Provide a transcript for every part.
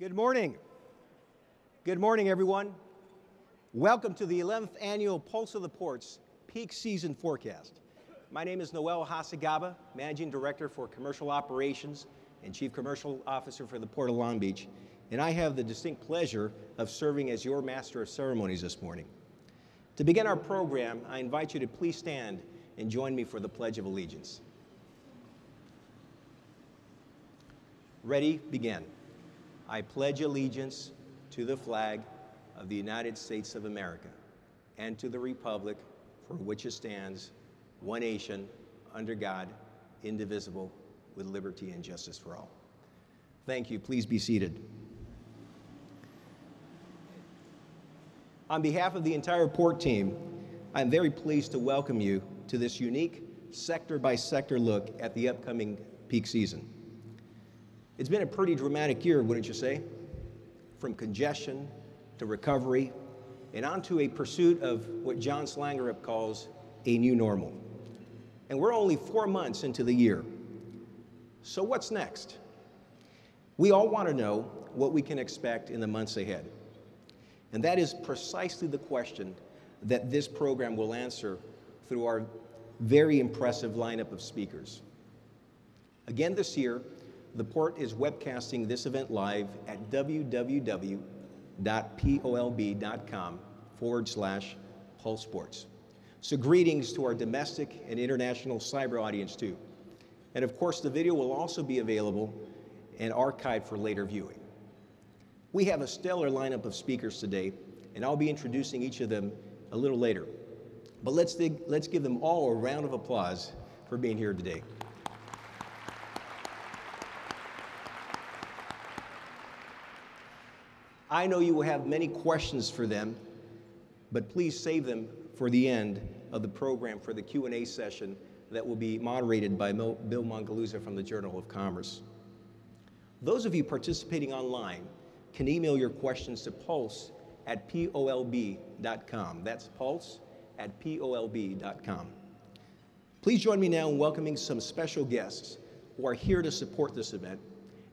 Good morning. Good morning, everyone. Welcome to the 11th annual Pulse of the Ports Peak Season Forecast. My name is Noel Hacegaba, Managing Director for Commercial Operations and Chief Commercial Officer for the Port of Long Beach, and I have the distinct pleasure of serving as your Master of Ceremonies this morning. To begin our program, I invite you to please stand and join me for the Pledge of Allegiance. Ready, begin. I pledge allegiance to the flag of the United States of America and to the republic for which it stands, one nation, under God, indivisible, with liberty and justice for all. Thank you. Please be seated. On behalf of the entire port team, I'm very pleased to welcome you to this unique sector by sector look at the upcoming peak season. It's been a pretty dramatic year, wouldn't you say? From congestion to recovery and onto a pursuit of what Jon Slangerup calls a new normal. And we're only four months into the year. So, what's next? We all want to know what we can expect in the months ahead. And that is precisely the question that this program will answer through our very impressive lineup of speakers. Again, this year, the port is webcasting this event live at www.polb.com forward slash pulseports. So, greetings to our domestic and international cyber audience, too. And of course, the video will also be available and archived for later viewing. We have a stellar lineup of speakers today, and I'll be introducing each of them a little later. But let's, dig, let's give them all a round of applause for being here today. I know you will have many questions for them, but please save them for the end of the program for the Q&A session that will be moderated by Bill Mongelluzzo from the Journal of Commerce. Those of you participating online can email your questions to pulse at polb.com. That's pulse at polb.com. Please join me now in welcoming some special guests who are here to support this event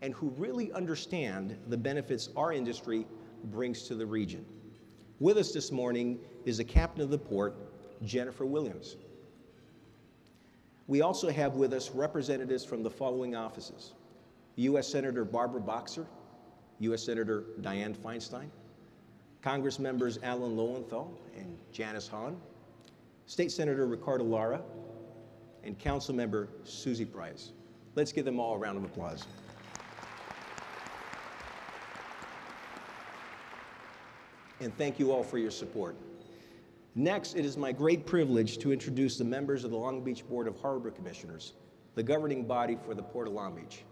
and who really understand the benefits our industry brings to the region. With us this morning is the captain of the port, Jennifer Williams. We also have with us representatives from the following offices U.S. Senator Barbara Boxer, U.S. Senator Dianne Feinstein, Congress members Alan Lowenthal and Janice Hahn, State Senator Ricardo Lara, and Council Member Suzie Price. Let's give them all a round of applause. And thank you all for your support. Next, it is my great privilege to introduce the members of the Long Beach Board of Harbor Commissioners, the governing body for the Port of Long Beach.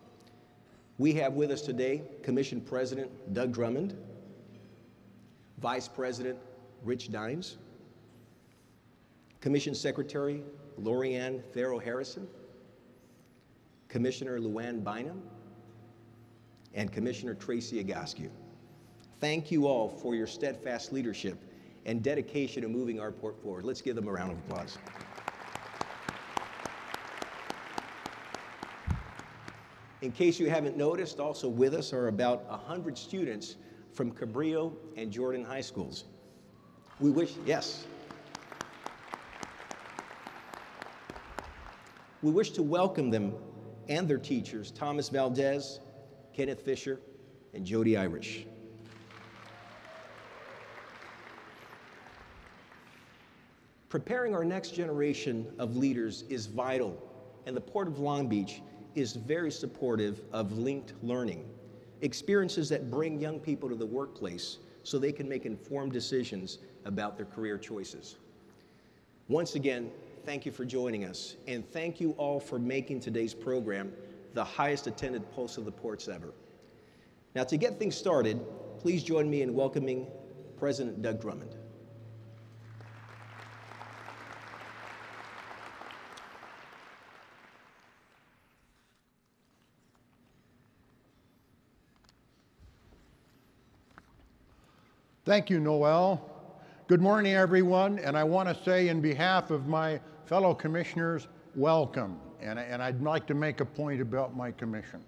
We have with us today Commission President Doug Drummond, Vice President Rich Dines, Commission Secretary Lorianne Farrow Harrison, Commissioner Lou Anne Bynum, and Commissioner Tracy Egoscue. Thank you all for your steadfast leadership and dedication to moving our port forward. Let's give them a round of applause. In case you haven't noticed, also with us are about 100 students from Cabrillo and Jordan High Schools. We wish, yes. We wish to welcome them and their teachers, Thomas Valdez, Kenneth Fisher, and Jody Irish. Preparing our next generation of leaders is vital, and the Port of Long Beach is very supportive of linked learning, experiences that bring young people to the workplace so they can make informed decisions about their career choices. Once again, thank you for joining us, and thank you all for making today's program the highest attended Pulse of the Ports ever. Now, to get things started, please join me in welcoming President Doug Drummond. Thank you, Noel. Good morning, everyone. And I want to say, in behalf of my fellow commissioners, welcome. And, and I'd like to make a point about my commission.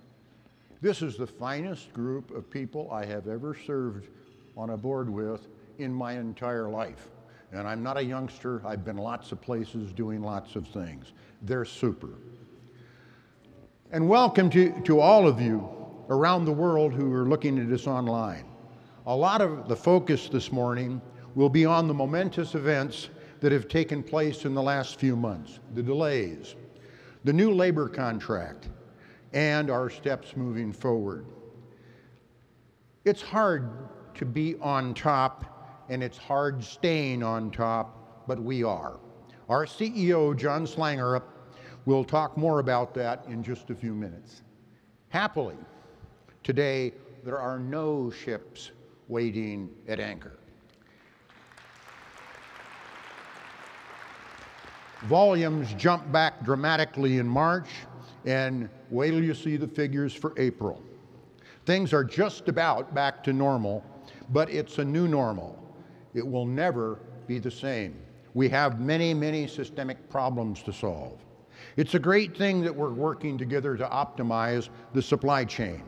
This is the finest group of people I have ever served on a board with in my entire life. And I'm not a youngster, I've been lots of places doing lots of things. They're super. And welcome to, to all of you around the world who are looking at us online. A lot of the focus this morning will be on the momentous events that have taken place in the last few months the delays, the new labor contract, and our steps moving forward. It's hard to be on top, and it's hard staying on top, but we are. Our CEO, Jon Slangerup, will talk more about that in just a few minutes. Happily, today there are no ships waiting at anchor. Volumes jump back dramatically in March, and wait till you see the figures for April. Things are just about back to normal, but it's a new normal. It will never be the same. We have many, many systemic problems to solve. It's a great thing that we're working together to optimize the supply chain.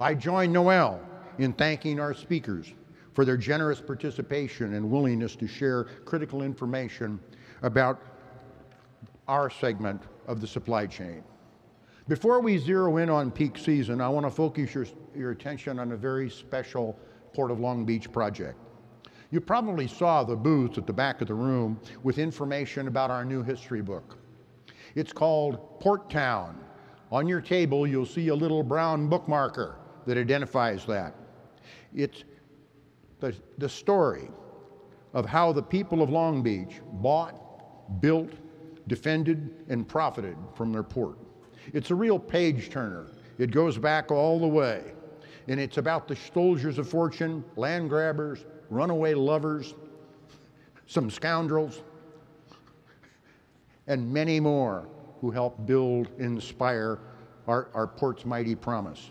I join Noel in thanking our speakers for their generous participation and willingness to share critical information about our segment of the supply chain. Before we zero in on peak season, I want to focus your, your attention on a very special Port of Long Beach project. You probably saw the booth at the back of the room with information about our new history book. It's called Port Town. On your table, you'll see a little brown bookmarker that identifies that. It's the, the story of how the people of Long Beach bought, built, defended, and profited from their port. It's a real page turner. It goes back all the way. And it's about the soldiers of fortune, land grabbers, runaway lovers, some scoundrels, and many more who helped build, inspire our, our port's mighty promise.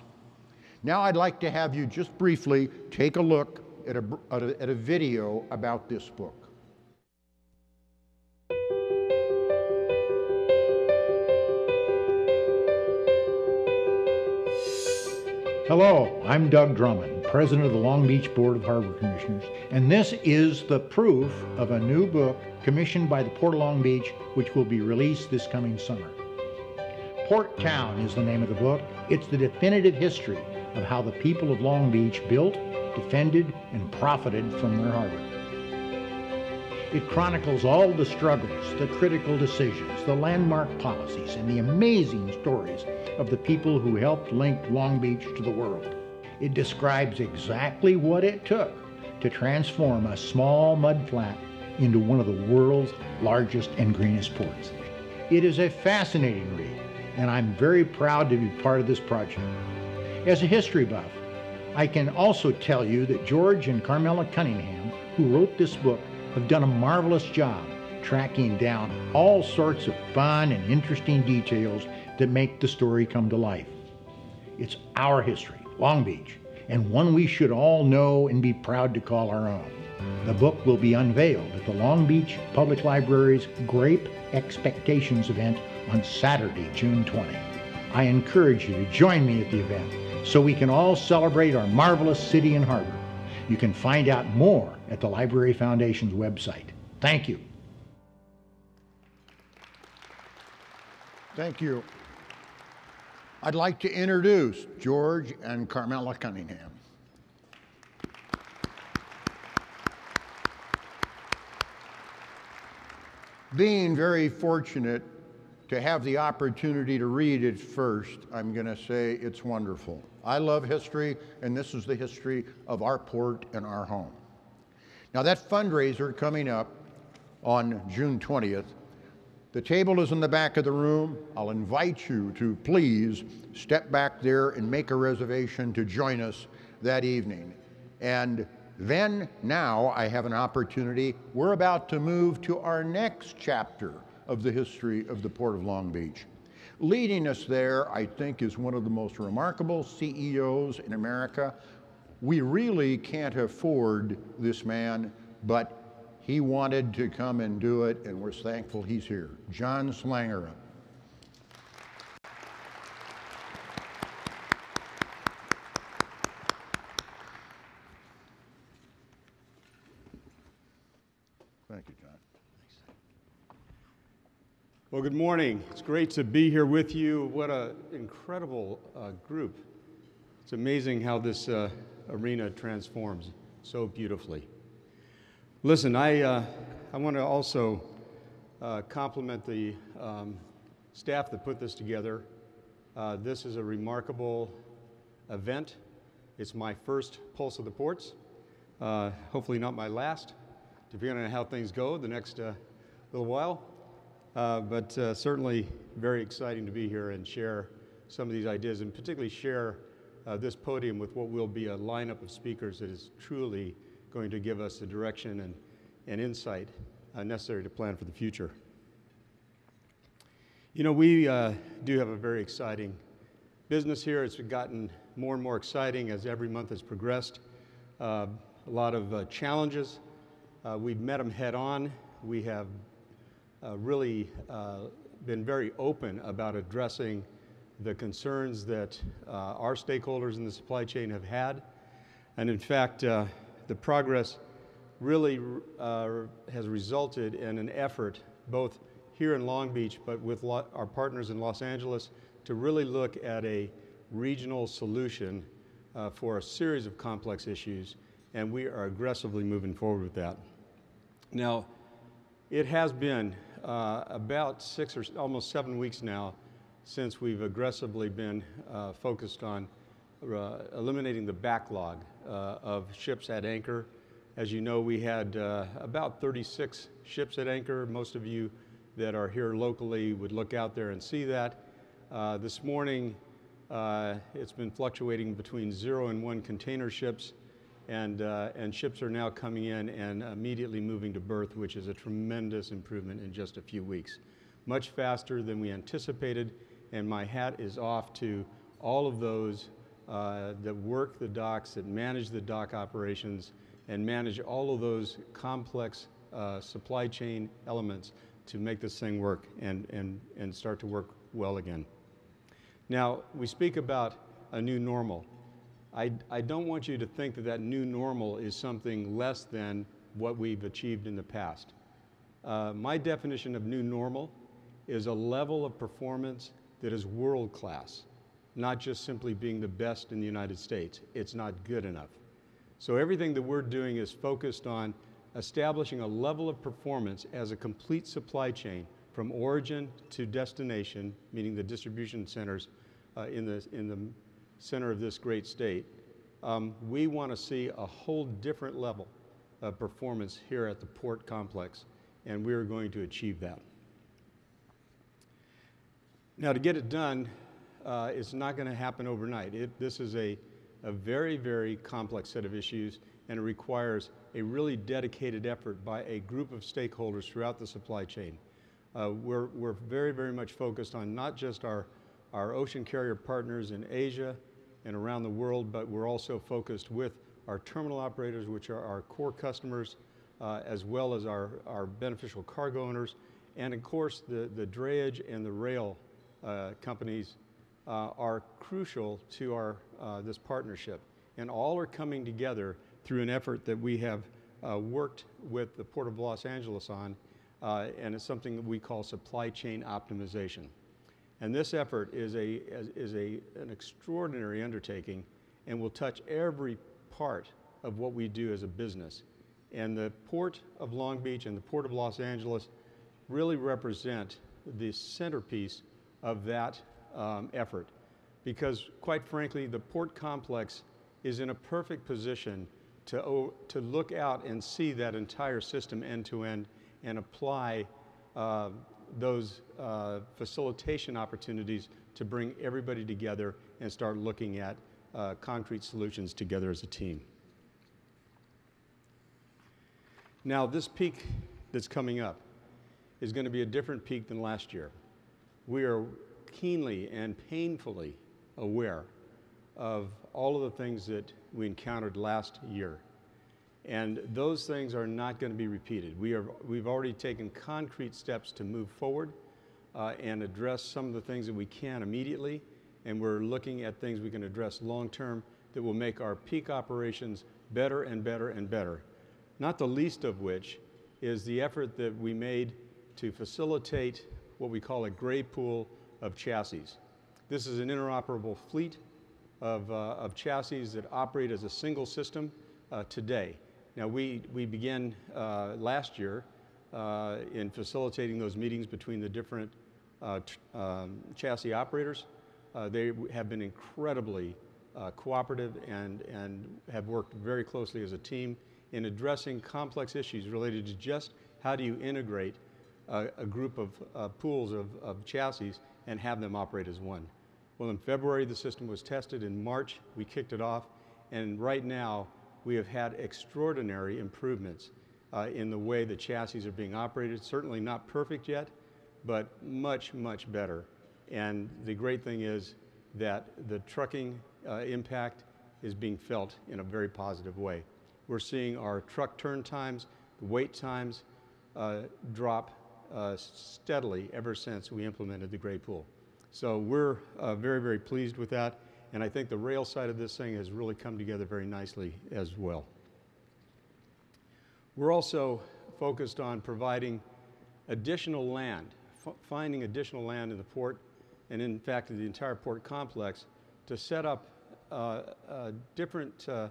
Now I'd like to have you just briefly take a look at a, at a, at a video about this book. Hello, I'm Doug Drummond, President of the Long Beach Board of Harbor Commissioners, and this is the proof of a new book commissioned by the Port of Long Beach, which will be released this coming summer. Port Town is the name of the book. It's the definitive history of how the people of Long Beach built, defended, and profited from their harbor. It chronicles all the struggles, the critical decisions, the landmark policies, and the amazing stories of the people who helped link Long Beach to the world. It describes exactly what it took to transform a small mud flat into one of the world's largest and greenest ports. It is a fascinating read, and I'm very proud to be part of this project. As a history buff, I can also tell you that George and Carmela Cunningham, who wrote this book, have done a marvelous job tracking down all sorts of fun and interesting details that make the story come to life. It's our history, Long Beach, and one we should all know and be proud to call our own. The book will be unveiled at the Long Beach Public Library's Grape Expectations event on Saturday, June 20. I encourage you to join me at the event so we can all celebrate our marvelous city and harbor. You can find out more at the Library Foundation's website. Thank you. Thank you. I'd like to introduce George and Carmela Cunningham. Being very fortunate to have the opportunity to read it first, I'm going to say it's wonderful. I love history, and this is the history of our port and our home. Now, that fundraiser coming up on June 20th the table is in the back of the room. I'll invite you to please step back there and make a reservation to join us that evening. And then, now, I have an opportunity. We're about to move to our next chapter of the history of the Port of Long Beach. Leading us there, I think, is one of the most remarkable CEOs in America. We really can't afford this man, but he wanted to come and do it, and we're thankful he's here. Jon Slangerup. Thank you, Jon. Well, good morning. It's great to be here with you. What an incredible uh, group. It's amazing how this uh, arena transforms so beautifully. Listen, I, uh, I want to also uh, compliment the um, staff that put this together. Uh, this is a remarkable event. It's my first Pulse of the Ports, uh, hopefully not my last, depending on how things go the next little while. Uh, but uh, certainly very exciting to be here and share some of these ideas, and particularly share uh, this podium with what will be a lineup of speakers that is truly going to give us the direction and, and insight uh, necessary to plan for the future. You know, we uh, do have a very exciting business here. It's gotten more and more exciting as every month has progressed. Uh, a lot of challenges. we've met them head on. We have uh, really uh, been very open about addressing the concerns that uh, our stakeholders in the supply chain have had. And in fact, uh, the progress really uh, has resulted in an effort both here in Long Beach but with our partners in Los Angeles to really look at a regional solution uh, for a series of complex issues, and we are aggressively moving forward with that. Now, it has been uh, about six or almost seven weeks now since we've aggressively been uh, focused on uh, eliminating the backlog uh, of ships at anchor. As you know, we had uh, about 36 ships at anchor. Most of you that are here locally would look out there and see that. This morning, it's been fluctuating between zero and one container ships and, uh, and ships are now coming in and immediately moving to berth, which is a tremendous improvement in just a few weeks. Much faster than we anticipated, and my hat is off to all of those uh, that work the docks, that manage the dock operations, and manage all of those complex uh, supply chain elements to make this thing work and, and, and start to work well again. Now, we speak about a new normal. I, I don't want you to think that that new normal is something less than what we've achieved in the past. Uh, my definition of new normal is a level of performance that is world class, not just simply being the best in the United States. It's not good enough. So everything that we're doing is focused on establishing a level of performance as a complete supply chain from origin to destination, meaning the distribution centers uh, in, the, in the center of this great state, um, we want to see a whole different level of performance here at the port complex, and we are going to achieve that. Now, to get it done, uh, it's not going to happen overnight. It, this is a, a very, very complex set of issues, and it requires a really dedicated effort by a group of stakeholders throughout the supply chain. Uh, we're, we're very, very much focused on not just our our ocean carrier partners in Asia and around the world, but we're also focused with our terminal operators, which are our core customers, uh, as well as our, our beneficial cargo owners, and of course the, the drayage and the rail uh, companies uh, are crucial to our, uh, this partnership. And all are coming together through an effort that we have uh, worked with the Port of Los Angeles on, uh, and it's something that we call supply chain optimization. And this effort is, a, is a, an extraordinary undertaking and will touch every part of what we do as a business. And the Port of Long Beach and the Port of Los Angeles really represent the centerpiece of that um, effort. Because, quite frankly, the port complex is in a perfect position to, to look out and see that entire system end to end and apply uh, those uh, facilitation opportunities to bring everybody together and start looking at uh, concrete solutions together as a team. Now, this peak that's coming up is going to be a different peak than last year. We are keenly and painfully aware of all of the things that we encountered last year. And those things are not going to be repeated. We are, we've already taken concrete steps to move forward uh, and address some of the things that we can immediately. And we're looking at things we can address long term that will make our peak operations better and better and better. Not the least of which is the effort that we made to facilitate what we call a gray pool of chassis. This is an interoperable fleet of, uh, of chassis that operate as a single system uh, today. Now, we, we began uh, last year uh, in facilitating those meetings between the different uh, um, chassis operators. Uh, they have been incredibly uh, cooperative and, and have worked very closely as a team in addressing complex issues related to just how do you integrate a, a group of uh, pools of, of chassis and have them operate as one. Well, in February, the system was tested. In March, we kicked it off. And right now, we have had extraordinary improvements uh, in the way the chassis are being operated. Certainly not perfect yet, but much, much better. And the great thing is that the trucking uh, impact is being felt in a very positive way. We're seeing our truck turn times, wait times uh, drop uh, steadily ever since we implemented the gray pool. So we're uh, very, very pleased with that. And I think the rail side of this thing has really come together very nicely as well. We're also focused on providing additional land, finding additional land in the port, and in fact, in the entire port complex, to set up uh, uh, different uh,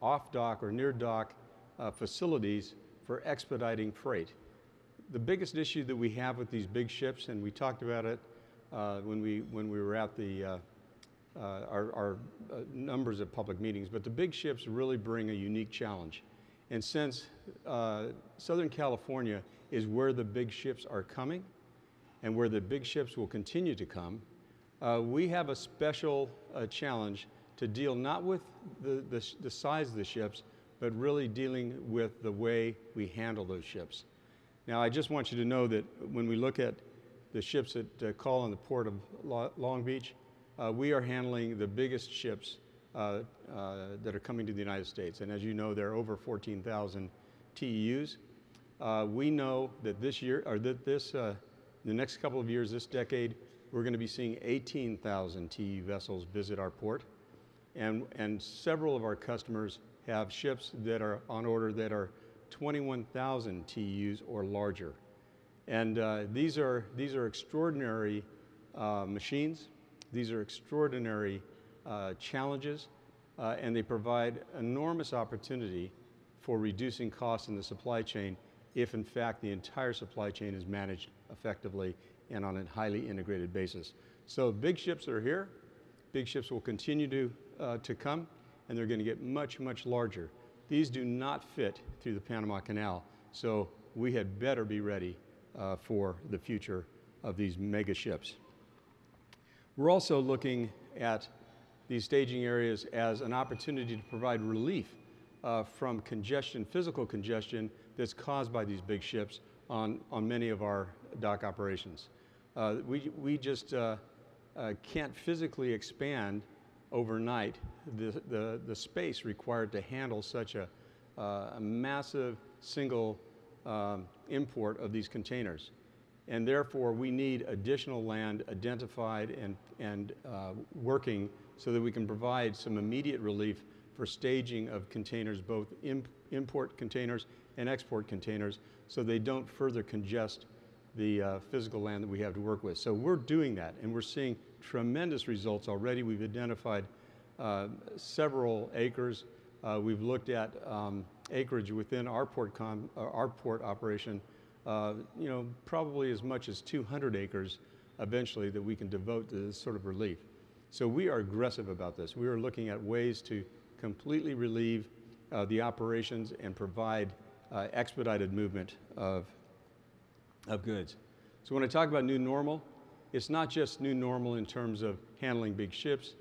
off dock or near dock uh, facilities for expediting freight. The biggest issue that we have with these big ships, and we talked about it uh, when, we, when we were at the, uh, our, our uh, numbers of public meetings, but the big ships really bring a unique challenge. And since uh, Southern California is where the big ships are coming and where the big ships will continue to come, uh, we have a special uh, challenge to deal not with the, the, the size of the ships, but really dealing with the way we handle those ships. Now, I just want you to know that when we look at the ships that uh, call on the port of Lo- Long Beach, uh, we are handling the biggest ships uh, uh, that are coming to the United States. And as you know, there are over 14,000 TEUs. Uh, we know that this year, or that this, uh, the next couple of years, this decade, we're going to be seeing 18,000 TEU vessels visit our port. And, and several of our customers have ships that are on order that are 21,000 TEUs or larger. And uh, these, are, these are extraordinary uh, machines. These are extraordinary uh, challenges, uh, and they provide enormous opportunity for reducing costs in the supply chain if, in fact, the entire supply chain is managed effectively and on a highly integrated basis. So big ships are here. Big ships will continue to, uh, to come, and they're going to get much, much larger. These do not fit through the Panama Canal, so we had better be ready uh, for the future of these mega ships. We're also looking at these staging areas as an opportunity to provide relief uh, from congestion, physical congestion that's caused by these big ships on, on many of our dock operations. Uh, we, we just uh, uh, can't physically expand overnight the, the, the space required to handle such a, uh, a massive single um, import of these containers. And therefore, we need additional land identified and, and uh, working so that we can provide some immediate relief for staging of containers, both imp- import containers and export containers, so they don't further congest the uh, physical land that we have to work with. So we're doing that, and we're seeing tremendous results already. We've identified uh, several acres. Uh, we've looked at um, acreage within our port, com- uh, our port operation, you know, probably as much as 200 acres eventually that we can devote to this sort of relief. So we are aggressive about this. We are looking at ways to completely relieve uh, the operations and provide uh, expedited movement of, of goods. So when I talk about new normal, it's not just new normal in terms of handling big ships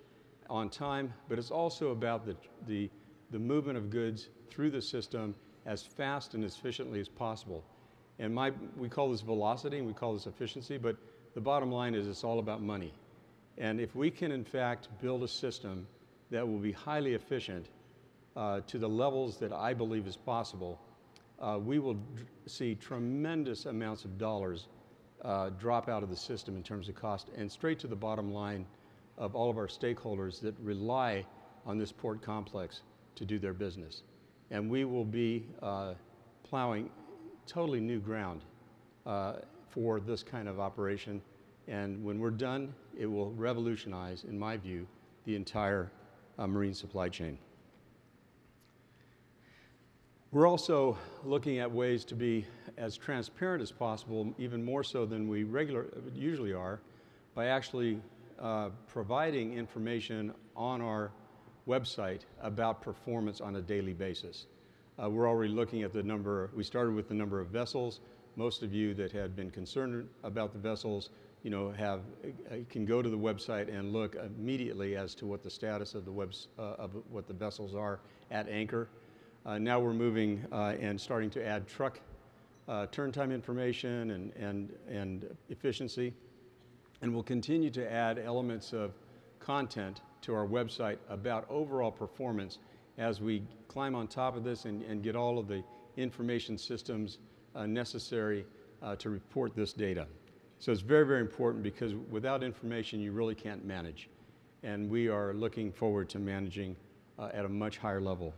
on time, but it's also about the, the, the movement of goods through the system as fast and as efficiently as possible. And my, we call this velocity and we call this efficiency, but the bottom line is it's all about money. And if we can, in fact, build a system that will be highly efficient uh, to the levels that I believe is possible, uh, we will see tremendous amounts of dollars uh, drop out of the system in terms of cost and straight to the bottom line of all of our stakeholders that rely on this port complex to do their business. And we will be uh, plowing totally new ground uh, for this kind of operation. And when we're done, it will revolutionize, in my view, the entire uh, marine supply chain. We're also looking at ways to be as transparent as possible, even more so than we regular, usually are, by actually uh, providing information on our website about performance on a daily basis. Uh, we're already looking at the number, we started with the number of vessels. Most of you that had been concerned about the vessels, you know, have, uh, can go to the website and look immediately as to what the status of the webs, uh, of what the vessels are at anchor. Uh, now we're moving uh, and starting to add truck uh, turn time information and, and, and efficiency. And we'll continue to add elements of content to our website about overall performance as we climb on top of this and, and get all of the information systems uh, necessary uh, to report this data. So it's very, very important because without information, you really can't manage. And we are looking forward to managing uh, at a much higher level.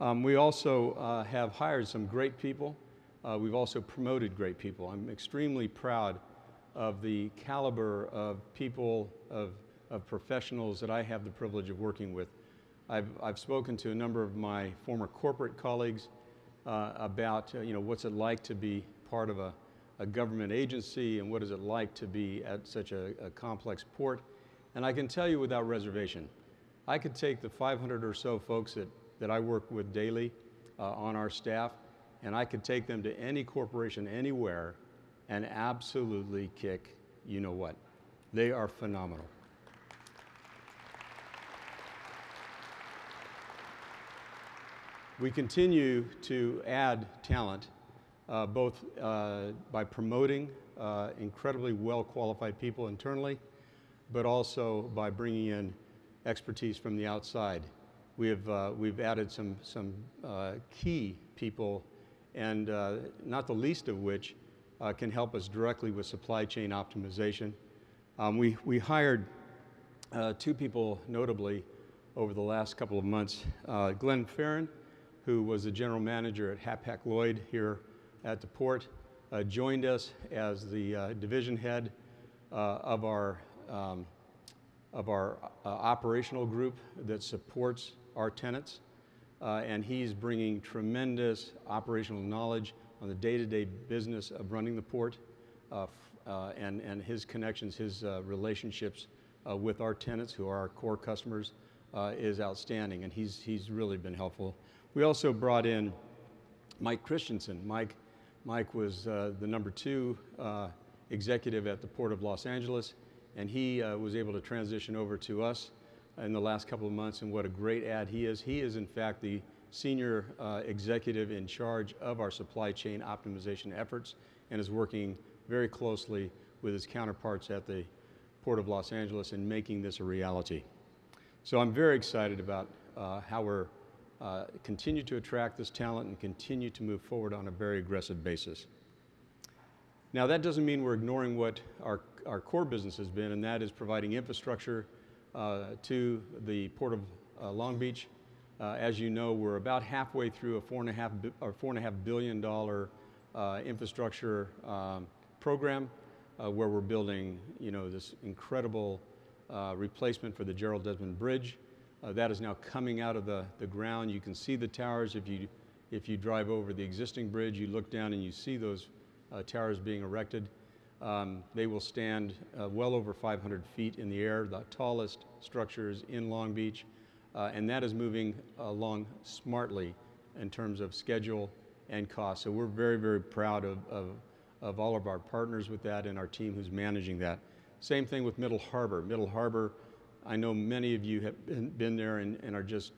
Um, we also uh, have hired some great people. Uh, we've also promoted great people. I'm extremely proud of the caliber of people, of, of professionals that I have the privilege of working with. I've, I've spoken to a number of my former corporate colleagues uh, about uh, you know, what's it like to be part of a, a government agency and what is it like to be at such a, a complex port. And I can tell you without reservation, I could take the 500 or so folks that that I work with daily uh, on our staff, and I could take them to any corporation anywhere and absolutely kick you know what. They are phenomenal. We continue to add talent, uh, both uh, by promoting uh, incredibly well qualified people internally, but also by bringing in expertise from the outside we have, uh, we've added some, some uh, key people, and uh, not the least of which can help us directly with supply chain optimization. Um, we, we hired two people notably over the last couple of months. Glenn Farron, who was the general manager at Hapag-Lloyd here at the port, joined us as the division head of our um, of our uh, operational group that supports our tenants, uh, and he's bringing tremendous operational knowledge on the day-to-day business of running the port, uh, uh, and, and his connections, his uh, relationships uh, with our tenants, who are our core customers, is outstanding, and he's, he's really been helpful. We also brought in Mike Christensen. Mike, Mike was the number two executive at the Port of Los Angeles, and he was able to transition over to us in the last couple of months and what a great ad he is. He is in fact the senior uh, executive in charge of our supply chain optimization efforts and is working very closely with his counterparts at the Port of Los Angeles in making this a reality. So I'm very excited about uh, how we're uh, continue to attract this talent and continue to move forward on a very aggressive basis. Now that doesn't mean we're ignoring what our, our core business has been, and that is providing infrastructure uh, to the Port of uh, Long Beach. Uh, as you know, we're about halfway through a four and a half, or four and a half billion dollar infrastructure um, program where we're building, you know, this incredible replacement for the Gerald Desmond Bridge. Uh, that is now coming out of the, the ground. You can see the towers if you, if you drive over the existing bridge. You look down and you see those uh, towers being erected. Um, they will stand uh, well over 500 feet in the air, the tallest structures in Long Beach, uh, and that is moving along smartly in terms of schedule and cost. So we're very, very proud of, of, of all of our partners with that and our team who's managing that. Same thing with Middle Harbor. Middle Harbor, I know many of you have been, been there and, and, are just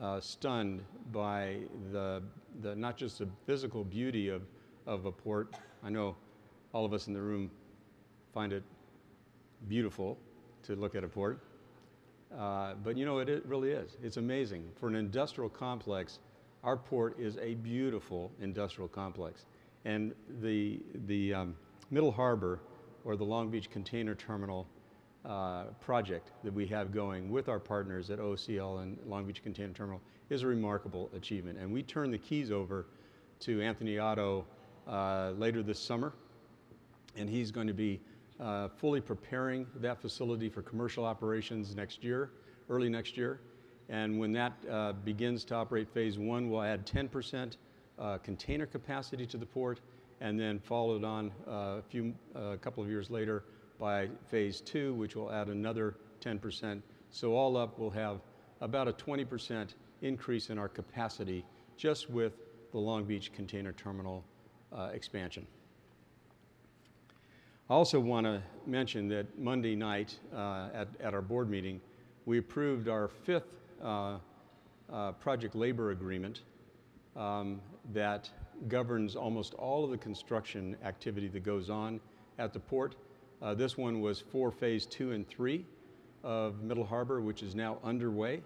uh, stunned by the, the, not just the physical beauty of, of a port. I know all of us in the room find it beautiful to look at a port. Uh, but you know, it, it really is. It's amazing. For an industrial complex, our port is a beautiful industrial complex. And the, the um, Middle Harbor, or the Long Beach Container Terminal uh, project that we have going with our partners at OCL and Long Beach Container Terminal is a remarkable achievement. And we turn the keys over to Anthony Otto uh, later this summer, and he's going to be uh, fully preparing that facility for commercial operations next year, early next year. And when that uh, begins to operate phase one, we'll add 10% uh, container capacity to the port, and then followed on uh, a few, a couple of years later by phase two, which will add another 10%. So all up, we'll have about a 20% increase in our capacity just with the Long Beach Container Terminal uh, expansion. I also want to mention that Monday night uh, at, at our board meeting, we approved our fifth uh, uh, project labor agreement um, that governs almost all of the construction activity that goes on at the port. Uh, this one was for phase two and three of Middle Harbor, which is now underway,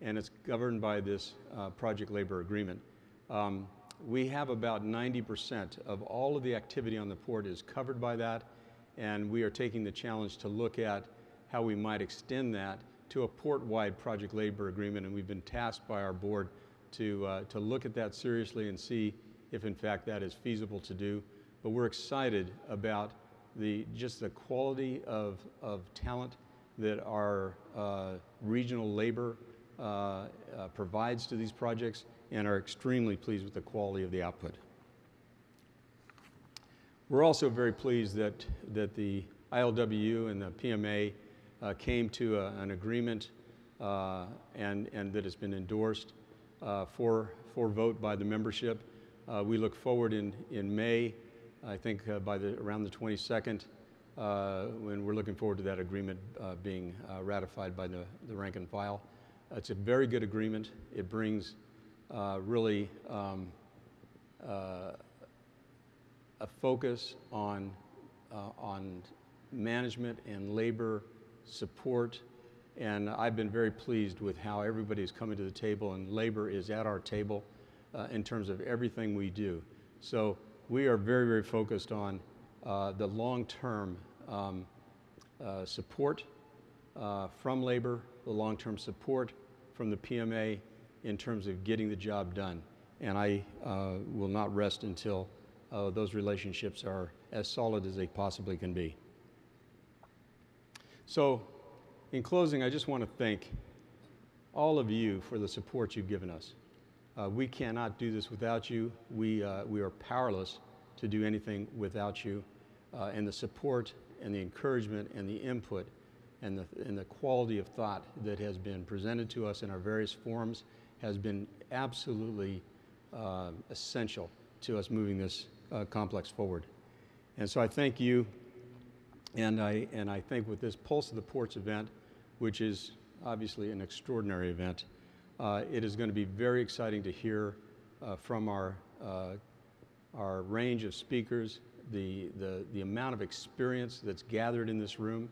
and it's governed by this uh, project labor agreement. Um, we have about 90% of all of the activity on the port is covered by that, and we are taking the challenge to look at how we might extend that to a port-wide project labor agreement, and we've been tasked by our board to, uh, to look at that seriously and see if in fact that is feasible to do. But we're excited about the, just the quality of, of talent that our uh, regional labor uh, uh, provides to these projects and are extremely pleased with the quality of the output. We're also very pleased that, that the ILWU and the PMA uh, came to a, an agreement uh, and, and that has been endorsed uh, for, for vote by the membership. Uh, we look forward in, in May, I think uh, by the, around the 22nd, uh, when we're looking forward to that agreement being ratified by the, the rank and file. It's a very good agreement. It brings really um, a focus on, on management and labor support and I've been very pleased with how everybody is coming to the table, and labor is at our table uh, in terms of everything we do. So we are very, very focused on uh, the long-term um, uh, support uh, from labor, the long-term support from the PMA in terms of getting the job done. And I uh, will not rest until uh, those relationships are as solid as they possibly can be. So in closing, I just want to thank all of you for the support you've given us. Uh, we cannot do this without you. We, uh, we are powerless to do anything without you. Uh, and the support and the encouragement and the input and the, and the quality of thought that has been presented to us in our various forums has been absolutely uh, essential to us moving this uh, complex forward. And so I thank you, and I, and I think with this Pulse of the Ports event, which is obviously an extraordinary event. Uh, it is going to be very exciting to hear uh, from our, uh, our range of speakers, the, the, the amount of experience that's gathered in this room,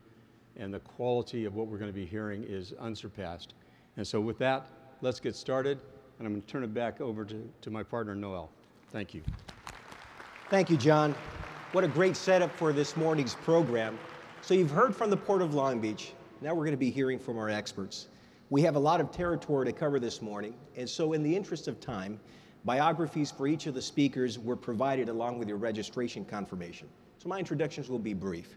and the quality of what we're going to be hearing is unsurpassed. And so with that, let's get started, and I'm going to turn it back over to, to my partner, Noel. Thank you. Thank you, Jon. What a great setup for this morning's program. So you've heard from the Port of Long Beach, now we're going to be hearing from our experts. We have a lot of territory to cover this morning, and so in the interest of time, biographies for each of the speakers were provided along with your registration confirmation. So my introductions will be brief.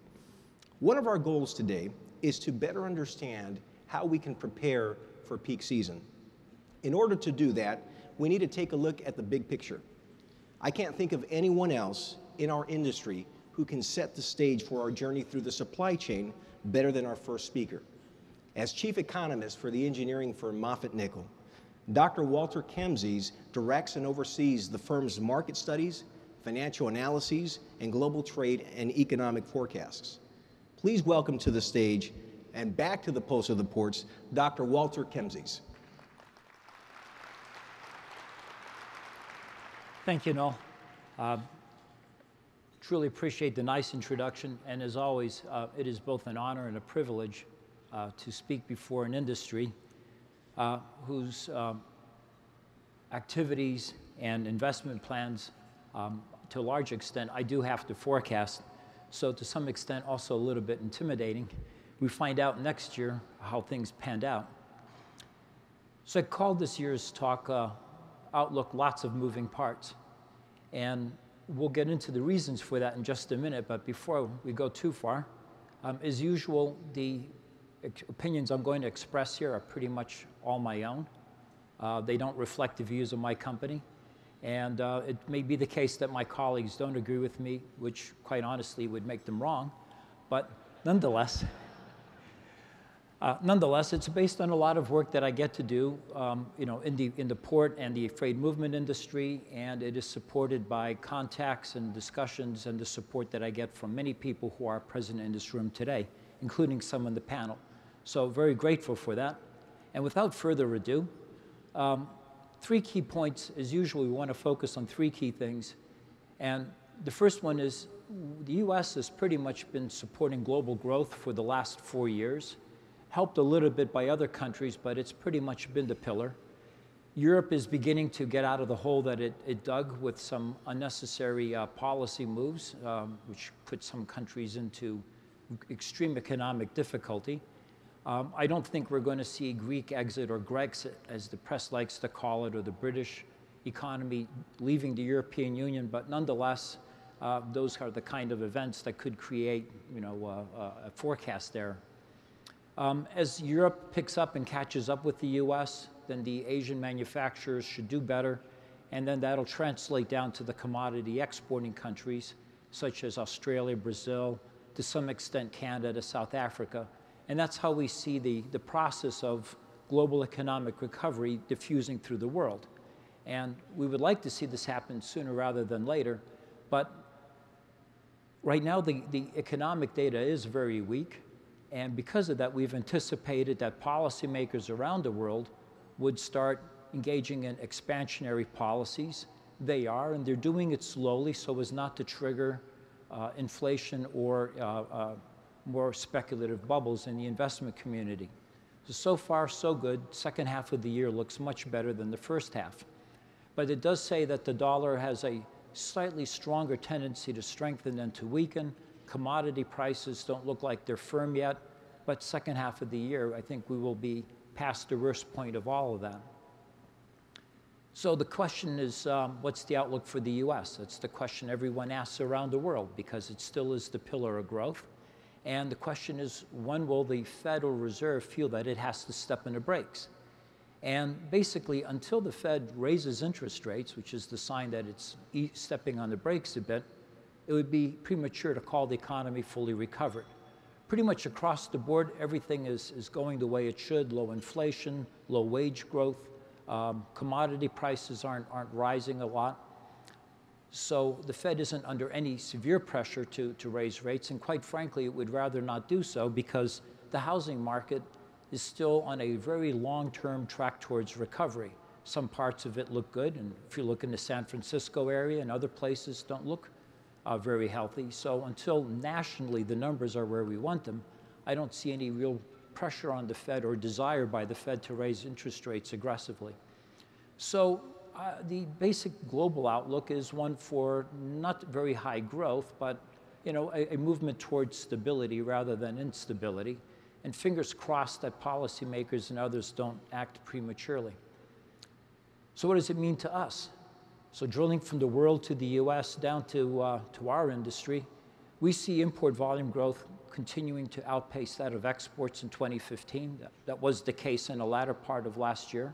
One of our goals today is to better understand how we can prepare for peak season. In order to do that, we need to take a look at the big picture. I can't think of anyone else in our industry who can set the stage for our journey through the supply chain better than our first speaker. As chief economist for the engineering firm Moffatt Nichol, Dr. Walter Kemmsies directs and oversees the firm's market studies, financial analyses, and global trade and economic forecasts. Please welcome to the stage and back to the Pulse of the Ports, Dr. Walter Kemmsies. Thank you, Noel. Uh, truly appreciate the nice introduction. And as always, uh, it is both an honor and a privilege uh, to speak before an industry uh, whose um, activities and investment plans, um, to a large extent, I do have to forecast. So, to some extent, also a little bit intimidating. We find out next year how things panned out. So, I called this year's talk uh, Outlook Lots of Moving Parts. And we'll get into the reasons for that in just a minute, but before we go too far, um, as usual, the opinions I'm going to express here are pretty much all my own. Uh, they don't reflect the views of my company. And uh, it may be the case that my colleagues don't agree with me, which quite honestly would make them wrong. But nonetheless, uh, nonetheless, it's based on a lot of work that I get to do, um, you know, in the, in the port and the freight movement industry, and it is supported by contacts and discussions and the support that I get from many people who are present in this room today, including some on the panel. So very grateful for that. And without further ado, um, three key points. As usual, we want to focus on three key things. And the first one is the U.S. has pretty much been supporting global growth for the last four years helped a little bit by other countries, but it's pretty much been the pillar. Europe is beginning to get out of the hole that it, it dug with some unnecessary uh, policy moves, um, which put some countries into extreme economic difficulty. Um, I don't think we're going to see Greek exit or Grexit, as the press likes to call it, or the British economy leaving the European Union, but nonetheless, uh, those are the kind of events that could create, you know, uh, uh a forecast there um, as Europe picks up and catches up with the US, then the Asian manufacturers should do better, and then that'll translate down to the commodity exporting countries, such as Australia, Brazil, to some extent Canada, South Africa. And that's how we see the, the process of global economic recovery diffusing through the world. And we would like to see this happen sooner rather than later, but right now the, the economic data is very weak. And because of that, we've anticipated that policymakers around the world would start engaging in expansionary policies. They are, and they're doing it slowly so as not to trigger uh, inflation or uh, uh, more speculative bubbles in the investment community. So, far, so good. Second half of the year looks much better than the first half. But it does say that the dollar has a slightly stronger tendency to strengthen than to weaken. Commodity prices don't look like they're firm yet, but second half of the year, I think we will be past the worst point of all of that. So the question is, um, what's the outlook for the U.S.? That's the question everyone asks around the world because it still is the pillar of growth. And the question is, when will the Federal Reserve feel that it has to step in the brakes? And basically, until the Fed raises interest rates, which is the sign that it's e stepping on the brakes a bit, it would be premature to call the economy fully recovered. Pretty much across the board, everything is, is going the way it should low inflation, low wage growth, um, commodity prices aren't, aren't rising a lot. So the Fed isn't under any severe pressure to, to raise rates, and quite frankly, it would rather not do so because the housing market is still on a very long term track towards recovery. Some parts of it look good, and if you look in the San Francisco area and other places don't look uh, very healthy. So until nationally the numbers are where we want them, I don't see any real pressure on the Fed or desire by the Fed to raise interest rates aggressively. So uh, the basic global outlook is one for not very high growth, but you know, a, a movement towards stability rather than instability. And fingers crossed that policymakers and others don't act prematurely. So what does it mean to us? So drilling from the world to the US down to, uh, to our industry, we see import volume growth continuing to outpace that of exports in 2015. That, that was the case in the latter part of last year.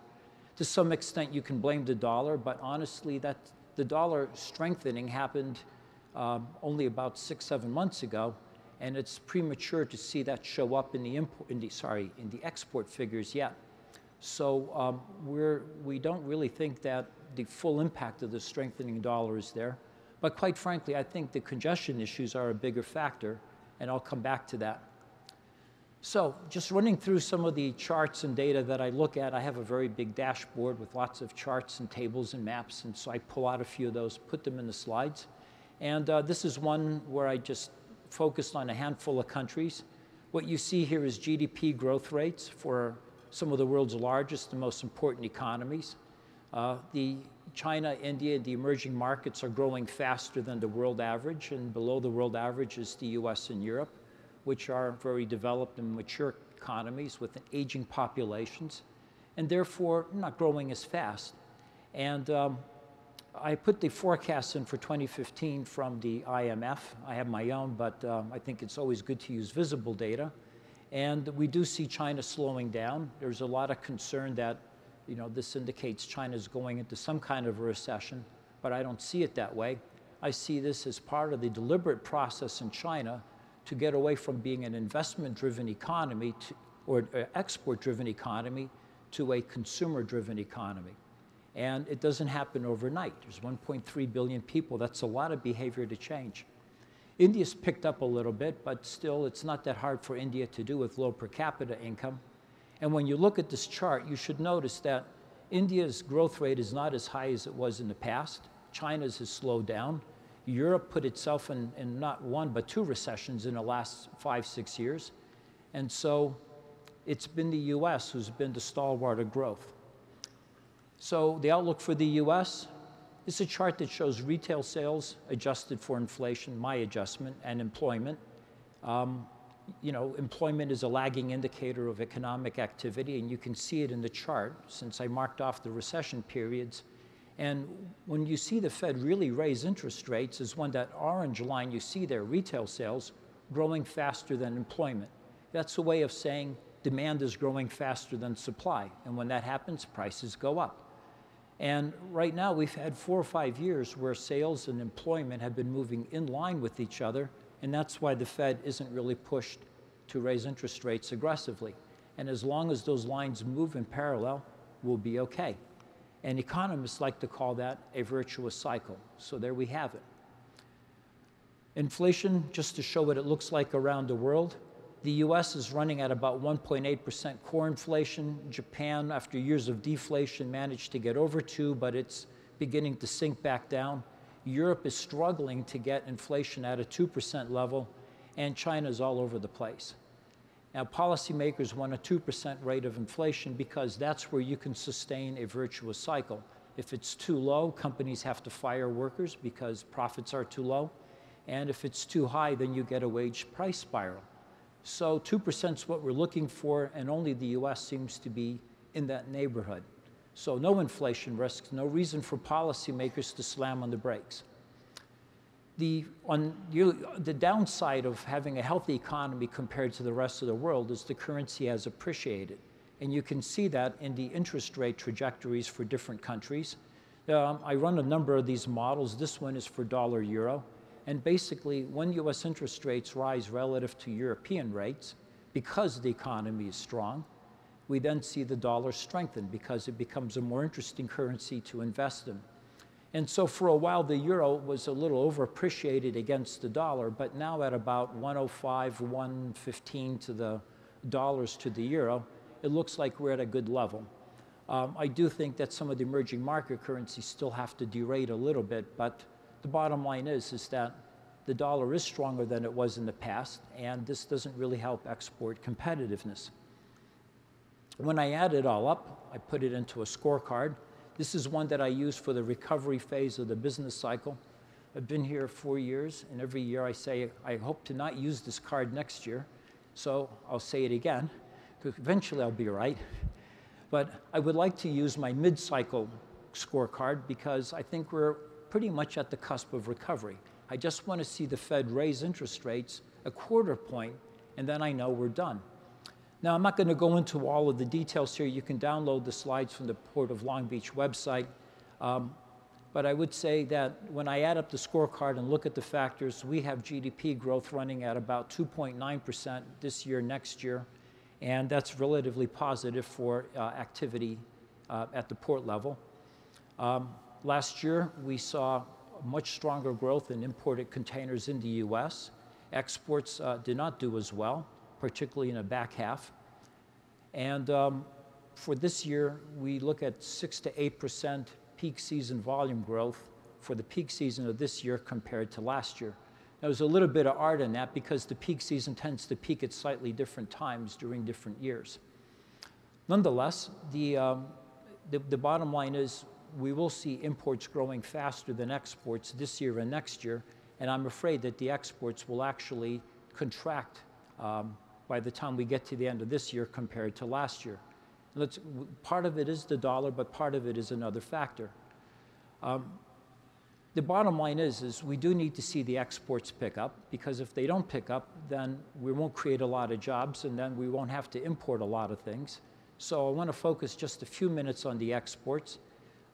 To some extent, you can blame the dollar, but honestly, that, the dollar strengthening happened um, only about six, seven months ago, and it's premature to see that show up in the, import, in the, sorry, in the export figures yet. So um, we're, we don't really think that the full impact of the strengthening dollar is there. But quite frankly, I think the congestion issues are a bigger factor, and I'll come back to that. So just running through some of the charts and data that I look at, I have a very big dashboard with lots of charts and tables and maps, and so I pull out a few of those, put them in the slides. And uh, this is one where I just focused on a handful of countries. What you see here is GDP growth rates for some of the world's largest and most important economies. Uh, the China, India, the emerging markets are growing faster than the world average, and below the world average is the US and Europe, which are very developed and mature economies with aging populations, and therefore not growing as fast. And um, I put the forecast in for 2015 from the IMF. I have my own, but um, I think it's always good to use visible data. And we do see China slowing down. There's a lot of concern that, you know, this indicates China is going into some kind of a recession, but I don't see it that way. I see this as part of the deliberate process in China to get away from being an investment-driven economy to, or uh, export-driven economy to a consumer-driven economy. And it doesn't happen overnight. There's 1.3 billion people. That's a lot of behavior to change. India's picked up a little bit, but still it's not that hard for India to do with low per capita income. And when you look at this chart, you should notice that India's growth rate is not as high as it was in the past. China's has slowed down. Europe put itself in, in not one, but two recessions in the last five, six years. And so it's been the US who's been the stalwart of growth. So the outlook for the US is a chart that shows retail sales adjusted for inflation, my adjustment, and employment. Um, you know, employment is a lagging indicator of economic activity, and you can see it in the chart since I marked off the recession periods. And when you see the Fed really raise interest rates, is when that orange line you see there, retail sales, growing faster than employment. That's a way of saying demand is growing faster than supply. And when that happens, prices go up. And right now, we've had four or five years where sales and employment have been moving in line with each other, and that's why the Fed isn't really pushed to raise interest rates aggressively. And as long as those lines move in parallel, we'll be okay. And economists like to call that a virtuous cycle. So there we have it. Inflation, just to show what it looks like around the world, the US is running at about 1.8% core inflation. Japan, after years of deflation, managed to get over 2, but it's beginning to sink back down. Europe is struggling to get inflation at a 2% level, and China is all over the place. Now, policymakers want a 2% rate of inflation because that's where you can sustain a virtuous cycle. If it's too low, companies have to fire workers because profits are too low. And if it's too high, then you get a wage price spiral. So 2% is what we're looking for, and only the US seems to be in that neighborhood. So no inflation risks, no reason for policymakers to slam on the brakes the, on you, the downside of having a healthy economy compared to the rest of the world is the currency has appreciated. And you can see that in the interest rate trajectories for different countries. Um, I run a number of these models. This one is for dollar euro. And basically, when US interest rates rise relative to European rates, because the economy is strong, we then see the dollar strengthen because it becomes a more interesting currency to invest in. And so for a while, the euro was a little overappreciated against the dollar, but now at about 105, 115 to the dollars to the euro, it looks like we're at a good level. Um, I do think that some of the emerging market currencies still have to derate a little bit, but the bottom line is, is that the dollar is stronger than it was in the past, and this doesn't really help export competitiveness. When I add it all up, I put it into a scorecard. This is one that I use for the recovery phase of the business cycle. I've been here four years, and every year I say, I hope to not use this card next year. So I'll say it again, because eventually I'll be right. But I would like to use my mid-cycle scorecard because I think we're pretty much at the cusp of recovery. I just want to see the Fed raise interest rates a quarter point, and then I know we're done. Now, I'm not going to go into all of the details here. You can download the slides from the Port of Long Beach website. Um, but I would say that when I add up the scorecard and look at the factors, we have GDP growth running at about 2.9% this year, next year, and that's relatively positive for uh, activity uh, at the port level. Um, last year, we saw much stronger growth in imported containers in the US. Exports uh, did not do as well particularly in the back half. And um, for this year, we look at 6 to 8% peak season volume growth for the peak season of this year compared to last year. Now, there's a little bit of art in that because the peak season tends to peak at slightly different times during different years. Nonetheless, the, um, the, the bottom line is we will see imports growing faster than exports this year and next year, and I'm afraid that the exports will actually contract um, by the time we get to the end of this year compared to last year. Let's, part of it is the dollar, but part of it is another factor. Um, the bottom line is, is we do need to see the exports pick up because if they don't pick up, then we won't create a lot of jobs and then we won't have to import a lot of things. So I want to focus just a few minutes on the exports.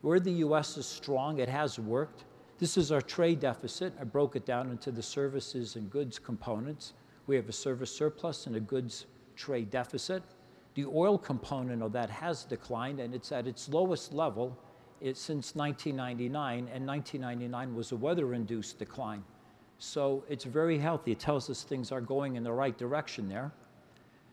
Where the U.S. is strong, it has worked. This is our trade deficit. I broke it down into the services and goods components. We have a service surplus and a goods trade deficit. The oil component of that has declined and it's at its lowest level it, since 1999, and 1999 was a weather-induced decline. So it's very healthy. It tells us things are going in the right direction there.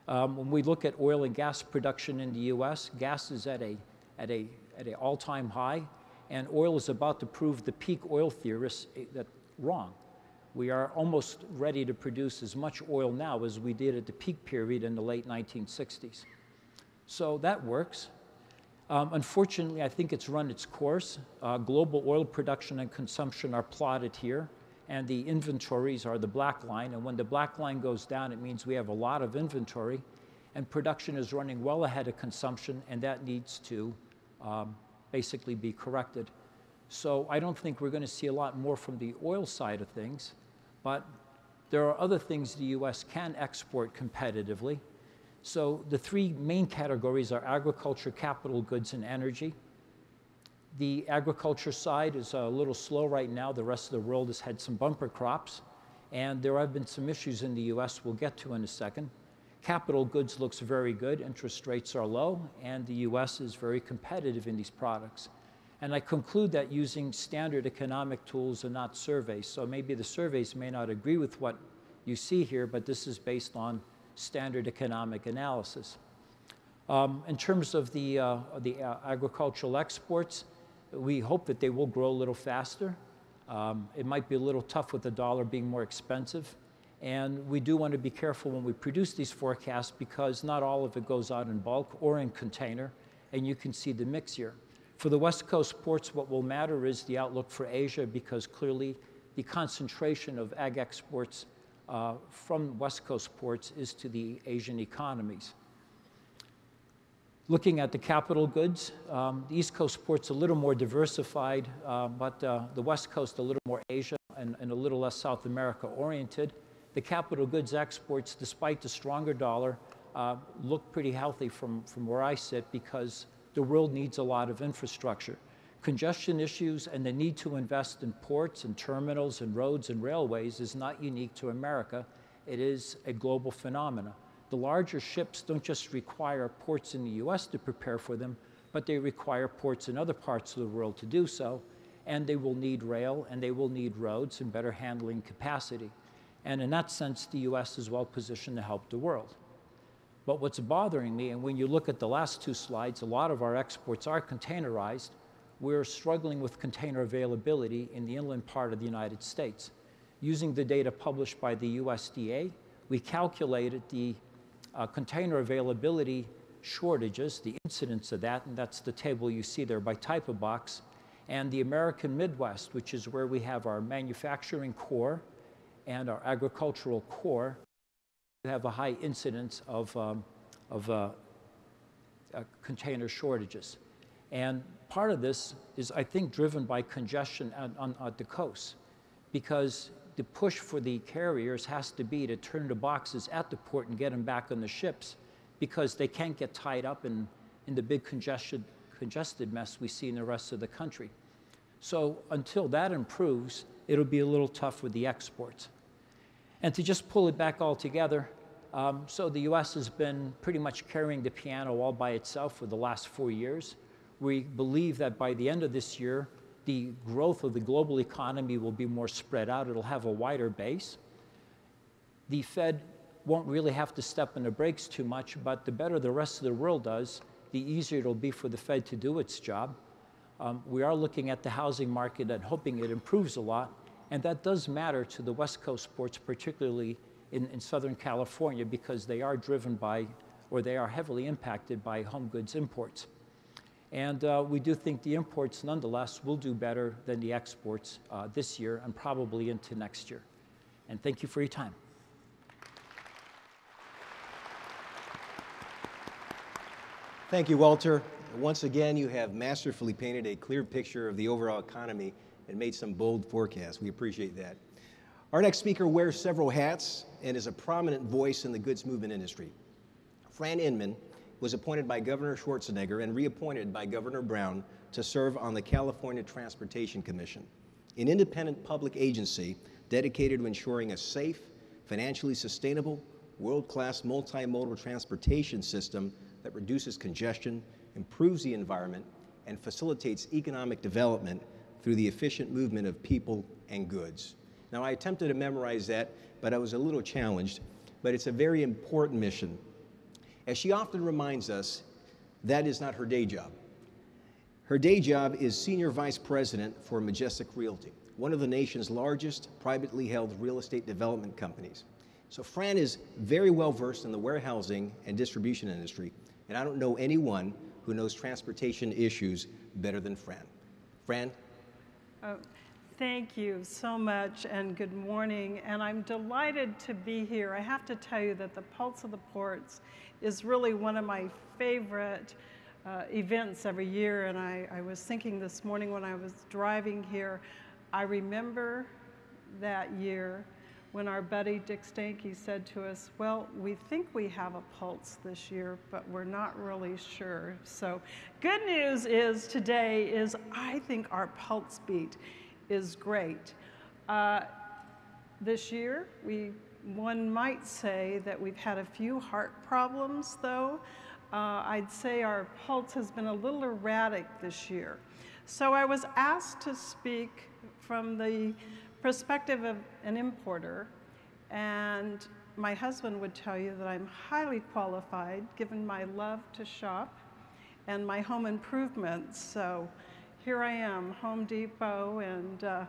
Um, when we look at oil and gas production in the U.S., gas is at a at a at an all-time high, and oil is about to prove the peak oil theorists eh, that wrong. We are almost ready to produce as much oil now as we did at the peak period in the late 1960s. So that works. Um, unfortunately, I think it's run its course. Uh, global oil production and consumption are plotted here, and the inventories are the black line. And when the black line goes down, it means we have a lot of inventory, and production is running well ahead of consumption, and that needs to um, basically be corrected. So I don't think we're going to see a lot more from the oil side of things, but there are other things the U.S. can export competitively. So the three main categories are agriculture, capital goods, and energy. The agriculture side is a little slow right now. The rest of the world has had some bumper crops, and there have been some issues in the US we'll get to in a second. Capital goods looks very good. Interest rates are low, and the US is very competitive in these products. And I conclude that using standard economic tools and not surveys. So maybe the surveys may not agree with what you see here, but this is based on standard economic analysis. Um, in terms of the, uh, the uh, agricultural exports, we hope that they will grow a little faster. Um, it might be a little tough with the dollar being more expensive. And we do want to be careful when we produce these forecasts because not all of it goes out in bulk or in container, and you can see the mix here. For the West Coast ports, what will matter is the outlook for Asia because clearly the concentration of ag exports uh, from West Coast ports is to the Asian economies. Looking at the capital goods, um, the East Coast ports a little more diversified, uh, but uh, the West Coast a little more Asia and, and, a little less South America oriented. The capital goods exports, despite the stronger dollar, uh, look pretty healthy from, from where I sit because the world needs a lot of infrastructure. Congestion issues and the need to invest in ports and terminals and roads and railways is not unique to America. It is a global phenomenon. The larger ships don't just require ports in the US to prepare for them, but they require ports in other parts of the world to do so. And they will need rail and they will need roads and better handling capacity. And in that sense, the US is well positioned to help the world. But what's bothering me, and when you look at the last two slides, a lot of our exports are containerized, we're struggling with container availability in the inland part of the United States. Using the data published by the USDA, we calculated the uh, container availability shortages, the incidence of that, and that's the table you see there by type of box, and the American Midwest, which is where we have our manufacturing core and our agricultural core, have a high incidence of, um, of uh, uh, container shortages. And part of this is, I think, driven by congestion on, on, on the coast because the push for the carriers has to be to turn the boxes at the port and get them back on the ships because they can't get tied up in, in the big congested, congested mess we see in the rest of the country. So until that improves, it'll be a little tough with the exports. And to just pull it back all together, um, so the US has been pretty much carrying the piano all by itself for the last four years. We believe that by the end of this year, the growth of the global economy will be more spread out. It'll have a wider base. The Fed won't really have to step on the brakes too much, but the better the rest of the world does, the easier it'll be for the Fed to do its job. Um, we are looking at the housing market and hoping it improves a lot, and that does matter to the West Coast ports, particularly in, in Southern California, because they are driven by, or they are heavily impacted by home goods imports. And uh, we do think the imports, nonetheless, will do better than the exports uh, this year and probably into next year. And thank you for your time. Thank you, Walter. Once again, you have masterfully painted a clear picture of the overall economy and made some bold forecasts. We appreciate that. Our next speaker wears several hats and is a prominent voice in the goods movement industry. Fran Inman was appointed by Governor Schwarzenegger and reappointed by Governor Brown to serve on the California Transportation Commission, an independent public agency dedicated to ensuring a safe, financially sustainable, world class multimodal transportation system that reduces congestion, improves the environment, and facilitates economic development through the efficient movement of people and goods. Now, I attempted to memorize that, but I was a little challenged, but it's a very important mission. As she often reminds us, that is not her day job. Her day job is Senior Vice President for Majestic Realty, one of the nation's largest privately held real estate development companies. So, Fran is very well versed in the warehousing and distribution industry, and I don't know anyone who knows transportation issues better than Fran. Fran? Oh, thank you so much, and good morning. And I'm delighted to be here. I have to tell you that the Pulse of the Ports is really one of my favorite uh, events every year. And I, I was thinking this morning when I was driving here, I remember that year when our buddy Dick Steinke said to us, well, we think we have a pulse this year, but we're not really sure. So good news is today is I think our pulse beat is great. Uh, this year, we, one might say that we've had a few heart problems though. Uh, I'd say our pulse has been a little erratic this year. So I was asked to speak from the perspective of an importer, and my husband would tell you that I'm highly qualified given my love to shop and my home improvements. So here I am, Home Depot and uh,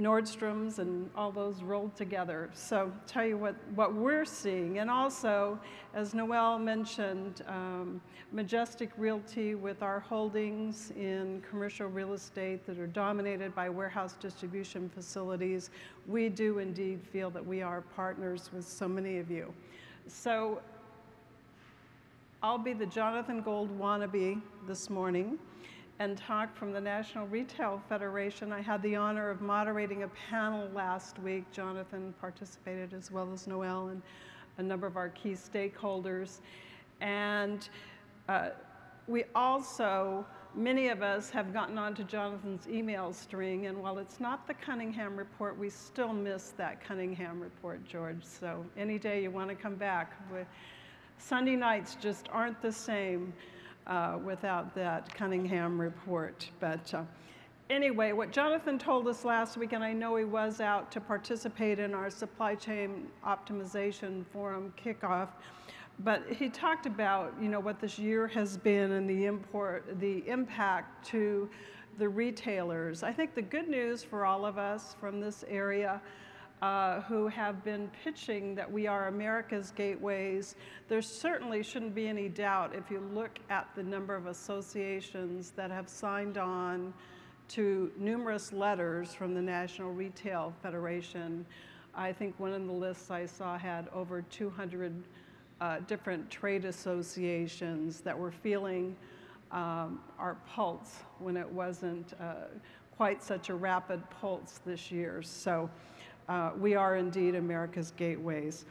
Nordstrom's and all those rolled together. So tell you what, what we're seeing. And also, as Noel mentioned, um, Majestic Realty with our holdings in commercial real estate that are dominated by warehouse distribution facilities, we do indeed feel that we are partners with so many of you. So I'll be the Jonathan Gold wannabe this morning and talk from the National Retail Federation. I had the honor of moderating a panel last week. Jonathan participated as well as Noel and a number of our key stakeholders. And uh, we also, many of us have gotten onto Jonathan's email string, and while it's not the Cunningham report, we still miss that Cunningham report, George. So any day you want to come back. Sunday nights just aren't the same uh, without that Cunningham report. But uh, anyway, what Jonathan told us last week, and I know he was out to participate in our supply chain optimization forum kickoff, but he talked about you know what this year has been and the import, the impact to the retailers. I think the good news for all of us from this area uh, who have been pitching that we are America's gateways. There certainly shouldn't be any doubt if you look at the number of associations that have signed on to numerous letters from the National Retail Federation. I think one of the lists I saw had over 200 uh, different trade associations that were feeling um, our pulse when it wasn't uh, quite such a rapid pulse this year. So uh, we are indeed America's gateways.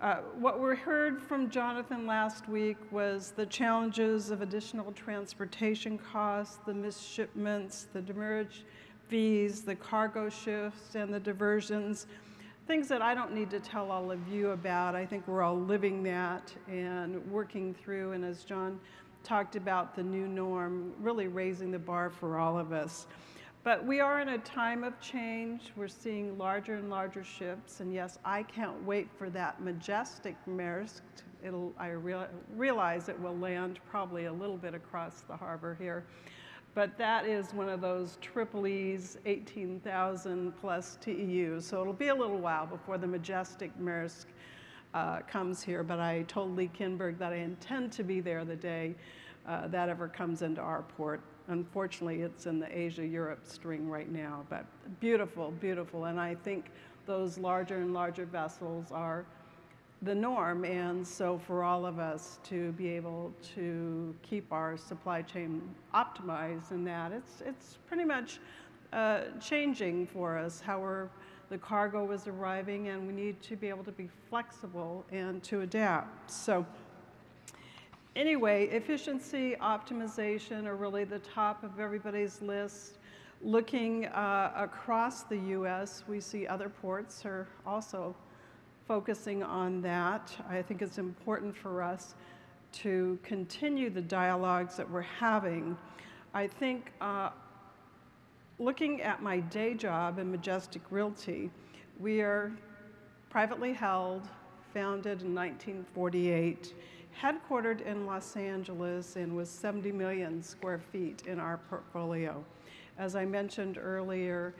Uh, what we heard from Jonathan last week was the challenges of additional transportation costs, the missed shipments, the demurrage fees, the cargo shifts, and the diversions. Things that I don't need to tell all of you about. I think we're all living that and working through, and as John talked about the new norm, really raising the bar for all of us. But we are in a time of change. We're seeing larger and larger ships, and yes, I can't wait for that majestic Maersk. It'll, I real, realize it will land probably a little bit across the harbor here. But that is one of those triple E's, 18,000 plus TEUs. So it'll be a little while before the majestic Maersk uh, comes here. But I told Lee Kindberg that I intend to be there the day uh, that ever comes into our port. Unfortunately, it's in the Asia-Europe string right now, but beautiful, beautiful. And I think those larger and larger vessels are the norm. And so for all of us to be able to keep our supply chain optimized in that, it's, it's pretty much uh, changing for us, how we're, the cargo is arriving, and we need to be able to be flexible and to adapt. So anyway, efficiency, optimization are really the top of everybody's list. Looking uh, across the U.S., we see other ports are also focusing on that. I think it's important for us to continue the dialogues that we're having. I think uh, looking at my day job in Majestic Realty, we are privately held, founded in 1948, headquartered in Los Angeles, and with 70 million square feet in our portfolio. As I mentioned earlier,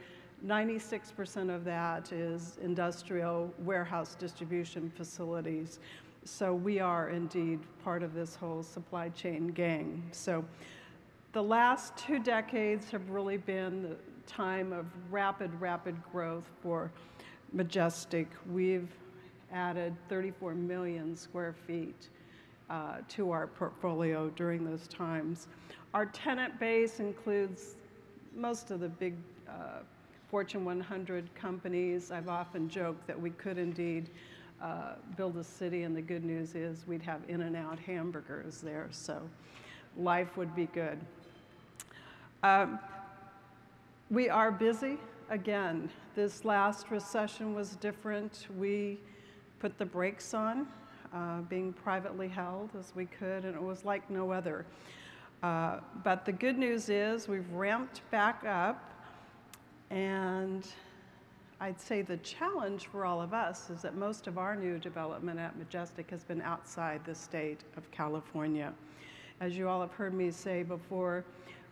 96% of that is industrial warehouse distribution facilities. So we are indeed part of this whole supply chain gang. So the last two decades have really been the time of rapid, rapid growth for Majestic. We've added 34 million square feet uh, to our portfolio during those times. Our tenant base includes most of the big uh, Fortune 100 companies. I've often joked that we could indeed uh, build a city, and the good news is we'd have In N Out hamburgers there, so life would be good. Um, we are busy. Again, this last recession was different. We put the brakes on, uh, being privately held as we could, and it was like no other. Uh, but the good news is we've ramped back up, and I'd say the challenge for all of us is that most of our new development at Majestic has been outside the state of California. As you all have heard me say before,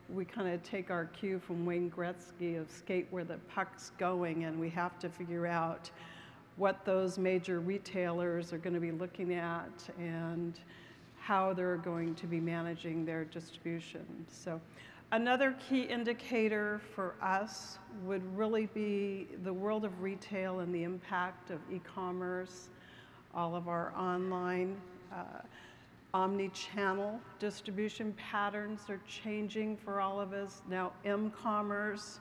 we kind of take our cue from Wayne Gretzky of skate where the puck's going, and we have to figure out what those major retailers are going to be looking at and how they're going to be managing their distribution. So another key indicator for us would really be the world of retail and the impact of e-commerce, all of our online uh, omni-channel distribution patterns are changing for all of us. Now m-commerce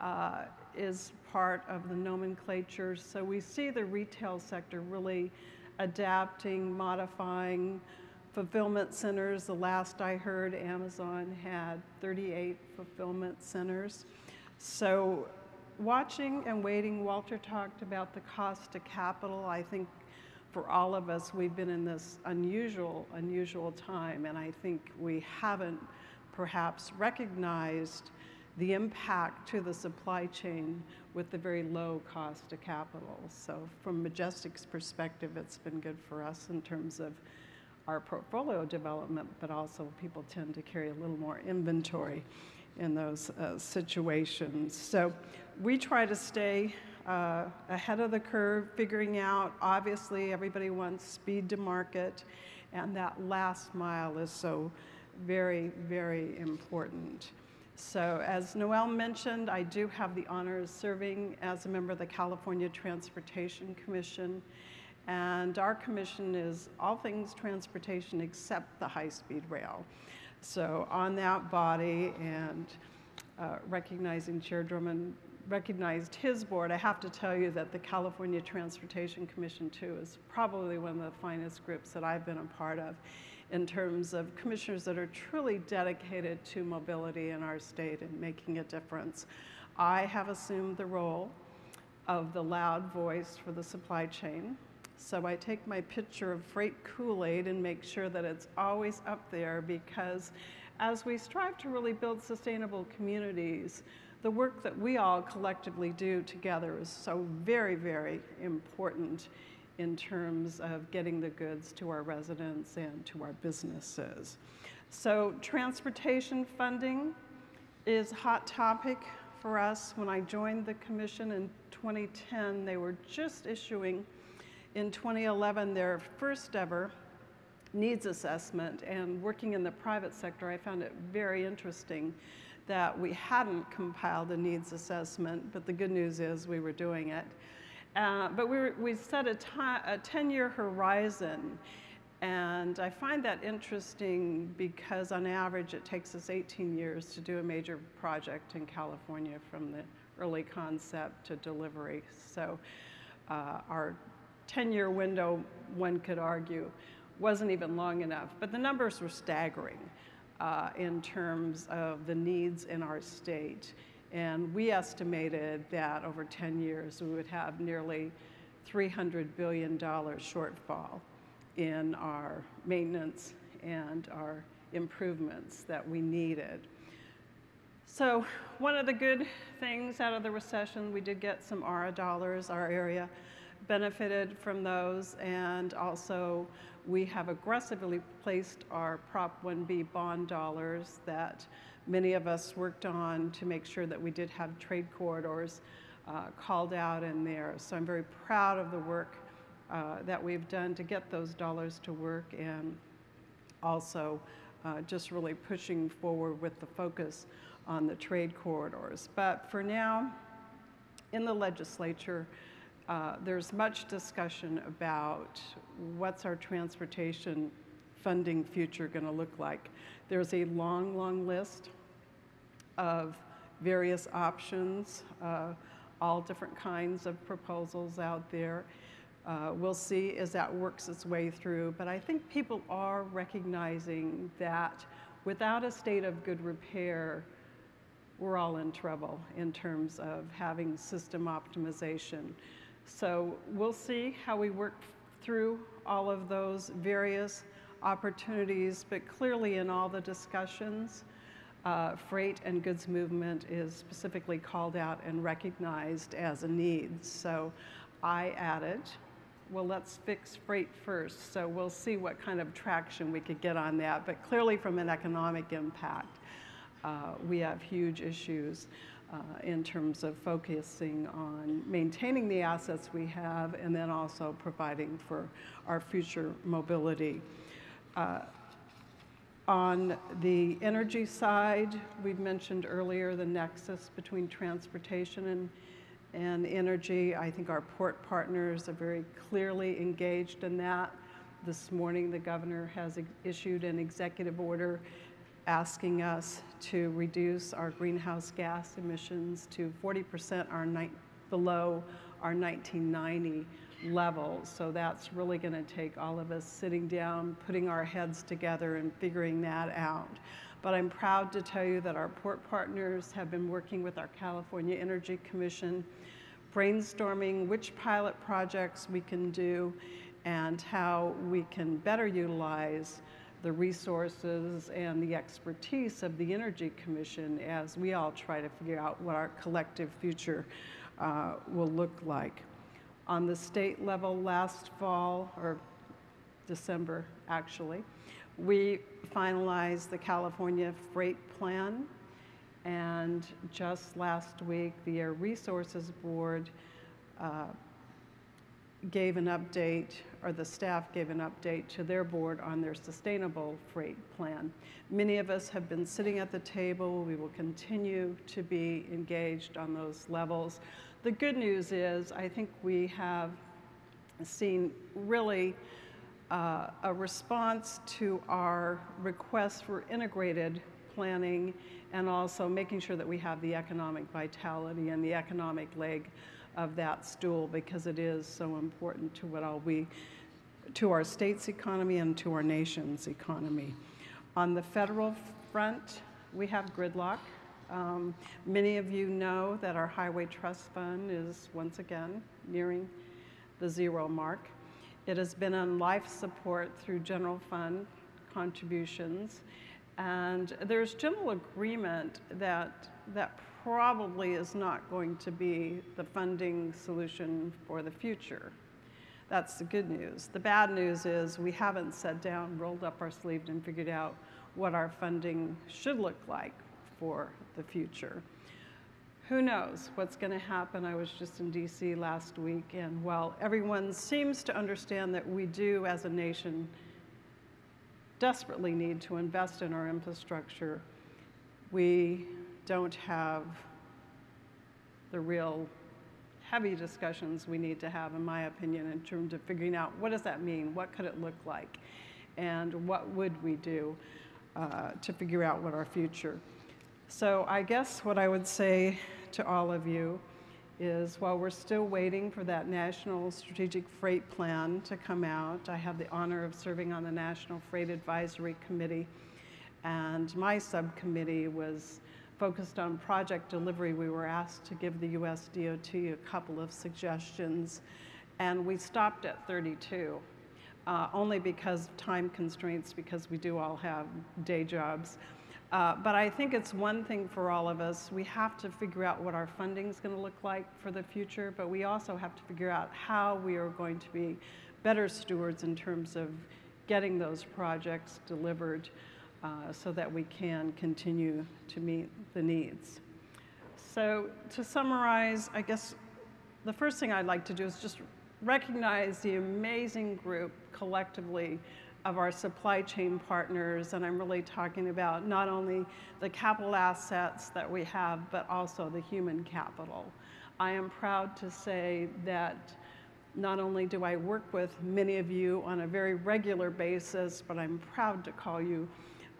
uh, is part of the nomenclature. So we see the retail sector really adapting, modifying fulfillment centers. The last I heard, Amazon had 38 fulfillment centers. So watching and waiting, Walter talked about the cost to capital. I think for all of us, we've been in this unusual, unusual time, and I think we haven't perhaps recognized the impact to the supply chain with the very low cost of capital. So from Majestic's perspective, it's been good for us in terms of our portfolio development, but also people tend to carry a little more inventory in those uh, situations. So we try to stay uh, ahead of the curve, figuring out, obviously, everybody wants speed to market, and that last mile is so very, very important. So as Noel mentioned, I do have the honor of serving as a member of the California Transportation Commission. And our commission is all things transportation except the high-speed rail. So on that body and uh, recognizing Chair Drummond recognized his board, I have to tell you that the California Transportation Commission, too, is probably one of the finest groups that I've been a part of in terms of commissioners that are truly dedicated to mobility in our state and making a difference. I have assumed the role of the loud voice for the supply chain. So I take my picture of freight Kool-Aid and make sure that it's always up there because as we strive to really build sustainable communities, the work that we all collectively do together is so very, very important in terms of getting the goods to our residents and to our businesses. So transportation funding is a hot topic for us. When I joined the commission in 2010, they were just issuing in 2011 their first ever needs assessment and working in the private sector, I found it very interesting that we hadn't compiled a needs assessment, but the good news is we were doing it. Uh, but we, we set a 10-year horizon, And I find that interesting because on average it takes us 18 years to do a major project in California from the early concept to delivery. So uh, our 10-year window, one could argue, wasn't even long enough. But the numbers were staggering uh, in terms of the needs in our state. And we estimated that over 10 years we would have nearly $300 billion shortfall in our maintenance and our improvements that we needed. So one of the good things out of the recession, we did get some ARA dollars. Our area benefited from those, and also we have aggressively placed our Prop 1B bond dollars that many of us worked on to make sure that we did have trade corridors uh, called out in there. So I'm very proud of the work uh, that we've done to get those dollars to work and also uh, just really pushing forward with the focus on the trade corridors. But for now, in the legislature, uh, there's much discussion about what's our transportation funding future going to look like. There's a long, long list of various options, uh, all different kinds of proposals out there. Uh, we'll see as that works its way through, but I think people are recognizing that without a state of good repair, we're all in trouble in terms of having system optimization. So we'll see how we work through all of those various opportunities, but clearly in all the discussions, uh, freight and goods movement is specifically called out and recognized as a need. So I added, well, let's fix freight first. So we'll see what kind of traction we could get on that. But clearly from an economic impact, uh, we have huge issues uh, in terms of focusing on maintaining the assets we have and then also providing for our future mobility. Uh, on the energy side, we've mentioned earlier the nexus between transportation and, and energy. I think our port partners are very clearly engaged in that. This morning, the governor has issued an executive order asking us to reduce our greenhouse gas emissions to 40% our below our 1990 levels. So that's really going to take all of us sitting down, putting our heads together and figuring that out. But I'm proud to tell you that our port partners have been working with our California Energy Commission, brainstorming which pilot projects we can do and how we can better utilize the resources and the expertise of the Energy Commission as we all try to figure out what our collective future uh, will look like. On the state level last fall, or December actually, we finalized the California Freight Plan and just last week the Air Resources Board uh, gave an update, or the staff gave an update to their board on their sustainable freight plan. Many of us have been sitting at the table. We will continue to be engaged on those levels. The good news is I think we have seen really uh, a response to our request for integrated planning and also making sure that we have the economic vitality and the economic leg of that stool because it is so important to what all we, to our state's economy and to our nation's economy. On the federal front, we have gridlock. Um, many of you know that our Highway Trust Fund is once again nearing the zero mark. It has been on life support through general fund contributions. And there's general agreement that that probably is not going to be the funding solution for the future. That's the good news. The bad news is we haven't sat down, rolled up our sleeves, and figured out what our funding should look like for the future. Who knows what's going to happen? I was just in DC last week, and while everyone seems to understand that we do as a nation desperately need to invest in our infrastructure, we don't have the real heavy discussions we need to have, in my opinion, in terms of figuring out what does that mean? What could it look like? and what would we do uh, to figure out what our future. So I guess what I would say to all of you is while we're still waiting for that National Strategic Freight Plan to come out, I have the honor of serving on the National Freight Advisory Committee, and my subcommittee was focused on project delivery. We were asked to give the US DOT a couple of suggestions, and we stopped at 32, uh, only because of time constraints, because we do all have day jobs. Uh, but I think it's one thing for all of us. We have to figure out what our funding is going to look like for the future, but we also have to figure out how we are going to be better stewards in terms of getting those projects delivered uh, so that we can continue to meet the needs. So to summarize, I guess the first thing I'd like to do is just recognize the amazing group collectively of our supply chain partners, and I'm really talking about not only the capital assets that we have, but also the human capital. I am proud to say that not only do I work with many of you on a very regular basis, but I'm proud to call you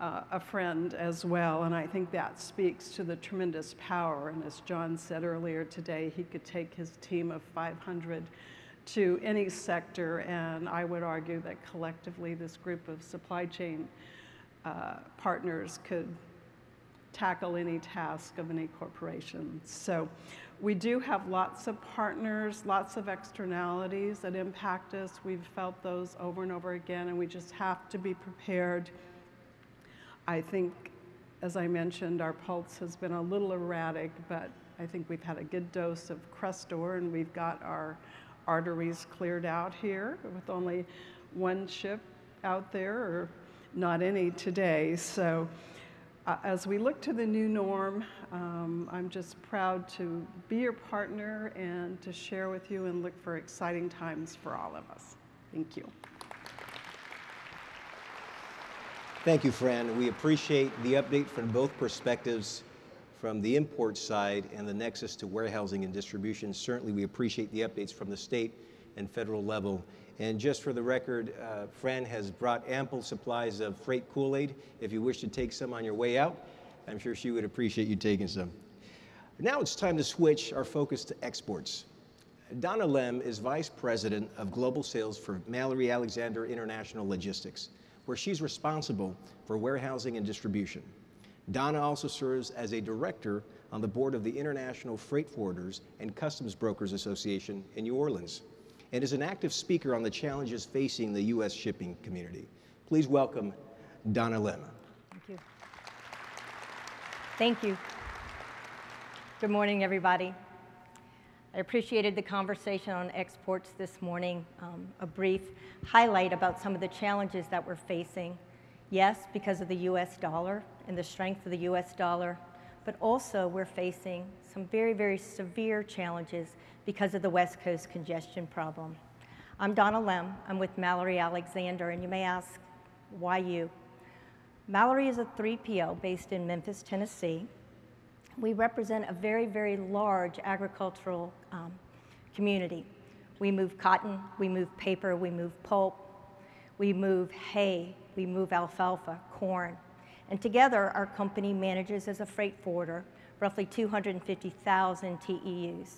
uh, a friend as well, and I think that speaks to the tremendous power. And as Jon said earlier today, he could take his team of 500 to any sector, and I would argue that collectively this group of supply chain uh, partners could tackle any task of any corporation. So we do have lots of partners, lots of externalities that impact us. We've felt those over and over again, and we just have to be prepared. I think, as I mentioned, our pulse has been a little erratic, but I think we've had a good dose of Crestor, and we've got our arteries cleared out here with only one ship out there or not any today. So uh, as we look to the new norm, um, I'm just proud to be your partner and to share with you and look for exciting times for all of us. Thank you. Thank you, Fran. We appreciate the update from both perspectives from the import side and the nexus to warehousing and distribution. Certainly, we appreciate the updates from the state and federal level. And just for the record, uh, Fran has brought ample supplies of freight Kool-Aid. If you wish to take some on your way out, I'm sure she would appreciate you taking some. Now it's time to switch our focus to exports. Donna Lemm is Vice President of Global Sales for Mallory Alexander International Logistics, where she's responsible for warehousing and distribution. Donna also serves as a director on the board of the International Freight Forwarders and Customs Brokers Association in New Orleans and is an active speaker on the challenges facing the U.S. shipping community. Please welcome Donna Lemm. Thank you. Thank you. Good morning, everybody. I appreciated the conversation on exports this morning, um, a brief highlight about some of the challenges that we're facing. Yes, because of the US dollar and the strength of the US dollar, but also we're facing some very, very severe challenges because of the West Coast congestion problem. I'm Donna Lemm. I'm with Mallory Alexander, and you may ask, why you? Mallory is a 3PL based in Memphis, Tennessee. We represent a very, very large agricultural um, community. We move cotton, we move paper, we move pulp, we move hay, we move alfalfa, corn, and together, our company manages as a freight forwarder roughly 250,000 TEUs.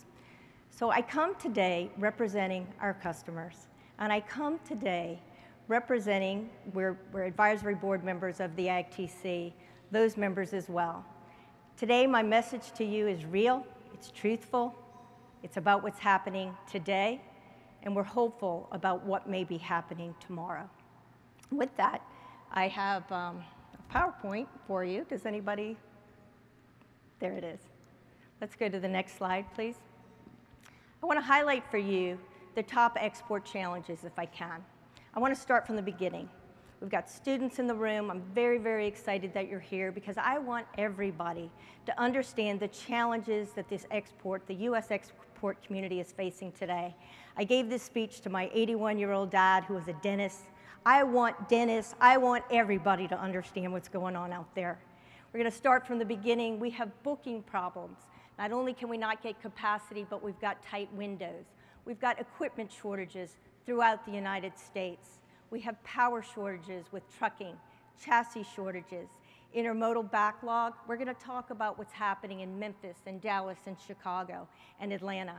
So I come today representing our customers, and I come today representing, we're, we're advisory board members of the AgTC, those members as well. Today, my message to you is real, it's truthful, it's about what's happening today, and we're hopeful about what may be happening tomorrow. With that, I have um, PowerPoint for you. Does anybody? There it is. Let's go to the next slide, please. I want to highlight for you the top export challenges if I can. I want to start from the beginning. We've got students in the room. I'm very, very excited that you're here because I want everybody to understand the challenges that this export, the U.S. export community is facing today. I gave this speech to my 81 year old dad who was a dentist I want dentists, I want everybody to understand what's going on out there. We're going to start from the beginning. We have booking problems. Not only can we not get capacity, but we've got tight windows. We've got equipment shortages throughout the United States. We have power shortages with trucking, chassis shortages, intermodal backlog. We're going to talk about what's happening in Memphis and Dallas and Chicago and Atlanta.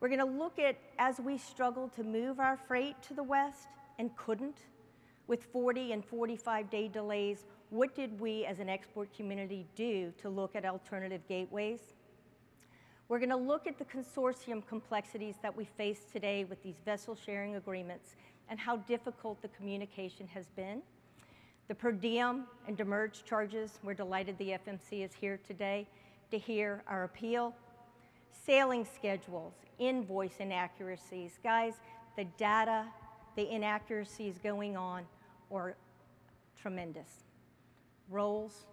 We're going to look at as we struggle to move our freight to the West and couldn't with 40 and 45 day delays, what did we as an export community do to look at alternative gateways? We're going to look at the consortium complexities that we face today with these vessel sharing agreements and how difficult the communication has been. The per diem and demurrage charges, we're delighted the FMC is here today to hear our appeal. Sailing schedules, invoice inaccuracies. Guys, the data, the inaccuracies going on are tremendous. Rolls,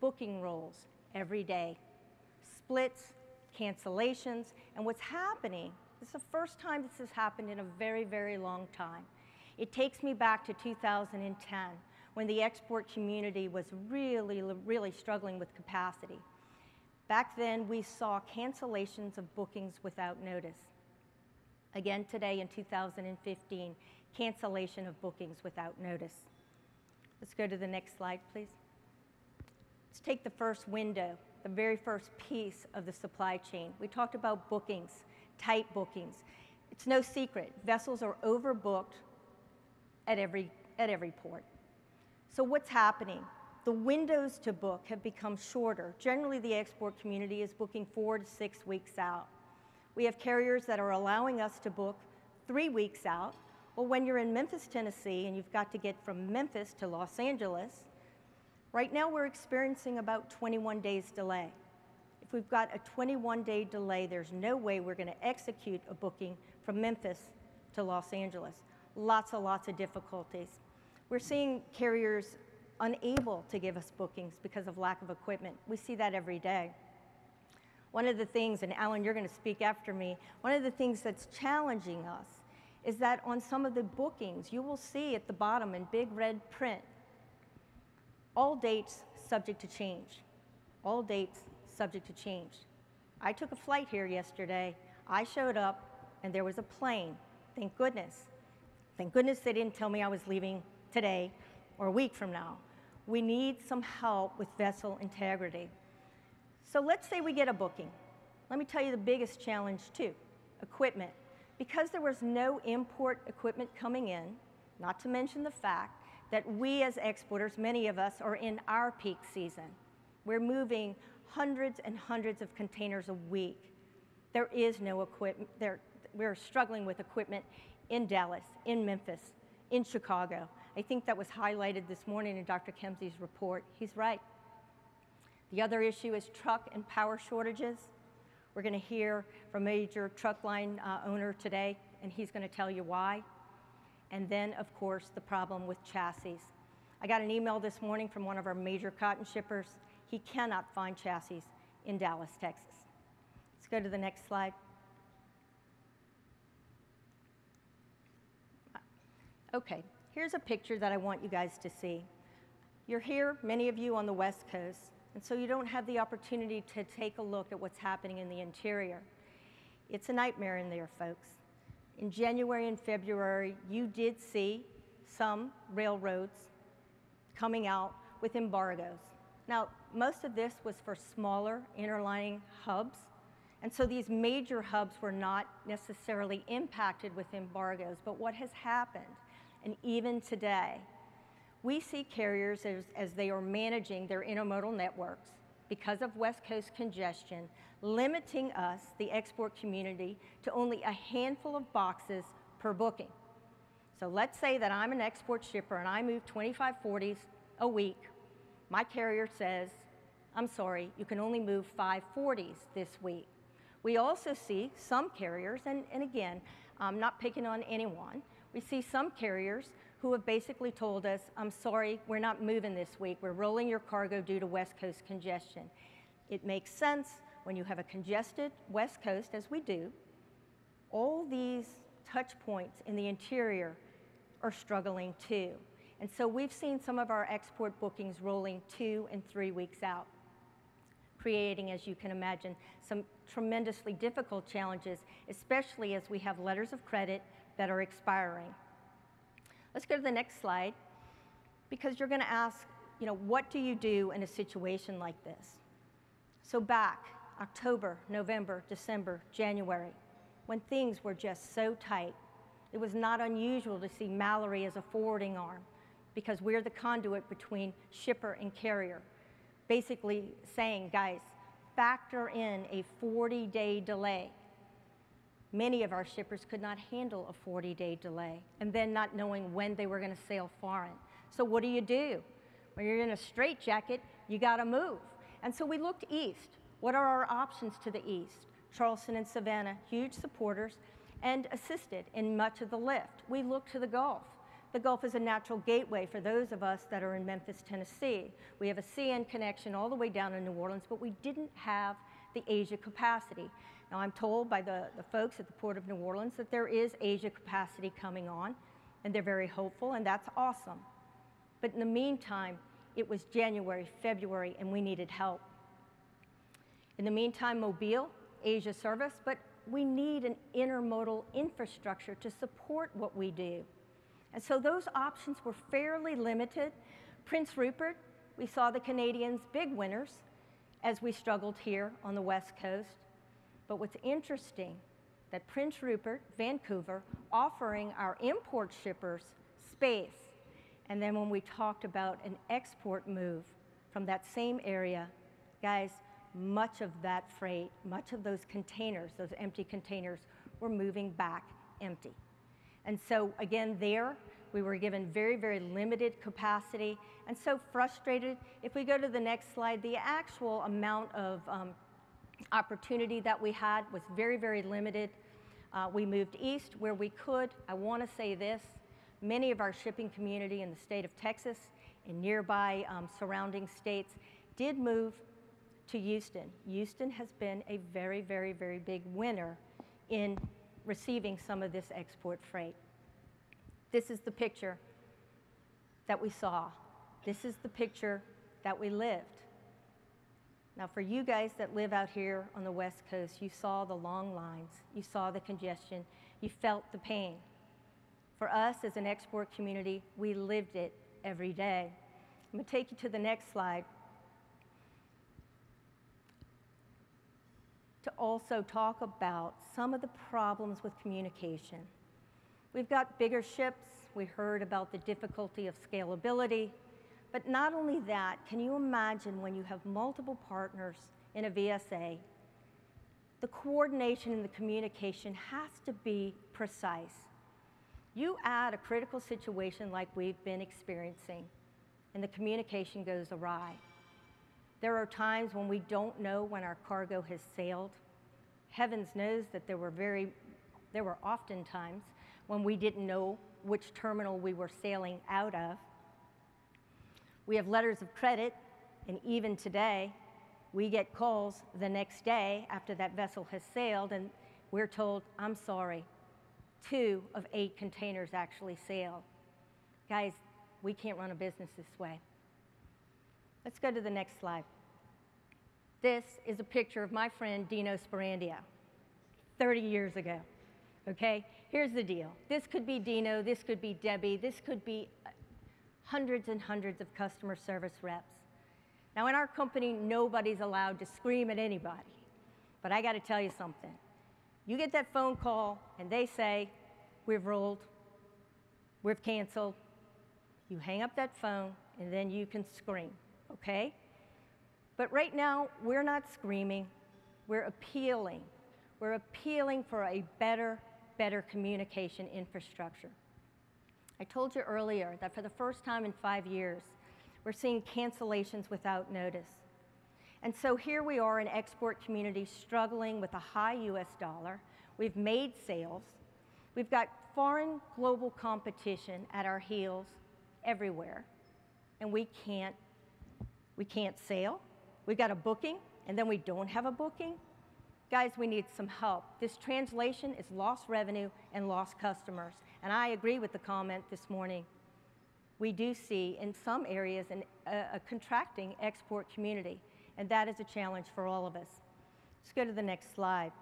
booking rolls every day, splits, cancellations, and what's happening, this is the first time this has happened in a very, very long time. It takes me back to 2010 when the export community was really, really struggling with capacity. Back then, we saw cancellations of bookings without notice. Again, today in 2015, cancellation of bookings without notice. Let's go to the next slide, please. Let's take the first window, the very first piece of the supply chain. We talked about bookings, tight bookings. It's no secret, vessels are overbooked at every, at every port. So what's happening? The windows to book have become shorter. Generally, the export community is booking four to six weeks out. We have carriers that are allowing us to book three weeks out. Well, when you're in Memphis, Tennessee, and you've got to get from Memphis to Los Angeles, right now we're experiencing about 21 days delay. If we've got a 21 day delay, there's no way we're going to execute a booking from Memphis to Los Angeles. Lots and lots of difficulties. We're seeing carriers unable to give us bookings because of lack of equipment. We see that every day. One of the things, and Allen, you're going to speak after me, one of the things that's challenging us is that on some of the bookings, you will see at the bottom in big red print, all dates subject to change. All dates subject to change. I took a flight here yesterday. I showed up and there was a plane. Thank goodness. Thank goodness they didn't tell me I was leaving today or a week from now. We need some help with vessel integrity. So let's say we get a booking. Let me tell you the biggest challenge too, equipment. Because there was no import equipment coming in, not to mention the fact that we as exporters, many of us are in our peak season. We're moving hundreds and hundreds of containers a week. There is no equipment, there, we're struggling with equipment in Dallas, in Memphis, in Chicago. I think that was highlighted this morning in Dr. Kemmsies' report. He's right. The other issue is truck and power shortages. We're going to hear from a major truck line uh, owner today, and he's going to tell you why. And then, of course, the problem with chassis. I got an email this morning from one of our major cotton shippers. He cannot find chassis in Dallas, Texas. Let's go to the next slide. Okay, here's a picture that I want you guys to see. You're here, many of you on the West Coast, and so you don't have the opportunity to take a look at what's happening in the interior. It's a nightmare in there, folks. In January and February, you did see some railroads coming out with embargoes. Now, most of this was for smaller interlining hubs, and so these major hubs were not necessarily impacted with embargoes. But what has happened and even today, we see carriers as, as they are managing their intermodal networks because of West Coast congestion, limiting us, the export community, to only a handful of boxes per booking. So let's say that I'm an export shipper and I move 25 40s a week. My carrier says, I'm sorry, you can only move 5 40s this week. We also see some carriers, and, and again, I'm not picking on anyone, we see some carriers who have basically told us, I'm sorry, we're not moving this week. We're rolling your cargo due to West Coast congestion. It makes sense when you have a congested West Coast, as we do, all these touch points in the interior are struggling too. And so we've seen some of our export bookings rolling two and three weeks out, creating, as you can imagine, some tremendously difficult challenges, especially as we have letters of credit that are expiring. Let's go to the next slide because you're going to ask, you know, what do you do in a situation like this? So back October, November, December, January, when things were just so tight, it was not unusual to see Mallory as a forwarding arm because we're the conduit between shipper and carrier, basically saying, guys, factor in a 40 day delay. Many of our shippers could not handle a 40 day delay and then not knowing when they were going to sail foreign. So, what do you do? When you're in a straitjacket, you got to move. And so we looked east. What are our options to the east? Charleston and Savannah, huge supporters, and assisted in much of the lift. We looked to the Gulf. The Gulf is a natural gateway for those of us that are in Memphis, Tennessee. We have a CN connection all the way down to New Orleans, but we didn't have the Asia capacity. Now, I'm told by the, the folks at the Port of New Orleans that there is Asia capacity coming on, and they're very hopeful, and that's awesome. But in the meantime, it was January, February, and we needed help. In the meantime, Mobile, Asia service, but we need an intermodal infrastructure to support what we do. And so those options were fairly limited. Prince Rupert, we saw the Canadians big winners as we struggled here on the West Coast. But what's interesting that Prince Rupert, Vancouver, offering our import shippers space. And then when we talked about an export move from that same area, guys, much of that freight, much of those containers, those empty containers, were moving back empty. And so again, there, we were given very, very limited capacity and so frustrated. If we go to the next slide, the actual amount of um, opportunity that we had was very, very limited. Uh, we moved east where we could. I want to say this many of our shipping community in the state of Texas and nearby um, surrounding states did move to Houston. Houston has been a very, very, very big winner in receiving some of this export freight. This is the picture that we saw. This is the picture that we lived. Now, for you guys that live out here on the West Coast, you saw the long lines, you saw the congestion, you felt the pain. For us as an export community, we lived it every day. I'm going to take you to the next slide. To also talk about some of the problems with communication. We've got bigger ships. We heard about the difficulty of scalability. But not only that, can you imagine when you have multiple partners in a VSA, the coordination and the communication has to be precise. You add a critical situation like we've been experiencing, and the communication goes awry. There are times when we don't know when our cargo has sailed. Heavens knows that there were very, there were often times when we didn't know which terminal we were sailing out of. We have letters of credit, and even today, we get calls the next day after that vessel has sailed, and we're told, I'm sorry, two of eight containers actually sailed. Guys, we can't run a business this way. Let's go to the next slide. This is a picture of my friend Dino Sperandia, 30 years ago. Okay, here's the deal. This could be Dino, this could be Debbie, this could be hundreds and hundreds of customer service reps. Now, in our company, nobody's allowed to scream at anybody. But I got to tell you something. You get that phone call and they say, We've rolled, we've canceled. You hang up that phone and then you can scream, okay? But right now, we're not screaming, we're appealing. We're appealing for a better, better communication infrastructure. I told you earlier that for the first time in five years, we're seeing cancellations without notice. And so here we are, an export community struggling with a high US dollar. We've made sales. We've got foreign global competition at our heels everywhere. And we can't, we can't sail. We've got a booking, and then we don't have a booking. Guys, we need some help. This translation is lost revenue and lost customers. And I agree with the comment this morning. We do see in some areas an, a, a contracting export community, and that is a challenge for all of us. Let's go to the next slide.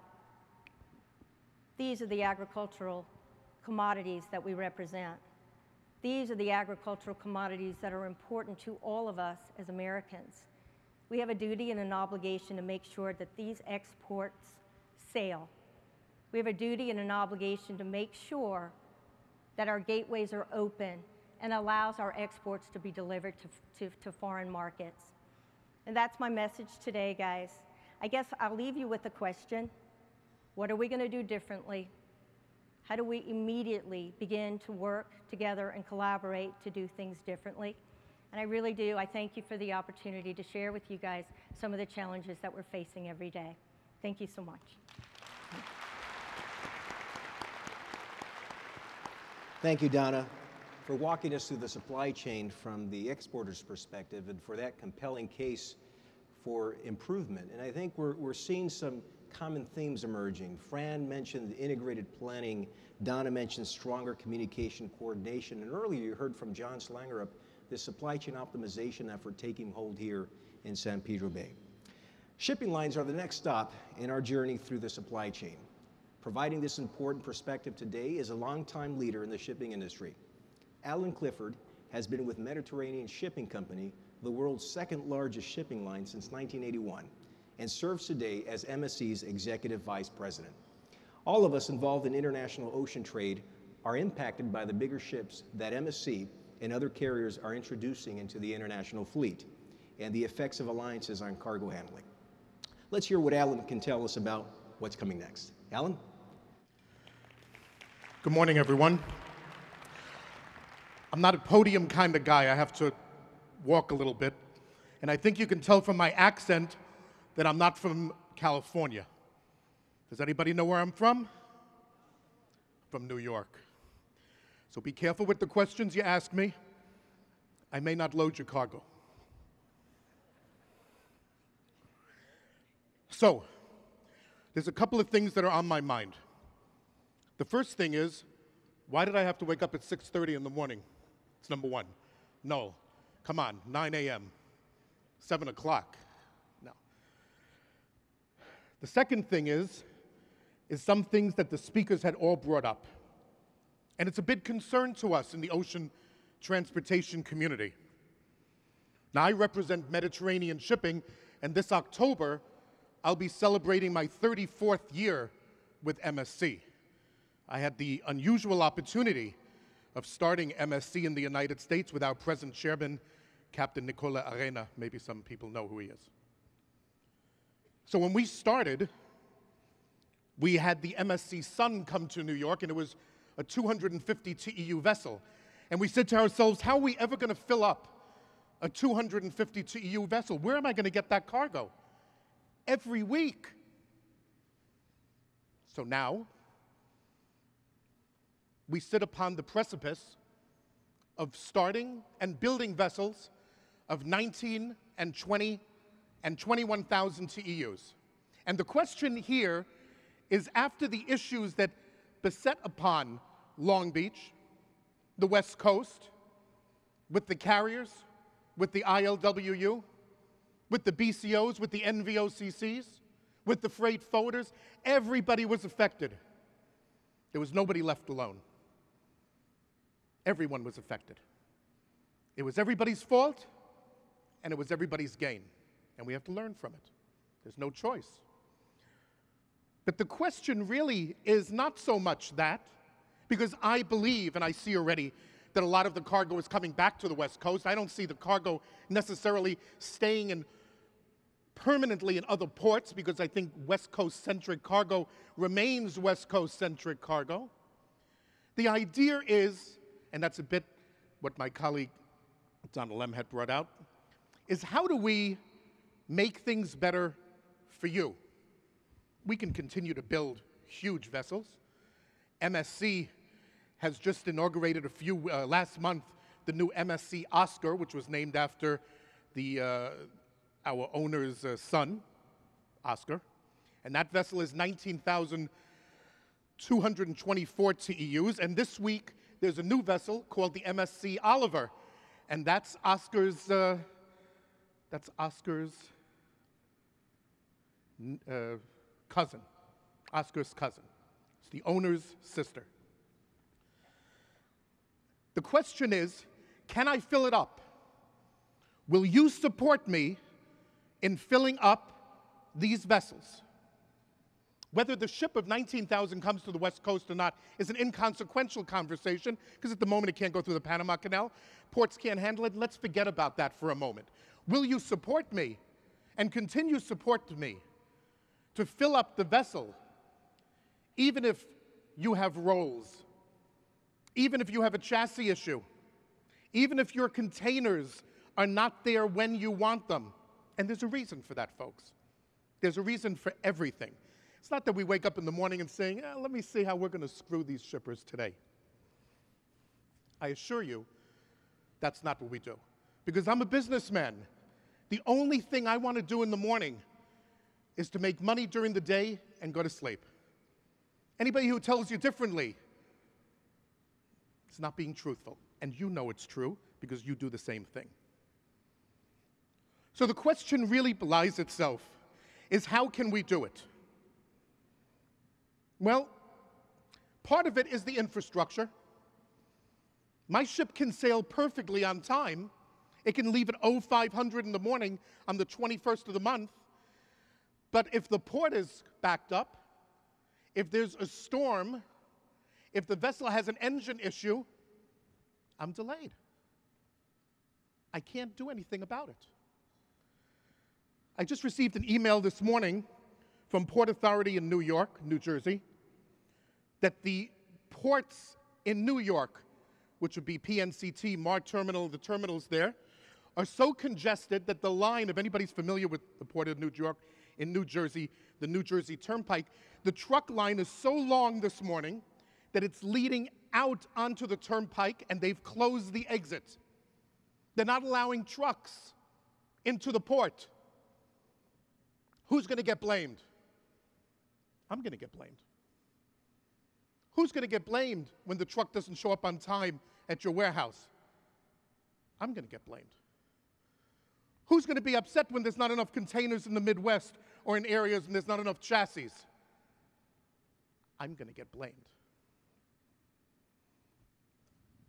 These are the agricultural commodities that we represent. These are the agricultural commodities that are important to all of us as Americans. We have a duty and an obligation to make sure that these exports sail. We have a duty and an obligation to make sure that our gateways are open and allows our exports to be delivered to, to, to foreign markets. And that's my message today, guys. I guess I'll leave you with a question. What are we going to do differently? How do we immediately begin to work together and collaborate to do things differently? And I really do. I thank you for the opportunity to share with you guys some of the challenges that we're facing every day. Thank you so much. Thank you, Donna, for walking us through the supply chain from the exporter's perspective and for that compelling case for improvement. And I think we're, we're seeing some common themes emerging. Fran mentioned integrated planning, Donna mentioned stronger communication coordination, and earlier you heard from Jon Slangerup the supply chain optimization effort taking hold here in San Pedro Bay. Shipping lines are the next stop in our journey through the supply chain. Providing this important perspective today is a longtime leader in the shipping industry. Allen Clifford has been with Mediterranean Shipping Company, the world's second largest shipping line since 1981, and serves today as MSC's Executive Vice President. All of us involved in international ocean trade are impacted by the bigger ships that MSC and other carriers are introducing into the international fleet and the effects of alliances on cargo handling. Let's hear what Allen can tell us about what's coming next. Allen? Good morning, everyone. I'm not a podium kind of guy. I have to walk a little bit. And I think you can tell from my accent that I'm not from California. Does anybody know where I'm from? From New York. So be careful with the questions you ask me. I may not load your cargo. So, there's a couple of things that are on my mind. The first thing is, why did I have to wake up at 6:30 in the morning? It's number one. No, come on, 9 a.m., 7 o'clock. No. The second thing is, is some things that the speakers had all brought up. And it's a big concern to us in the ocean transportation community. Now, I represent Mediterranean shipping, and this October, I'll be celebrating my 34th year with MSC. I had the unusual opportunity of starting MSC in the United States with our present chairman, Captain Nicola Arena. Maybe some people know who he is. So when we started, we had the MSC Sun come to New York, and it was a 250 TEU vessel. And we said to ourselves, how are we ever going to fill up a 250 TEU vessel? Where am I going to get that cargo? Every week. So now, we sit upon the precipice of starting and building vessels of 19 and 20 and 21,000 TEUs. And the question here is after the issues that beset upon Long Beach, the West Coast, with the carriers, with the ILWU, with the BCOs, with the NVOCCs, with the freight forwarders, everybody was affected. There was nobody left alone. Everyone was affected. It was everybody's fault, and it was everybody's gain. And we have to learn from it. There's no choice. But the question really is not so much that, because I believe, and I see already, that a lot of the cargo is coming back to the West Coast. I don't see the cargo necessarily staying in permanently in other ports because I think West Coast centric cargo remains West Coast centric cargo. The idea is, and that's a bit what my colleague Donald Lemm had brought out, is how do we make things better for you? we can continue to build huge vessels. MSC has just inaugurated a few, uh, last month, the new MSC Oscar, which was named after the, uh, our owner's uh, son, Oscar. And that vessel is 19,224 TEUs. And this week, there's a new vessel called the MSC Oliver. And that's Oscar's, uh, that's Oscar's, uh, cousin, Oscar's cousin. It's the owner's sister. The question is can I fill it up? Will you support me in filling up these vessels? Whether the ship of 19,000 comes to the West Coast or not is an inconsequential conversation because at the moment it can't go through the Panama Canal. Ports can't handle it. Let's forget about that for a moment. Will you support me and continue support me to fill up the vessel, even if you have rolls, even if you have a chassis issue, even if your containers are not there when you want them? And there's a reason for that, folks. There's a reason for everything. It's not that we wake up in the morning and saying, eh, let me see how we're going to screw these shippers today. I assure you, that's not what we do. Because I'm a businessman. The only thing I want to do in the morning is to make money during the day and go to sleep. Anybody who tells you differently is not being truthful. And you know it's true because you do the same thing. So the question really belies itself is how can we do it? Well, part of it is the infrastructure. My ship can sail perfectly on time. It can leave at 0500 in the morning on the 21st of the month. But if the port is backed up, if there's a storm, if the vessel has an engine issue, I'm delayed. I can't do anything about it. I just received an email this morning from Port Authority in New York, New Jersey, that the ports in New York, which would be PNCT, Maher Terminal, the terminals there, are so congested that the line, if anybody's familiar with the Port of New York in New Jersey, the New Jersey Turnpike, the truck line is so long this morning that it's leading out onto the turnpike and they've closed the exit. They're not allowing trucks into the port. Who's going to get blamed? I'm going to get blamed. Who's going to get blamed when the truck doesn't show up on time at your warehouse? I'm going to get blamed. Who's going to be upset when there's not enough containers in the Midwest or in areas and there's not enough chassis? I'm going to get blamed.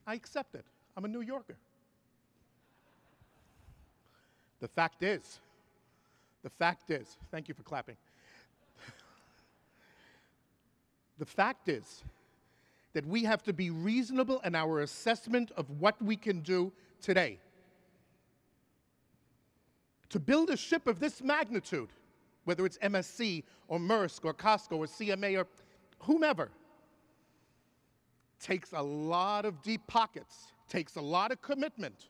I accept it. I'm a New Yorker. The fact is, the fact is, thank you for clapping. The fact is that we have to be reasonable in our assessment of what we can do today. To build a ship of this magnitude, whether it's MSC or Maersk or COSCO or CMA or whomever, takes a lot of deep pockets, takes a lot of commitment.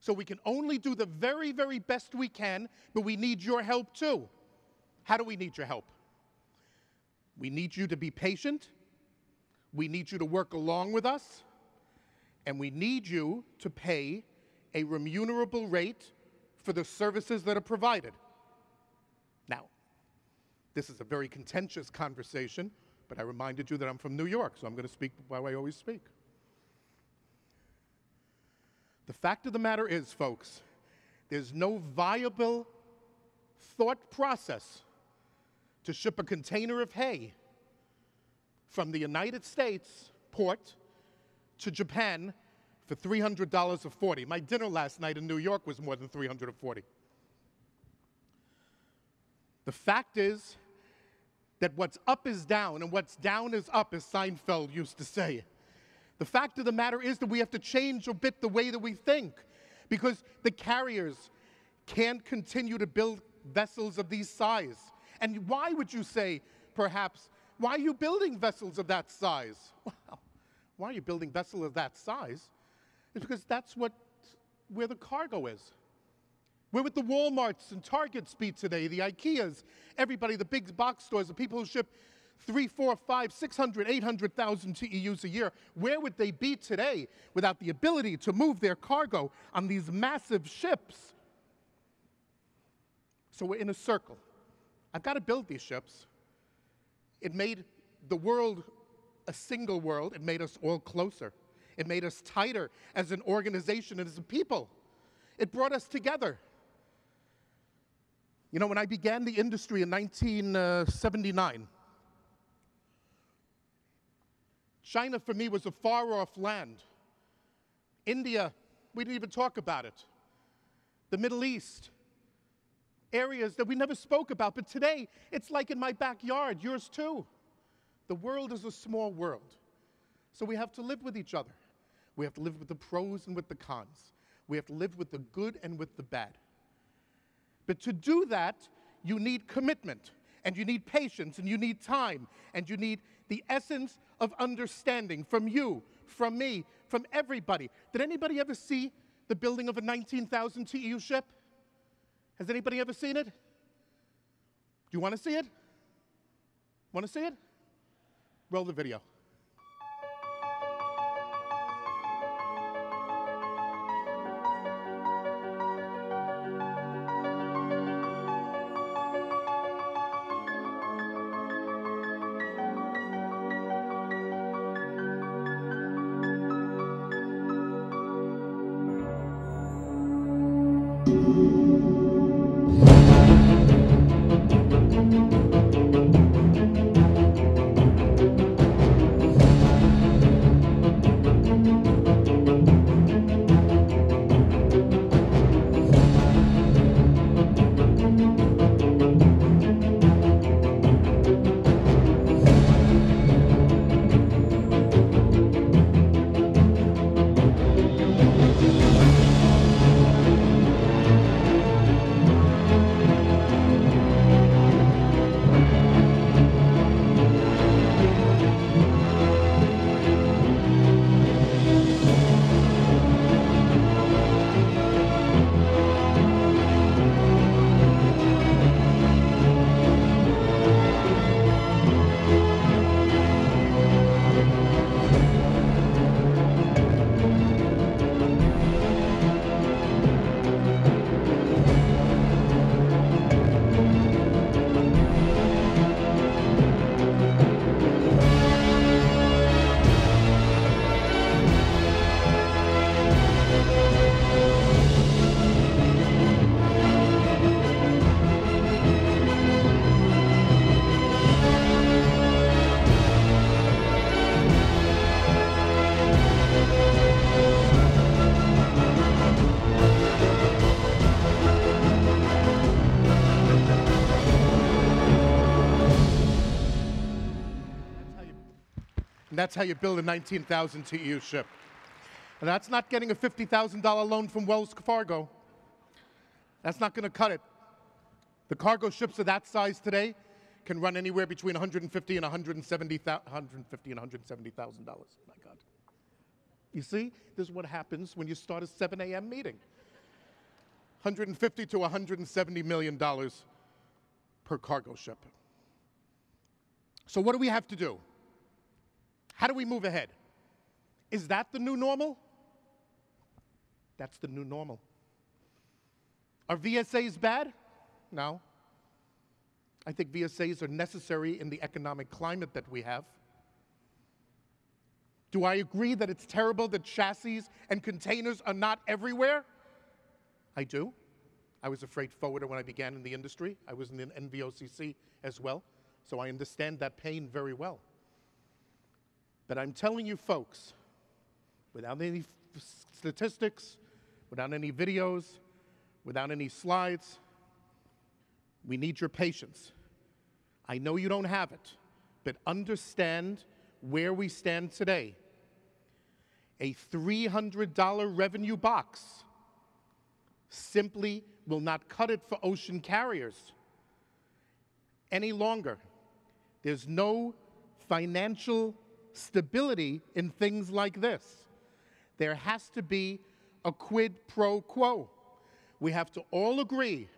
So we can only do the very, very best we can, but we need your help too. How do we need your help? We need you to be patient. We need you to work along with us. And we need you to pay a remunerable rate for the services that are provided. Now, this is a very contentious conversation, but I reminded you that I'm from New York, so I'm going to speak how I always speak. The fact of the matter is, folks, there's no viable thought process to ship a container of hay from the United States port to Japan for $300 a 40. My dinner last night in New York was more than 340. The fact is that what's up is down and what's down is up, as Seinfeld used to say. The fact of the matter is that we have to change a bit the way that we think because the carriers can't continue to build vessels of these size. And why would you say, perhaps, why are you building vessels of that size? Well, why are you building vessels of that size? It's because that's what, where the cargo is. We're with the Walmarts and Targets be today, the IKEAs, everybody, the big box stores, the people who ship three, four, five, 600, 800,000 TEUs a year. Where would they be today without the ability to move their cargo on these massive ships? So we're in a circle. I've got to build these ships. It made the world a single world. It made us all closer. It made us tighter as an organization and as a people. It brought us together. You know, when I began the industry in 1979, China for me was a far off land. India, we didn't even talk about it. The Middle East, areas that we never spoke about, but today it's like in my backyard, yours too. The world is a small world. So we have to live with each other. We have to live with the pros and with the cons. We have to live with the good and with the bad. But to do that, you need commitment, and you need patience, and you need time, and you need the essence of understanding from you, from me, from everybody. Did anybody ever see the building of a 19,000 TEU ship? Has anybody ever seen it? Do you want to see it? Want to see it? Roll the video. That's how you build a 19,000 TEU ship. And that's not getting a $50,000 loan from Wells Fargo. That's not going to cut it. The cargo ships of that size today can run anywhere between 150 and 170, 150 and 170,000 dollars. My God. You see, this is what happens when you start a 7 a.m. meeting. 150 to 170 million dollars per cargo ship. So what do we have to do? How do we move ahead? Is that the new normal? That's the new normal. Are VSAs bad? No. I think VSAs are necessary in the economic climate that we have. Do I agree that it's terrible that chassis and containers are not everywhere? I do. I was a freight forwarder when I began in the industry. I was in the NVOCC as well, so I understand that pain very well. But I'm telling you, folks, without any statistics, without any videos, without any slides, we need your patience. I know you don't have it, but understand where we stand today. A $300 revenue box simply will not cut it for ocean carriers any longer. There's no financial stability in things like this. There has to be a quid pro quo. We have to all agree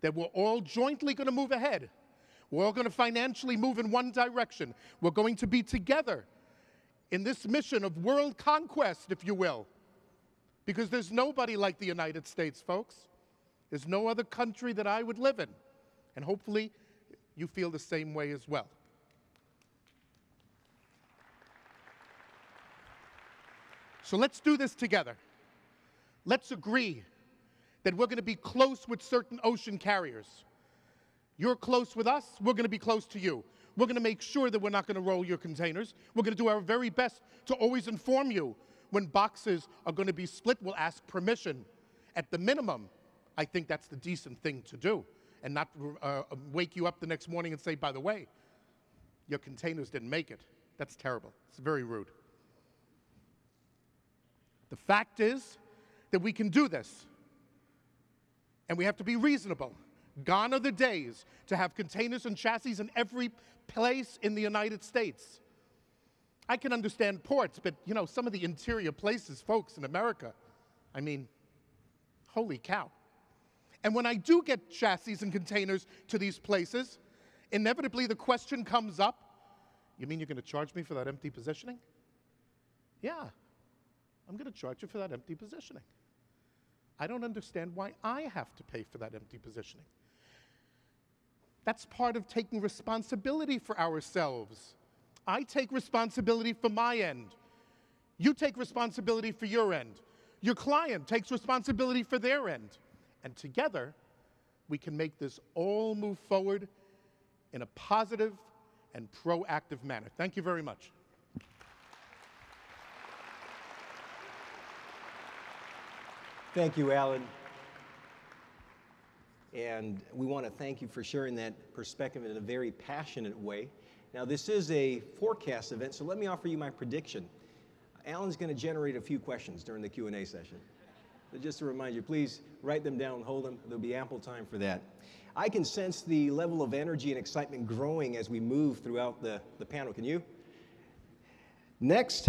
that we're all jointly going to move ahead. We're all going to financially move in one direction. We're going to be together in this mission of world conquest, if you will. Because there's nobody like the United States, folks. There's no other country that I would live in. And hopefully, you feel the same way as well. So let's do this together. Let's agree that we're going to be close with certain ocean carriers. You're close with us, we're going to be close to you. We're going to make sure that we're not going to roll your containers. We're going to do our very best to always inform you when boxes are going to be split. We'll ask permission. At the minimum, I think that's the decent thing to do and not uh, wake you up the next morning and say, by the way, your containers didn't make it. That's terrible. It's very rude. The fact is that we can do this, and we have to be reasonable. Gone are the days to have containers and chassis in every place in the United States. I can understand ports, but you know, some of the interior places, folks, in America, I mean, holy cow. And when I do get chassis and containers to these places, inevitably the question comes up you mean you're going to charge me for that empty positioning? Yeah, I'm going to charge you for that empty positioning. I don't understand why I have to pay for that empty positioning. That's part of taking responsibility for ourselves. I take responsibility for my end. You take responsibility for your end. Your client takes responsibility for their end. And together, we can make this all move forward in a positive and proactive manner. Thank you very much. Thank you, Allen. And we want to thank you for sharing that perspective in a very passionate way. Now, this is a forecast event, so let me offer you my prediction. Allen's going to generate a few questions during the Q&A session. But just to remind you, please write them down, hold them. There'll be ample time for that. I can sense the level of energy and excitement growing as we move throughout the, the panel. Can you? Next,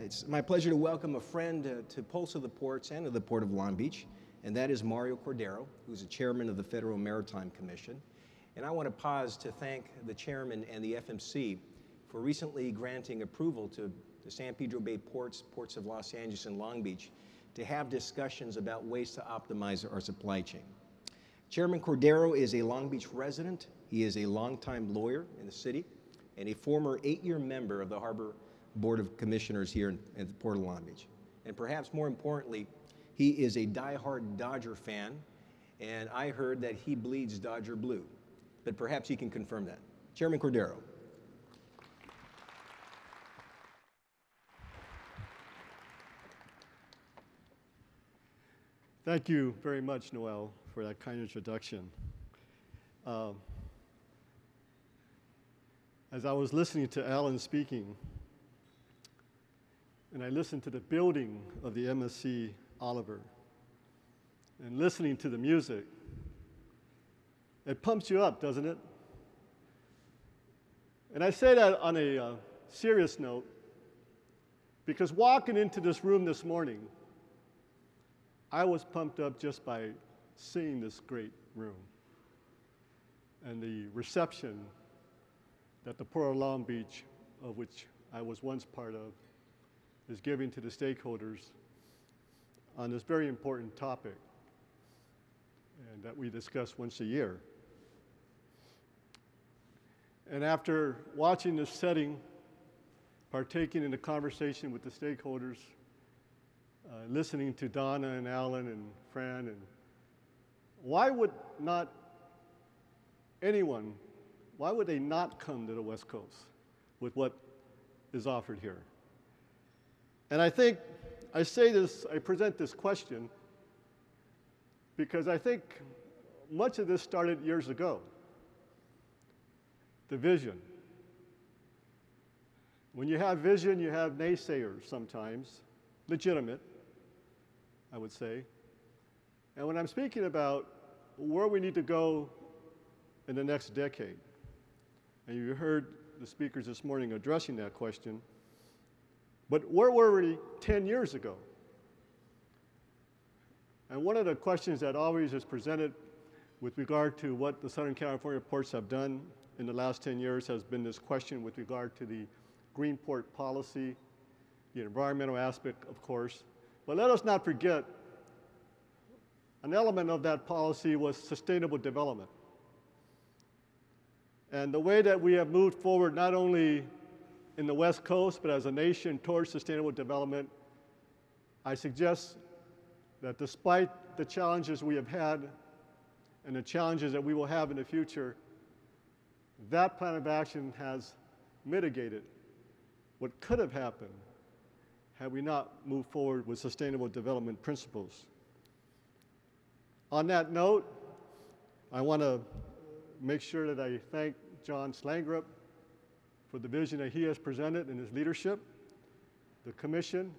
it's my pleasure to welcome a friend uh, to Pulse of the Ports and to the Port of Long Beach and that is Mario Cordero, who's the chairman of the Federal Maritime Commission. And I want to pause to thank the chairman and the FMC for recently granting approval to the San Pedro Bay ports, ports of Los Angeles and Long Beach, to have discussions about ways to optimize our supply chain. Chairman Cordero is a Long Beach resident. He is a longtime lawyer in the city and a former eight-year member of the Harbor Board of Commissioners here in, in the Port of Long Beach. And perhaps more importantly, he is a die-hard Dodger fan, and I heard that he bleeds Dodger blue. But perhaps he can confirm that. Chairman Cordero. Thank you very much, Noel, for that kind introduction. Um, as I was listening to Allen speaking, and I listened to the building of the MSC Oliver and listening to the music, it pumps you up, doesn't it? And I say that on a uh, serious note because walking into this room this morning, I was pumped up just by seeing this great room and the reception that the Port Long Beach, of which I was once part of, is giving to the stakeholders on this very important topic and that we discuss once a year. And after watching this setting, partaking in the conversation with the stakeholders, uh, listening to Donna and Allen and Fran, and why would not anyone, why would they not come to the West Coast with what is offered here? And I think I say this, I present this question because I think much of this started years ago. The vision. When you have vision, you have naysayers sometimes, legitimate, I would say. And when I'm speaking about where we need to go in the next decade, and you heard the speakers this morning addressing that question, but where were we 10 years ago? And one of the questions that always is presented with regard to what the Southern California ports have done in the last 10 years has been this question with regard to the green port policy, the environmental aspect, of course. But let us not forget an element of that policy was sustainable development. And the way that we have moved forward not only in the West Coast, but as a nation towards sustainable development, I suggest that despite the challenges we have had and the challenges that we will have in the future, That plan of action has mitigated what could have happened had we not moved forward with sustainable development principles. On that note, I want to make sure that I thank Jon Slangerup for the vision that he has presented in his leadership, the Commission,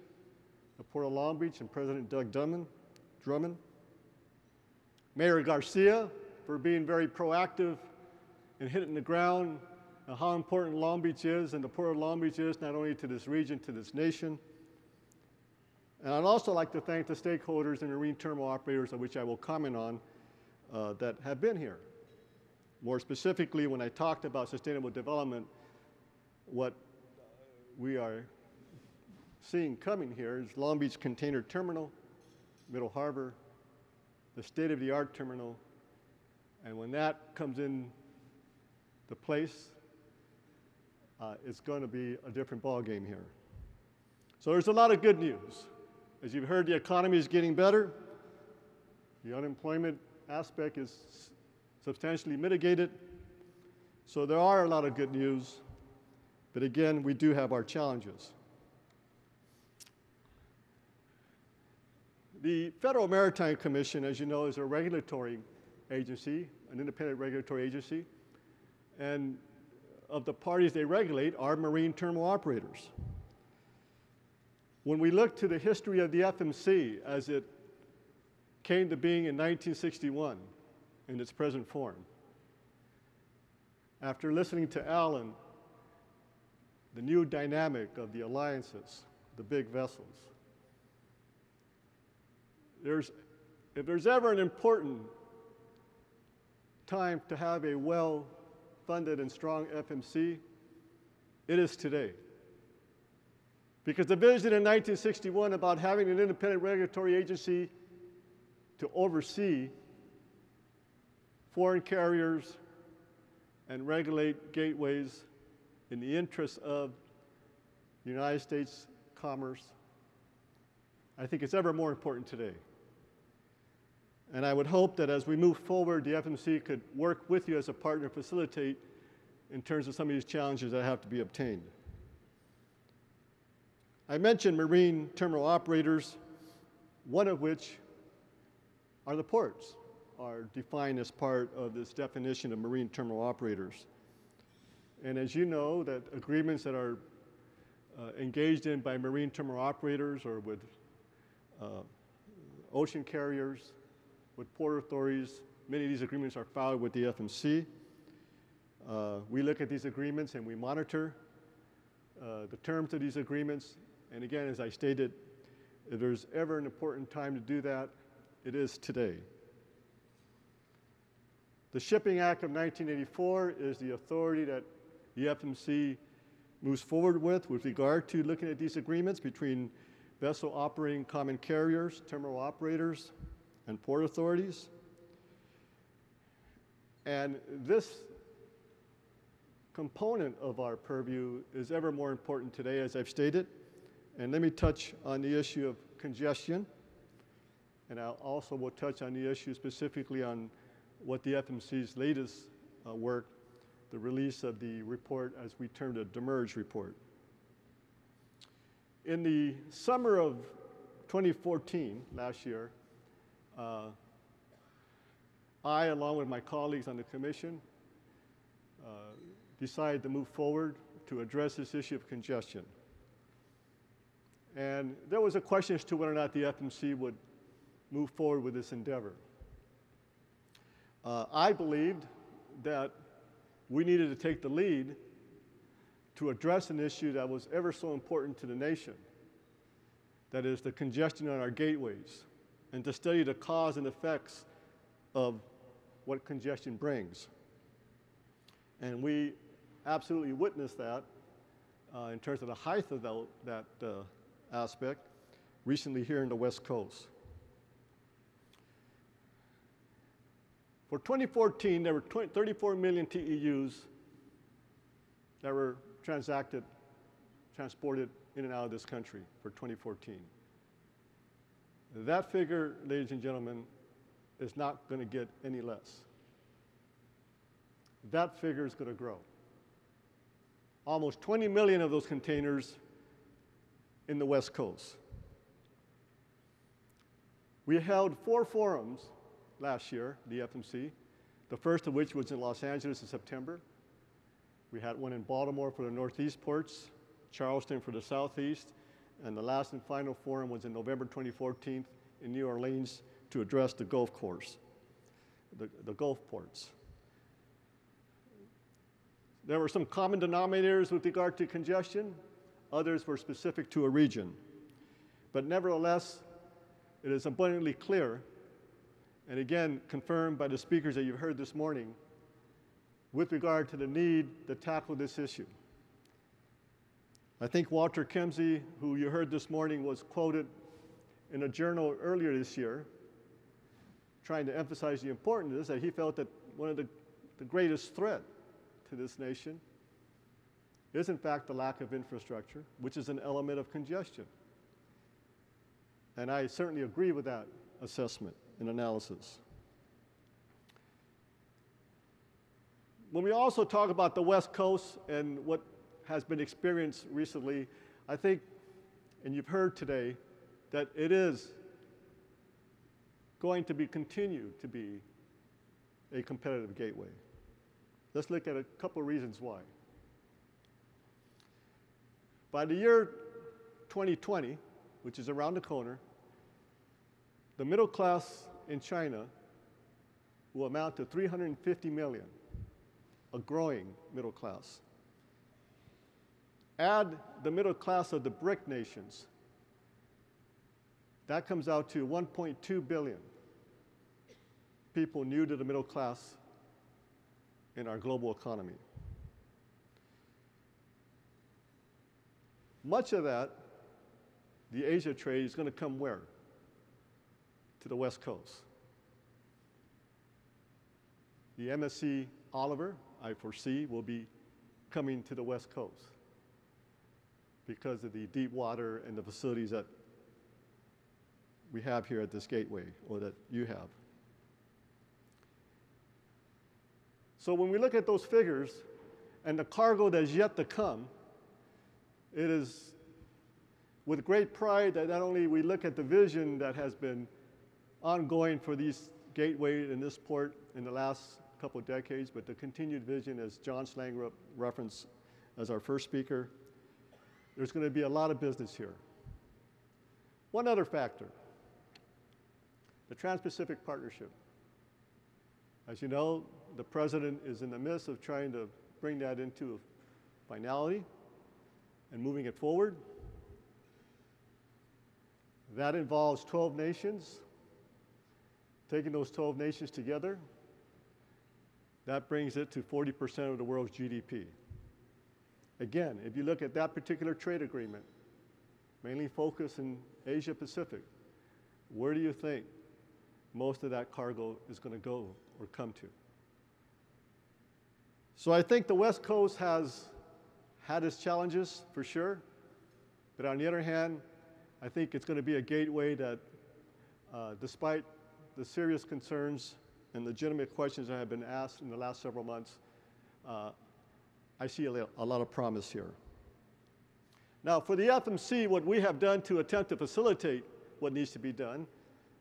the Port of Long Beach, and President Doug Drummond, Drummond. Mayor Garcia for being very proactive and hitting the ground and how important Long Beach is and the Port of Long Beach is not only to this region, to this nation. And I'd also like to thank the stakeholders and marine terminal operators, of which I will comment on, uh, that have been here. More specifically, when I talked about sustainable development, what we are seeing coming here is Long Beach Container Terminal, Middle Harbor, the state-of-the-art terminal, and when that comes in the place, uh, it's going to be a different ballgame here. So there's a lot of good news. As you've heard, the economy is getting better. The unemployment aspect is substantially mitigated. So there are a lot of good news. But again, we do have our challenges. The Federal Maritime Commission, as you know, is a regulatory agency, an independent regulatory agency. And of the parties they regulate are marine terminal operators. When we look to the history of the FMC as it came to being in 1961 in its present form, after listening to Allen, the new dynamic of the alliances, the big vessels, there's, if there's ever an important time to have a well funded and strong FMC, it is today. Because the vision in 1961 about having an independent regulatory agency to oversee foreign carriers and regulate gateways in the interest of United States commerce, I think it's ever more important today. And I would hope that as we move forward, the FMC could work with you as a partner, facilitate in terms of some of these challenges that have to be obtained. I mentioned marine terminal operators, one of which are the ports, are defined as part of this definition of marine terminal operators. And as you know, that agreements that are uh, engaged in by marine terminal operators or with uh, ocean carriers with port authorities. Many of these agreements are filed with the FMC. Uh, we look at these agreements and we monitor uh, the terms of these agreements. And again, as I stated, if there's ever an important time to do that, it is today. The Shipping Act of 1984 is the authority that the FMC moves forward with with regard to looking at these agreements between vessel operating common carriers, terminal operators, and port authorities. And this component of our purview is ever more important today, as I've stated. And let me touch on the issue of congestion. And I also will touch on the issue specifically on what the FMC's latest uh, work, the release of the report as we termed it, Demurrage report. In the summer of 2014, last year, uh, I, along with my colleagues on the commission, uh, decided to move forward to address this issue of congestion. And there was a question as to whether or not the FMC would move forward with this endeavor. Uh, I believed that we needed to take the lead to address an issue that was ever so important to the nation. That is the congestion on our gateways and to study the cause and effects of what congestion brings. And we absolutely witnessed that uh, in terms of the height of the, that uh, aspect recently here in the West Coast. For 2014, there were 20, 34 million TEUs that were transacted, transported in and out of this country for 2014. That figure, ladies and gentlemen, is not going to get any less. that figure is going to grow. Almost 20 million of those containers in the West Coast. We held four forums last year, the FMC, the first of which was in Los Angeles in September. We had one in Baltimore for the Northeast ports, Charleston for the Southeast, and the last and final forum was in November 2014 in New Orleans to address the Gulf course, the, the Gulf ports. There were some common denominators with regard to congestion, others were specific to a region. But nevertheless, it is abundantly clear, and again confirmed by the speakers that you've heard this morning, with regard to the need to tackle this issue. I think Walter Kemmsies, who you heard this morning, was quoted in a journal earlier this year, trying to emphasize the importance of this, that he felt that one of the, the greatest threat to this nation is in fact the lack of infrastructure, which is an element of congestion. And I certainly agree with that assessment and analysis. When we also talk about the West Coast and what has been experienced recently, I think, and you've heard today, that it is going to be continued to be a competitive gateway. Let's look at a couple of reasons why. By the year 2020, which is around the corner, the middle class in China will amount to 350 million, a growing middle class. Add the middle class of the BRIC nations, that comes out to 1.2 billion people new to the middle class in our global economy. Much of that, the Asia trade, is going to come where? To the West Coast. The MSC Oliver, I foresee, will be coming to the West Coast because of the deep water and the facilities that we have here at this gateway, or that you have. So when we look at those figures and the cargo that's yet to come, it is with great pride that not only we look at the vision that has been ongoing for these gateway in this port in the last couple of decades, but the continued vision, as Jon Slang referenced as our first speaker, there's going to be a lot of business here. One other factor the Trans Pacific Partnership. As you know, the president is in the midst of trying to bring that into finality and moving it forward. That involves 12 nations, taking those 12 nations together. That brings it to 40% of the world's GDP. Again, if you look at that particular trade agreement, mainly focused in Asia Pacific, where do you think most of that cargo is going to go or come to? So I think the West Coast has had its challenges for sure, but on the other hand, I think it's going to be a gateway that, uh, despite the serious concerns and legitimate questions that have been asked in the last several months, uh, I see a, a lot of promise here. Now, for the FMC, what we have done to attempt to facilitate what needs to be done,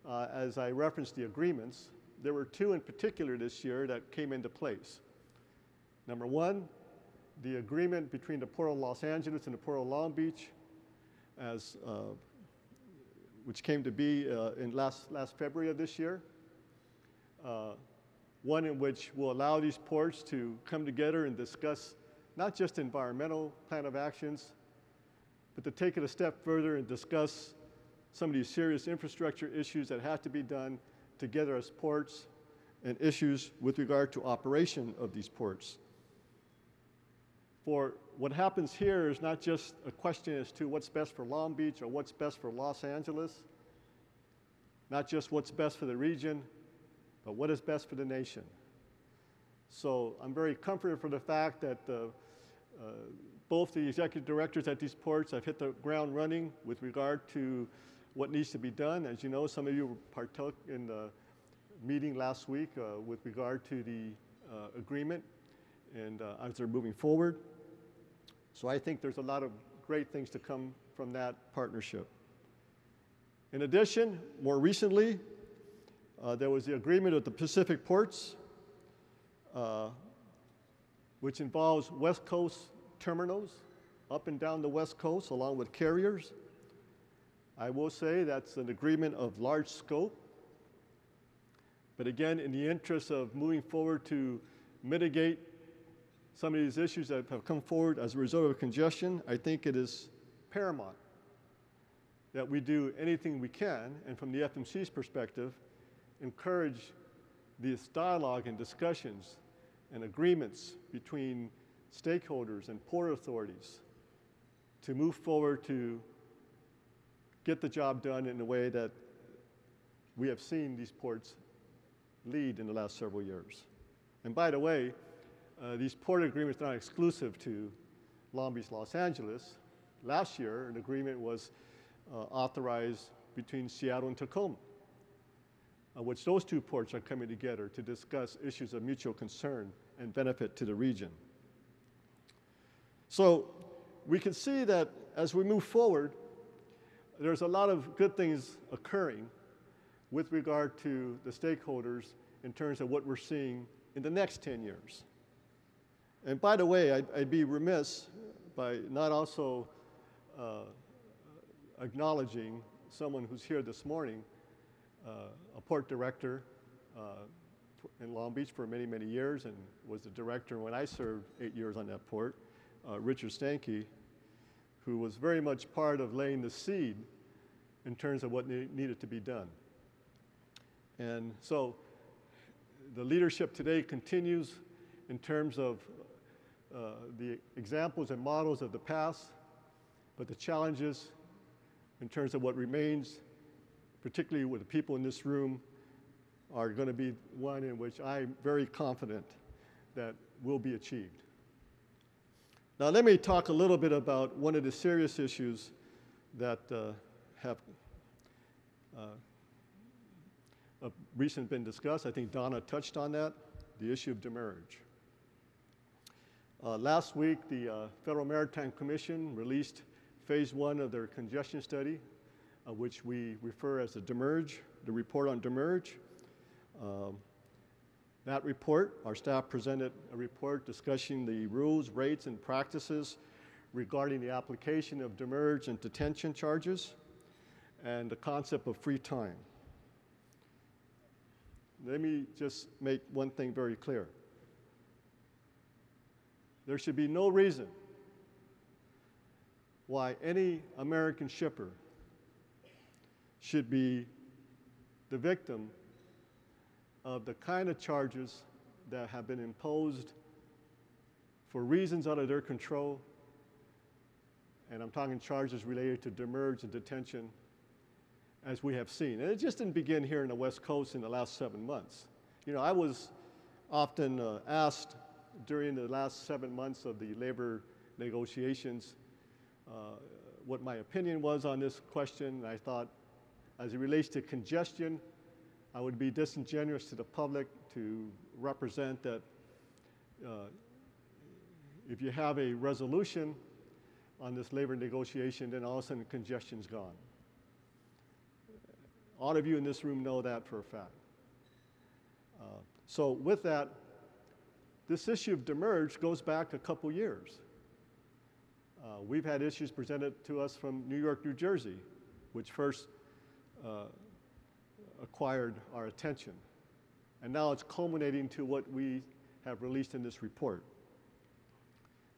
uh, as I referenced the agreements, there were two in particular this year that came into place. Number one, the agreement between the Port of Los Angeles and the Port of Long Beach, as, uh, which came to be uh, in last, last February of this year. Uh, one in which will allow these ports to come together and discuss not just environmental plan of actions, but to take it a step further and discuss some of these serious infrastructure issues that have to be done together as ports and issues with regard to operation of these ports. For what happens here is not just a question as to what's best for Long Beach or what's best for Los Angeles, not just what's best for the region, but what is best for the nation. So I'm very comforted for the fact that uh, uh, both the executive directors at these ports have hit the ground running with regard to what needs to be done. As you know, some of you partook in the meeting last week uh, with regard to the uh, agreement and uh, as they're moving forward. So I think there's a lot of great things to come from that partnership. In addition, more recently, uh, there was the agreement with the Pacific Ports, uh, which involves West Coast terminals up and down the West Coast, along with carriers. I will say that's an agreement of large scope. But again, in the interest of moving forward to mitigate some of these issues that have come forward as a result of congestion, I think it is paramount that we do anything we can, and from the FMC's perspective, encourage this dialogue and discussions and agreements between stakeholders and port authorities to move forward to get the job done in a way that we have seen these ports lead in the last several years. And by the way, uh, these port agreements are not exclusive to Long Beach, Los Angeles. Last year, an agreement was uh, authorized between Seattle and Tacoma, uh, which those two ports are coming together to discuss issues of mutual concern and benefit to the region. So we can see that as we move forward, there's a lot of good things occurring with regard to the stakeholders in terms of what we're seeing in the next 10 years. And by the way, I'd, I'd be remiss by not also uh, acknowledging someone who's here this morning, uh, a port director uh, in Long Beach for many, many years and was the director when I served eight years on that port, uh, Richard Steinke, who was very much part of laying the seed in terms of what ne needed to be done. And so the leadership today continues in terms of uh, the examples and models of the past, but the challenges in terms of what remains, particularly with the people in this room, are going to be one in which I'm very confident that will be achieved. Now, let me talk a little bit about one of the serious issues that uh, have uh, recently been discussed. I think Donna touched on that, the issue of demurrage. Uh, last week, the uh, Federal Maritime Commission released phase one of their congestion study, uh, which we refer as the demurrage, the report on demurrage. Um, that report, our staff presented a report discussing the rules, rates, and practices regarding the application of demurrage and detention charges and the concept of free time. Let me just make one thing very clear. There should be no reason why any American shipper should be the victim of the kind of charges that have been imposed for reasons out of their control. And I'm talking charges related to demurrage and detention, as we have seen. And it just didn't begin here in the West Coast in the last seven months. You know, I was often uh, asked during the last seven months of the labor negotiations uh, what my opinion was on this question. I thought, as it relates to congestion, I would be disingenuous to the public to represent that uh, if you have a resolution on this labor negotiation, then all of a sudden congestion's gone. All of you in this room know that for a fact. Uh, so with that, this issue of demurrage goes back a couple years. Uh, we've had issues presented to us from New York, New Jersey, which first uh, acquired our attention. And now it's culminating to what we have released in this report.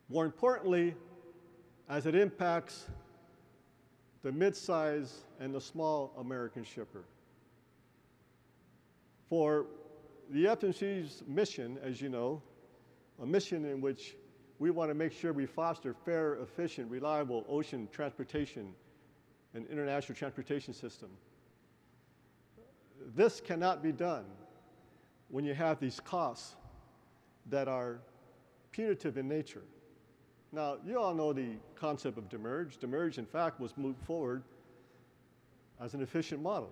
More importantly, as it impacts the mid-size and the small American shipper. For the FMC's mission, as you know, a mission in which we want to make sure we foster fair, efficient, reliable ocean transportation and international transportation system. This cannot be done when you have these costs that are punitive in nature. Now, you all know the concept of demurrage. Demurrage, in fact, was moved forward as an efficient model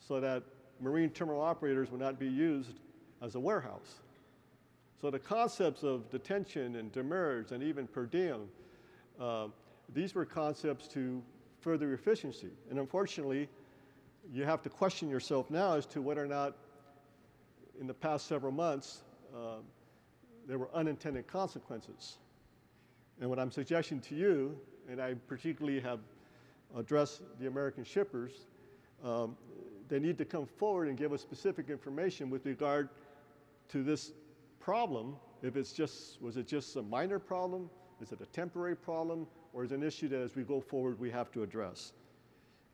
so that marine terminal operators would not be used as a warehouse. So the concepts of detention and demurrage and even per diem, uh, these were concepts to further efficiency. And unfortunately, you have to question yourself now as to whether or not in the past several months uh, there were unintended consequences. And what I'm suggesting to you, and I particularly have addressed the American shippers, um, they need to come forward and give us specific information with regard to this problem. If it's just, was it just a minor problem? Is it a temporary problem? Or is it an issue that as we go forward we have to address?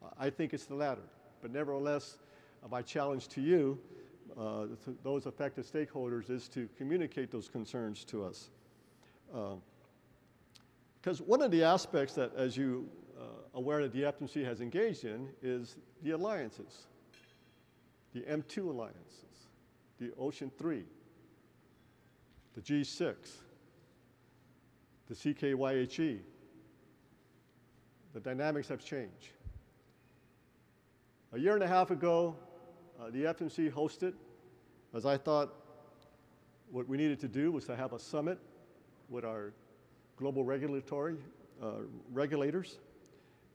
Uh, I think it's the latter. But nevertheless, uh, my challenge to you, uh, to those affected stakeholders, is to communicate those concerns to us. Because one of the aspects that, as you uh, aware that the FMC has engaged in is the alliances, the M2 alliances, the Ocean 3, the G6, the CKYHE. The dynamics have changed. A year and a half ago, uh, the FMC hosted, as I thought what we needed to do was to have a summit with our global regulatory uh, regulators,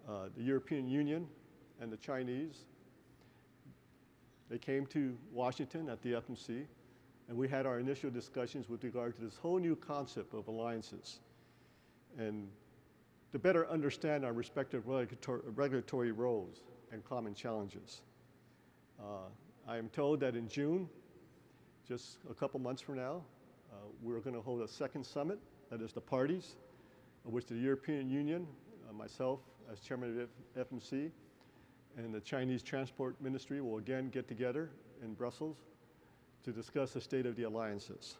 uh, the European Union and the Chinese. They came to Washington at the FMC, and we had our initial discussions with regard to this whole new concept of alliances. And to better understand our respective regulatory, roles and common challenges. Uh, I am told that in June, just a couple months from now, uh, we're going to hold a second summit, that is the parties, of which the European Union, uh, myself as chairman of F FMC, and the Chinese Transport Ministry will again get together in Brussels to discuss the state of the alliances.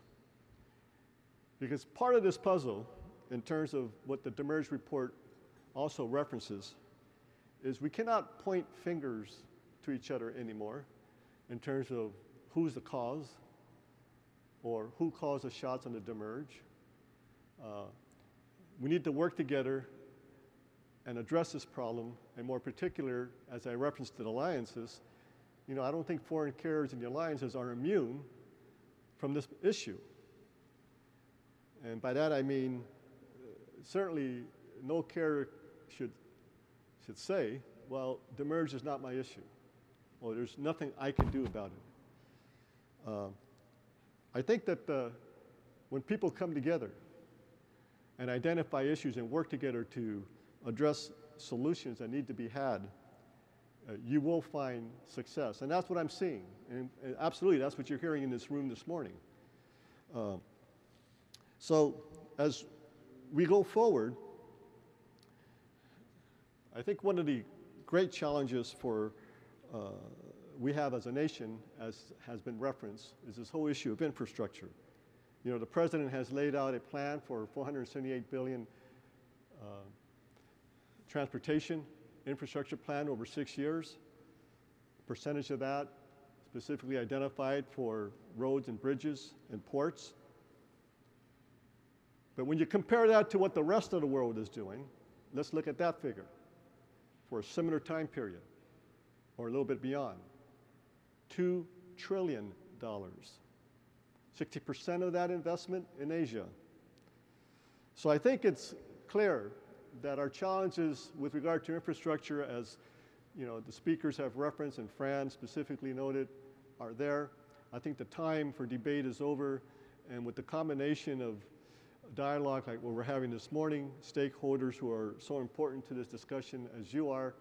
Because part of this puzzle, in terms of what the Demurrage report also references, is we cannot point fingers to each other anymore in terms of who's the cause or who caused the shots on the demurrage. Uh, we need to work together and address this problem, and more particular, as I referenced the alliances, you know, I don't think foreign carriers and the alliances are immune from this issue. And by that I mean, uh, certainly no carrier should, should say, well, demurrage is not my issue, or there's nothing I can do about it. Uh, I think that uh, when people come together and identify issues and work together to address solutions that need to be had, uh, you will find success. And that's what I'm seeing. And, and, absolutely, that's what you're hearing in this room this morning. Uh, so, as we go forward, I think one of the great challenges for uh, we have as a nation, as has been referenced, is this whole issue of infrastructure. You know, the president has laid out a plan for 478 billion uh, transportation infrastructure plan over six years. Percentage of that specifically identified for roads and bridges and ports. But when you compare that to what the rest of the world is doing, let's look at that figure for a similar time period or a little bit beyond. $2 trillion. 60% of that investment in Asia. So I think it's clear that our challenges with regard to infrastructure, as you know, the speakers have referenced and Fran specifically noted, are there. I think the time for debate is over, and with the combination of dialogue like what we're having this morning, stakeholders who are so important to this discussion as you are,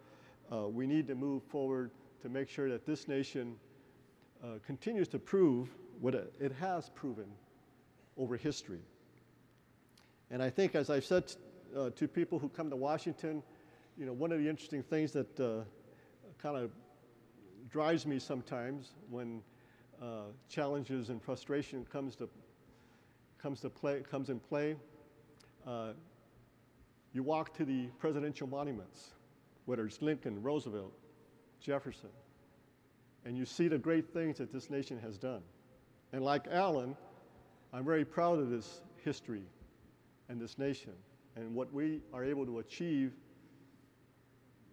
uh, we need to move forward to make sure that this nation uh, continues to prove what it has proven over history. And I think, as I've said uh, to people who come to Washington, you know, one of the interesting things that uh, kind of drives me sometimes when uh, challenges and frustration comes to comes to play comes in play. Uh, you walk to the presidential monuments, whether it's Lincoln, Roosevelt, Jefferson, and you see the great things that this nation has done. And like Allen, I'm very proud of this history and this nation and what we are able to achieve.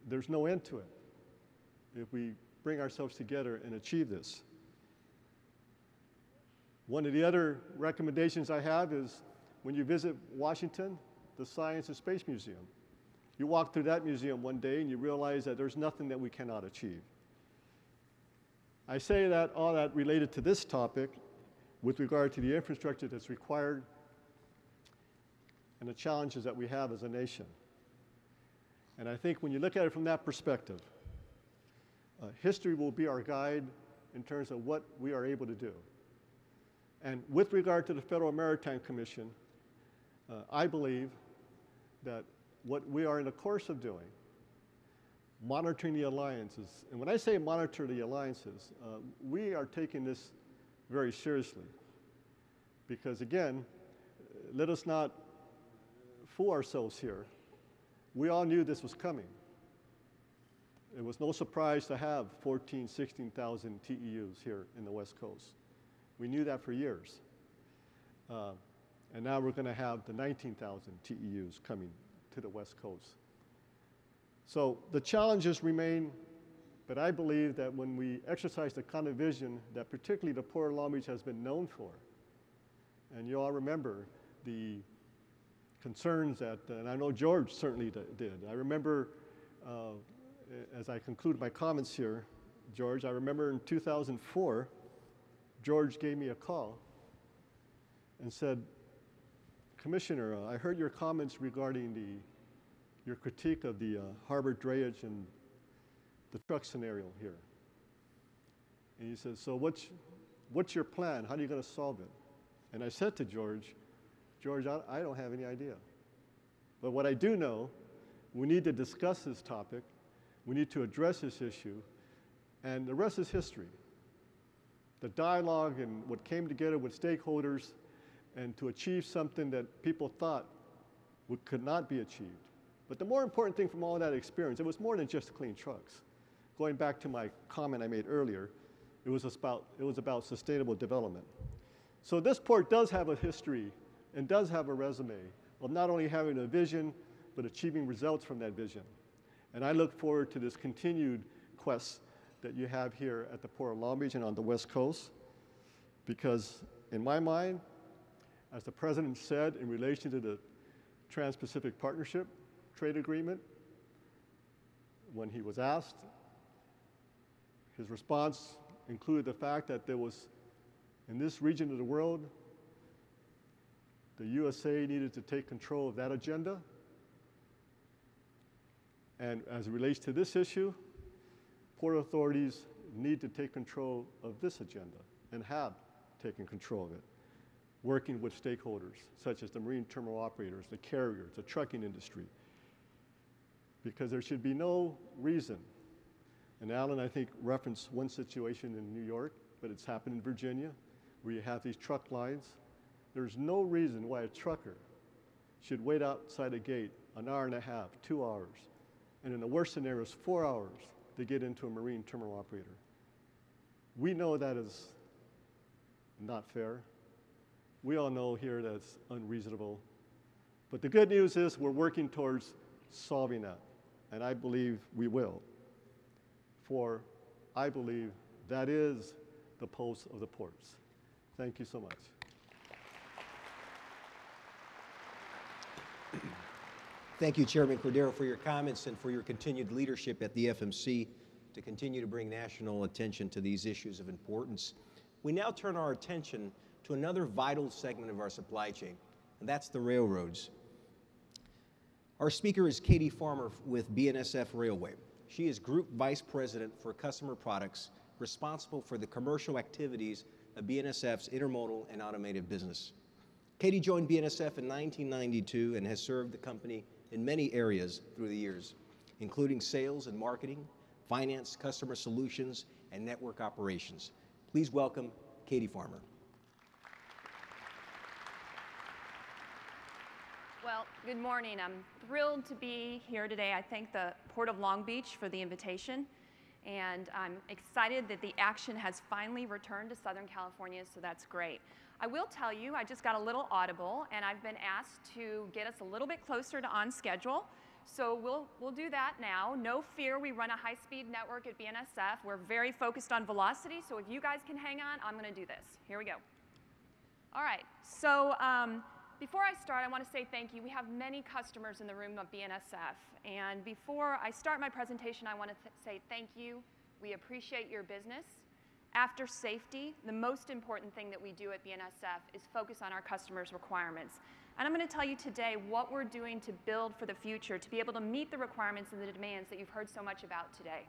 There's no end to it if we bring ourselves together and achieve this. One of the other recommendations I have is when you visit Washington, the Science and Space Museum. You walk through that museum one day and you realize that there's nothing that we cannot achieve. I say that all that related to this topic with regard to the infrastructure that's required and the challenges that we have as a nation. And I think when you look at it from that perspective, uh, history will be our guide in terms of what we are able to do. And with regard to the Federal Maritime Commission, uh, I believe that what we are in the course of doing, monitoring the alliances, and when I say monitor the alliances, uh, we are taking this very seriously. Because again, let us not fool ourselves here. We all knew this was coming. It was no surprise to have 14, 16,000 TEUs here in the West Coast. We knew that for years. Uh, and now we're going to have the 19,000 TEUs coming to the West Coast. So the challenges remain, but I believe that when we exercise the kind of vision that particularly the Port of Long Beach has been known for, and you all remember the concerns that, and I know George certainly did. I remember, uh, as I conclude my comments here, George, I remember in 2004, George gave me a call and said, Commissioner, uh, I heard your comments regarding the, your critique of the uh, harbor drayage and the truck scenario here. And he said, so what's, what's your plan? How are you going to solve it? And I said to George, George, I, don't have any idea. But what I do know, we need to discuss this topic, we need to address this issue, and the rest is history. The dialogue and what came together with stakeholders and to achieve something that people thought would, could not be achieved. But the more important thing from all that experience, it was more than just clean trucks. Going back to my comment I made earlier, it was about, it was about sustainable development. So this port does have a history and does have a resume of not only having a vision, but achieving results from that vision. And I look forward to this continued quest that you have here at the Port of Long Beach and on the West Coast, because in my mind, as the President said in relation to the Trans-Pacific Partnership Trade Agreement, when he was asked, his response included the fact that there was, in this region of the world, the USA needed to take control of that agenda. And as it relates to this issue, port authorities need to take control of this agenda and have taken control of it, working with stakeholders such as the marine terminal operators, the carriers, the trucking industry, because there should be no reason. And Allen, I think, referenced one situation in New York, but it's happened in Virginia, where you have these truck lines. There's no reason why a trucker should wait outside a gate an hour and a half, two hours, and in the worst scenarios, four hours to get into a marine terminal operator. We know that is not fair. We all know here that's unreasonable. But the good news is we're working towards solving that, and I believe we will. For I believe that is the pulse of the ports. Thank you so much. Thank you, Chairman Cordero, for your comments and for your continued leadership at the FMC to continue to bring national attention to these issues of importance. We now turn our attention to another vital segment of our supply chain, and that's the railroads. Our speaker is Katie Farmer with BNSF Railway. She is Group Vice President for Customer Products, responsible for the commercial activities of BNSF's intermodal and automated business. Katie joined BNSF in 1992 and has served the company in many areas through the years, including sales and marketing, finance, customer solutions, and network operations. Please welcome Katie Farmer. Well, good morning. I'm thrilled to be here today. I thank the Port of Long Beach for the invitation. And I'm excited that the action has finally returned to Southern California, so that's great. I will tell you, I just got a little audible, and I've been asked to get us a little bit closer to on schedule. So we'll, we'll do that now. No fear, we run a high-speed network at BNSF. We're very focused on velocity, so if you guys can hang on, I'm gonna do this. Here we go. All right, so um, before I start, I want to say thank you. We have many customers in the room of BNSF. And before I start my presentation, I want to say thank you. We appreciate your business. After safety, the most important thing that we do at BNSF is focus on our customers' requirements. And I'm going to tell you today what we're doing to build for the future to be able to meet the requirements and the demands that you've heard so much about today.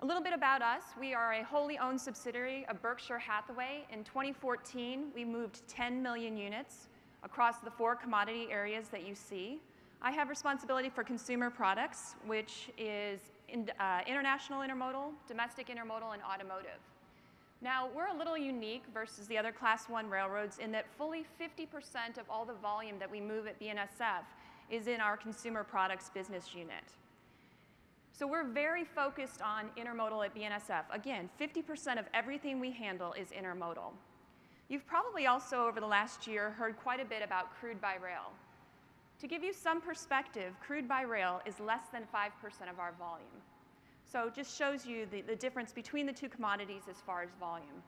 A little bit about us. We are a wholly owned subsidiary of Berkshire Hathaway. In 2014, we moved 10 million units across the four commodity areas that you see. I have responsibility for consumer products, which is in, uh, international intermodal, domestic intermodal, and automotive. Now, we're a little unique versus the other Class 1 railroads in that fully 50% of all the volume that we move at BNSF is in our consumer products business unit. So we're very focused on intermodal at BNSF. Again, 50% of everything we handle is intermodal. You've probably also, over the last year, heard quite a bit about crude by rail. To give you some perspective, crude by rail is less than 5% of our volume. So it just shows you the, the difference between the two commodities as far as volume.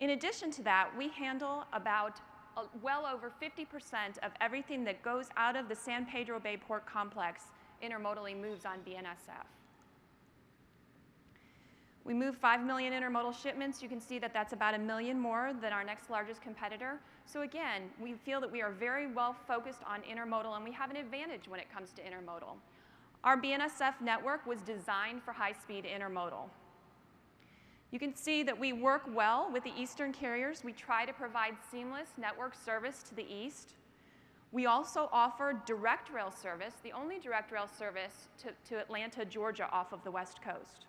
In addition to that, we handle about uh, well over 50% of everything that goes out of the San Pedro Bay Port Complex intermodally moves on BNSF. We move 5 million intermodal shipments. You can see that that's about a million more than our next largest competitor. So again, we feel that we are very well focused on intermodal and we have an advantage when it comes to intermodal. Our BNSF network was designed for high-speed intermodal. You can see that we work well with the eastern carriers. We try to provide seamless network service to the east. We also offer direct rail service, the only direct rail service to, to, Atlanta, Georgia off of the West Coast.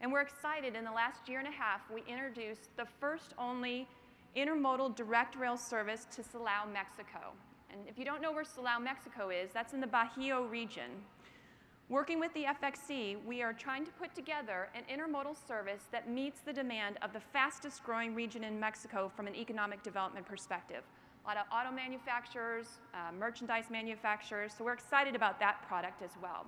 And we're excited, in the last year and a half, we introduced the first only intermodal direct rail service to Silao, Mexico. And if you don't know where Silao, Mexico is, that's in the Bajío region. Working with the FXE, we are trying to put together an intermodal service that meets the demand of the fastest growing region in Mexico from an economic development perspective a lot of auto manufacturers, uh, merchandise manufacturers, so we're excited about that product as well.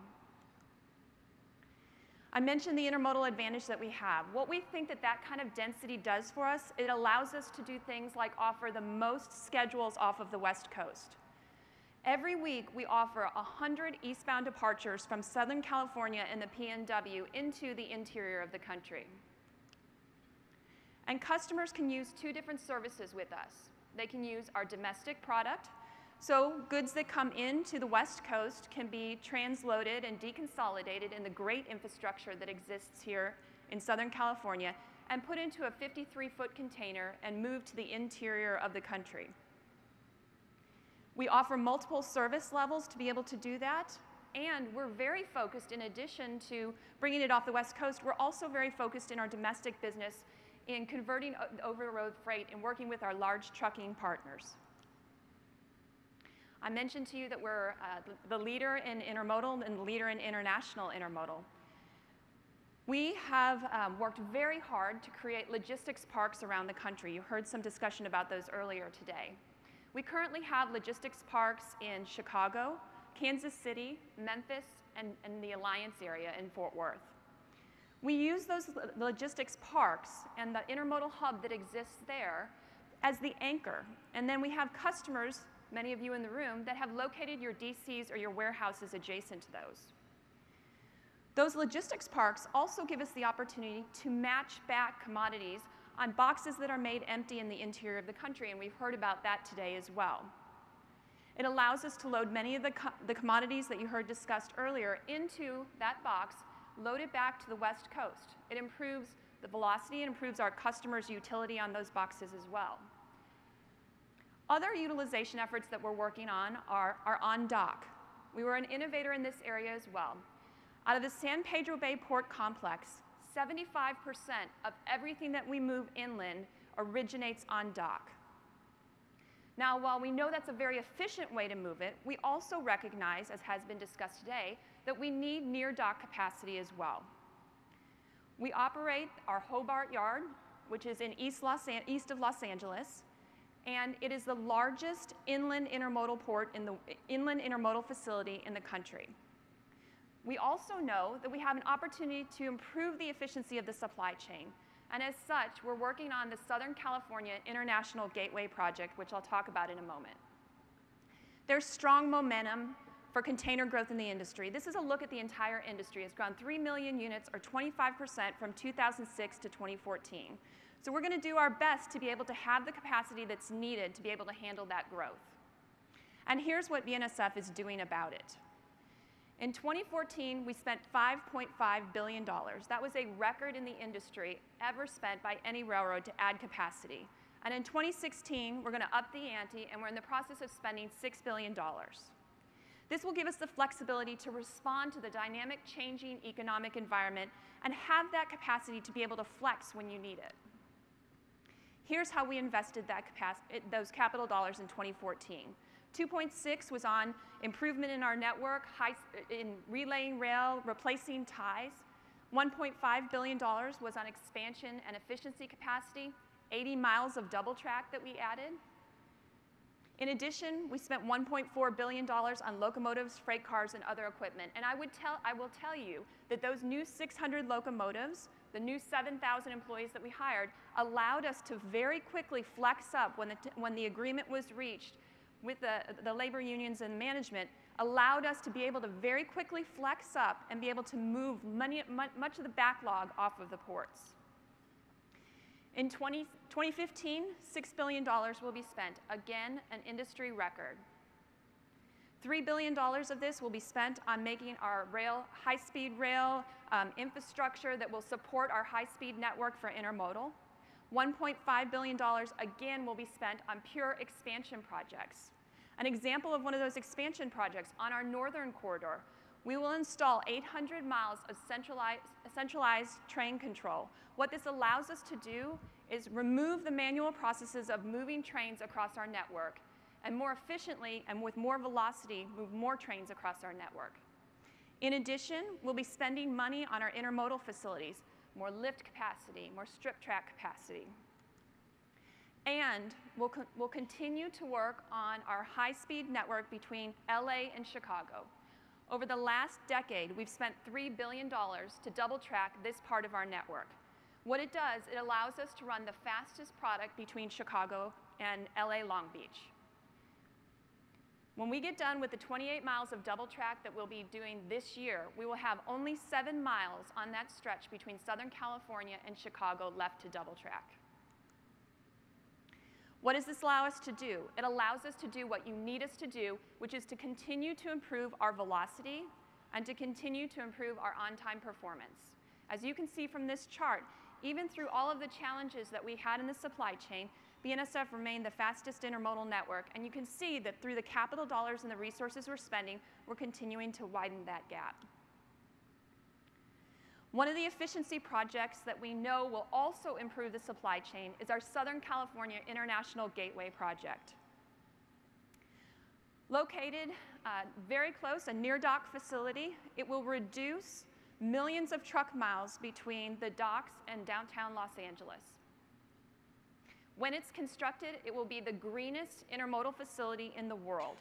I mentioned the intermodal advantage that we have. What we think that that kind of density does for us, it allows us to do things like offer the most schedules off of the West Coast. Every week, we offer 100 eastbound departures from Southern California and the PNW into the interior of the country. And customers can use two different services with us. They can use our domestic product. So goods that come into the West Coast can be transloaded and deconsolidated in the great infrastructure that exists here in Southern California and put into a 53-foot container and moved to the interior of the country. We offer multiple service levels to be able to do that, and we're very focused, in addition to bringing it off the West Coast, we're also very focused in our domestic business in converting uh, over-the-road freight and working with our large trucking partners. I mentioned to you that we're uh, the leader in intermodal and the leader in international intermodal. We have um, worked very hard to create logistics parks around the country. You heard some discussion about those earlier today. We currently have logistics parks in Chicago, Kansas City, Memphis, and, and the Alliance area in Fort Worth. We use those logistics parks and the intermodal hub that exists there as the anchor. And then we have customers, many of you in the room, that have located your DCs or your warehouses adjacent to those. Those logistics parks also give us the opportunity to match back commodities on boxes that are made empty in the interior of the country, and we've heard about that today as well. It allows us to load many of the, co the commodities that you heard discussed earlier into that box load it back to the West Coast. It improves the velocity, it improves our customers' utility on those boxes as well. Other utilization efforts that we're working on are, are on dock. We were an innovator in this area as well. Out of the San Pedro Bay Port Complex, 75% of everything that we move inland originates on dock. Now, while we know that's a very efficient way to move it, we also recognize, as has been discussed today, that we need near dock capacity as well. We operate our Hobart Yard, which is in East, Los East of Los Angeles, and it is the largest inland intermodal port in the inland intermodal facility in the country. We also know that we have an opportunity to improve the efficiency of the supply chain. And as such, we're working on the Southern California International Gateway Project, which I'll talk about in a moment. There's strong momentum for container growth in the industry. This is a look at the entire industry. It's grown 3 million units or 25% from 2006 to 2014. So we're going to do our best to be able to have the capacity that's needed to be able to handle that growth. And here's what BNSF is doing about it. In 2014, we spent $5.5 billion. That was a record in the industry ever spent by any railroad to add capacity. And in 2016, we're going to up the ante, and we're in the process of spending $6 billion. This will give us the flexibility to respond to the dynamic changing economic environment and have that capacity to be able to flex when you need it. Here's how we invested those capital dollars in 2014. 2.6 was on improvement in our network, high, in relaying rail, replacing ties. $1.5 billion was on expansion and efficiency capacity, 80 miles of double track that we added. In addition, we spent $1.4 billion on locomotives, freight cars, and other equipment. And I, would tell, I will tell you that those new 600 locomotives, the new 7,000 employees that we hired, allowed us to very quickly flex up when the, when the agreement was reached with the, the labor unions and management allowed us to be able to very quickly flex up and be able to move much of the backlog off of the ports. In 20, 2015, $6 billion will be spent, again, an industry record. $3 billion of this will be spent on making our rail, high-speed rail um, infrastructure that will support our high-speed network for intermodal. $1.5 billion again will be spent on pure expansion projects. An example of one of those expansion projects on our northern corridor, we will install 800 miles of centralized, centralized train control. What this allows us to do is remove the manual processes of moving trains across our network and more efficiently and with more velocity move more trains across our network. In addition, we'll be spending money on our intermodal facilities more lift capacity, more strip track capacity. And we'll, co we'll continue to work on our high-speed network between LA and Chicago. Over the last decade, we've spent $3 billion to double track this part of our network. What it does, it allows us to run the fastest product between Chicago and LA Long Beach. When we get done with the 28 miles of double track that we'll be doing this year, we will have only seven miles on that stretch between Southern California and Chicago left to double track. What does this allow us to do? It allows us to do what you need us to do, which is to continue to improve our velocity and to continue to improve our on-time performance. As you can see from this chart, even through all of the challenges that we had in the supply chain, BNSF remained the fastest intermodal network, and you can see that through the capital dollars and the resources we're spending, we're continuing to widen that gap. One of the efficiency projects that we know will also improve the supply chain is our Southern California International Gateway Project. Located uh, very close, a near dock facility, it will reduce millions of truck miles between the docks and downtown Los Angeles. When it's constructed, it will be the greenest intermodal facility in the world.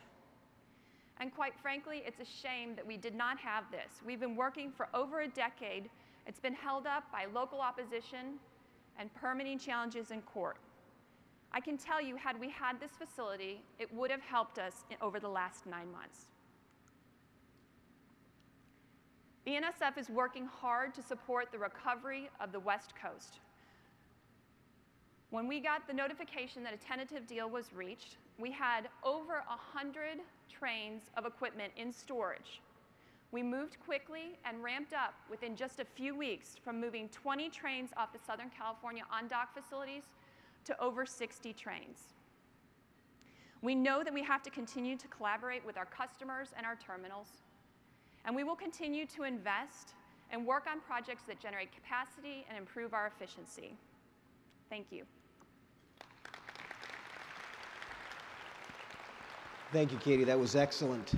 And quite frankly, it's a shame that we did not have this. We've been working for over a decade. It's been held up by local opposition and permitting challenges in court. I can tell you, had we had this facility, it would have helped us over the last nine months. BNSF is working hard to support the recovery of the West Coast. When we got the notification that a tentative deal was reached, we had over 100 trains of equipment in storage. We moved quickly and ramped up within just a few weeks from moving 20 trains off the Southern California on-dock facilities to over 60 trains. We know that we have to continue to collaborate with our customers and our terminals, and we will continue to invest and work on projects that generate capacity and improve our efficiency. Thank you. Thank you, Katie. That was excellent.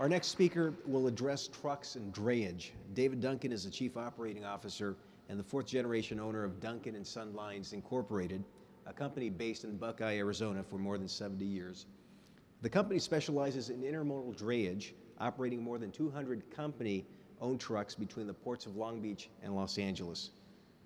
Our next speaker will address trucks and drayage. David Duncan is the Chief Operating Officer and the fourth generation owner of Duncan and Son Lines Incorporated, a company based in Buckeye, Arizona for more than 70 years. The company specializes in intermodal drayage, operating more than 200 company owned trucks between the ports of Long Beach and Los Angeles.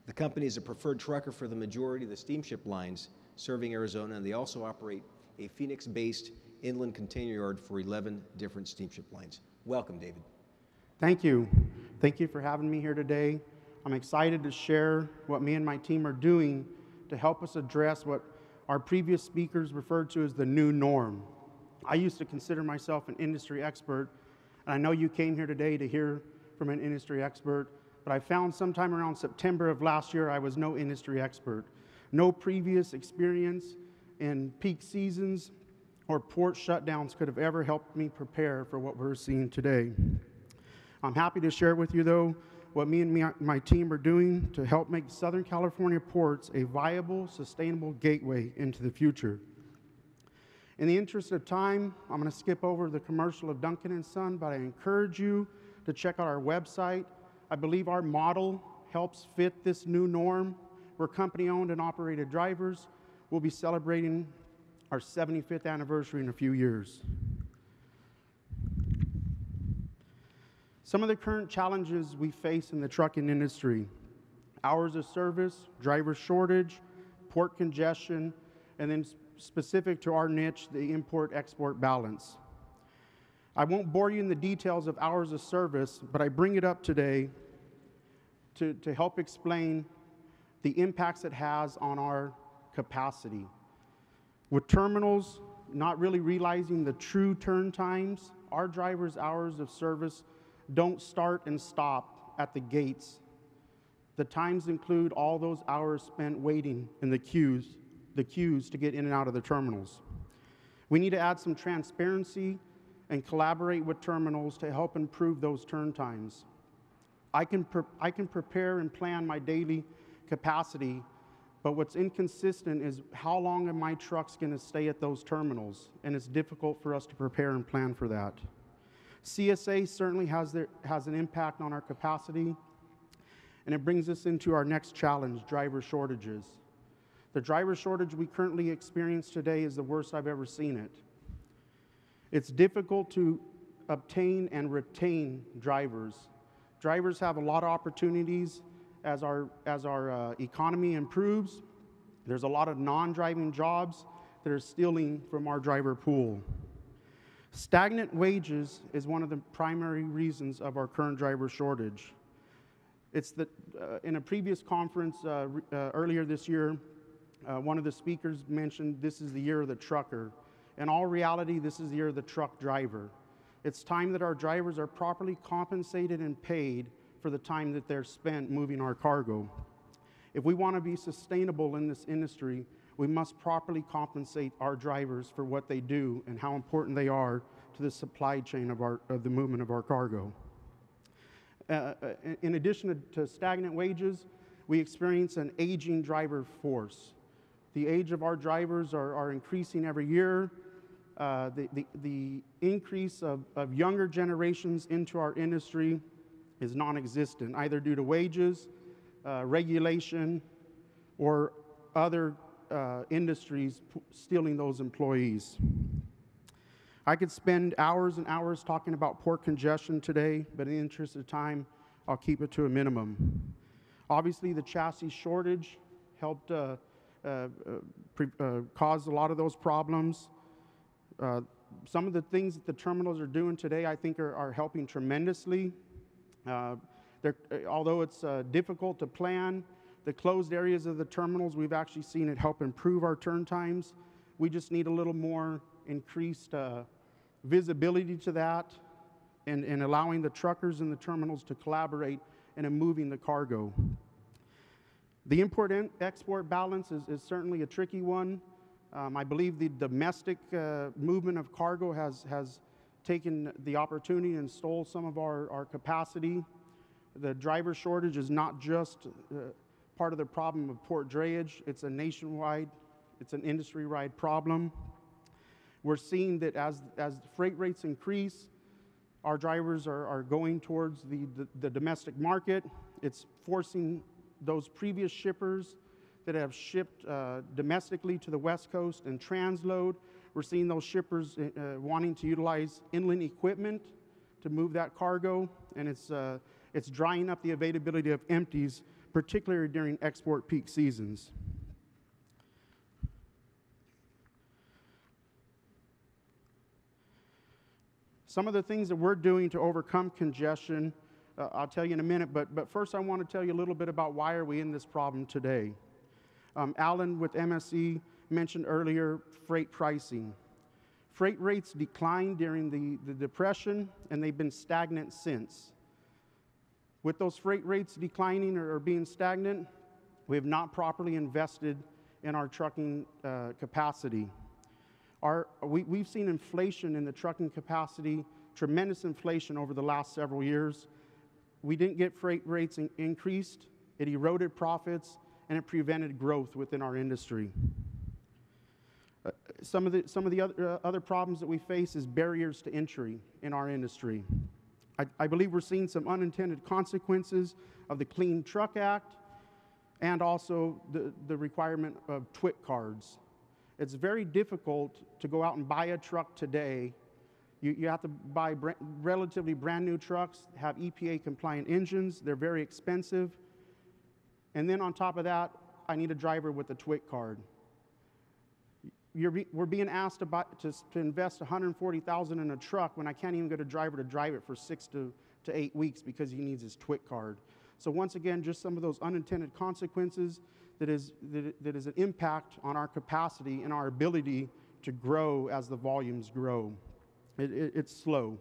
The company is a preferred trucker for the majority of the steamship lines serving Arizona, and they also operate a Phoenix based inland container yard for 11 different steamship lines. Welcome, David. Thank you. Thank you for having me here today. I'm excited to share what me and my team are doing to help us address what our previous speakers referred to as the new norm. I used to consider myself an industry expert, and I know you came here today to hear from an industry expert, but I found sometime around September of last year I was no industry expert. No previous experience in peak seasons or port shutdowns could have ever helped me prepare for what we're seeing today. I'm happy to share with you, though, what me and me, my team are doing to help make Southern California ports a viable, sustainable gateway into the future. In the interest of time, I'm going to skip over the commercial of Duncan and Son, but I encourage you to check out our website. I believe our model helps fit this new norm. We're company owned and operated drivers. We'll be celebrating our 75th anniversary in a few years. Some of the current challenges we face in the trucking industry hours of service, driver shortage, port congestion, and then specific to our niche, the import export balance. I won't bore you in the details of hours of service, but I bring it up today to, to help explain the impacts it has on our capacity. With terminals not really realizing the true turn times, our drivers' hours of service don't start and stop at the gates. The times include all those hours spent waiting in the queues, the queues to get in and out of the terminals. We need to add some transparency and collaborate with terminals to help improve those turn times. I can, I can prepare and plan my daily capacity, but what's inconsistent is how long are my trucks going to stay at those terminals? And it's difficult for us to prepare and plan for that. CSA certainly has, their, has an impact on our capacity, and it brings us into our next challenge driver shortages. The driver shortage we currently experience today is the worst I've ever seen it. It's difficult to obtain and retain drivers. Drivers have a lot of opportunities as our, as our uh, economy improves. There's a lot of non driving jobs that are stealing from our driver pool. Stagnant wages is one of the primary reasons of our current driver shortage. It's that uh, in a previous conference uh, uh, earlier this year, uh, one of the speakers mentioned this is the year of the trucker. In all reality, this is the year of the truck driver. It's time that our drivers are properly compensated and paid for the time that they're spent moving our cargo. If we want to be sustainable in this industry, we must properly compensate our drivers for what they do and how important they are to the supply chain of, our, of the movement of our cargo. Uh, uh in addition to, stagnant wages, we experience an aging driver force. The age of our drivers are, are increasing every year. Uh, the, the, the, increase of, of younger generations into our industry is non existent, either due to wages, uh, regulation, or other uh, industries stealing those employees. I could spend hours and hours talking about port congestion today, but in the interest of time, I'll keep it to a minimum. Obviously, the chassis shortage helped uh, uh, uh, caused a lot of those problems. some of the things that the terminals are doing today, I think, are, are helping tremendously. Although it's difficult to plan, the closed areas of the terminals, we've actually seen it help improve our turn times. We just need a little more increased uh, visibility to that and, and allowing the truckers in the terminals to collaborate and in moving the cargo. The import export balance is, is, certainly a tricky one. Um, I believe the domestic uh, movement of cargo has, has taken the opportunity and stole some of our, our capacity. The driver shortage is not just uh, part of the problem of port drayage, it's a nationwide, it's an industry wide problem. We're seeing that as, as freight rates increase, our drivers are, are going towards the, the, the domestic market. It's forcing those previous shippers that have shipped uh, domestically to the West Coast and transload. We're seeing those shippers uh, uh, wanting to utilize inland equipment to move that cargo, and it's, uh, it's drying up the availability of empties, particularly during export peak seasons. Some of the things that we're doing to overcome congestion, uh, I'll tell you in a minute, but, but first I want to tell you a little bit about why are we in this problem today. Um, Allen with MSC mentioned earlier freight pricing. Freight rates declined during the, the Depression, and they've been stagnant since. With those freight rates declining or, or being stagnant, we have not properly invested in our trucking uh, capacity. Our, we, we've seen inflation in the trucking capacity, tremendous inflation over the last several years. We didn't get freight rates in, increased, it eroded profits, and it prevented growth within our industry. Some of the, some of the other, uh, other problems that we face is barriers to entry in our industry. I, I believe we're seeing some unintended consequences of the Clean Truck Act and also the, the requirement of TWIC cards. It's very difficult to go out and buy a truck today. You, you have to buy br relatively brand new trucks, have EPA compliant engines, they're very expensive. And then on top of that, I need a driver with a TWIC card. Be, we're being asked to, buy, to, to invest 140000 in a truck when I can't even get a driver to drive it for six to, to eight weeks because he needs his TWIC card. So once again, just some of those unintended consequences that is, that, that is an impact on our capacity and our ability to grow as the volumes grow. It, it, it's slow.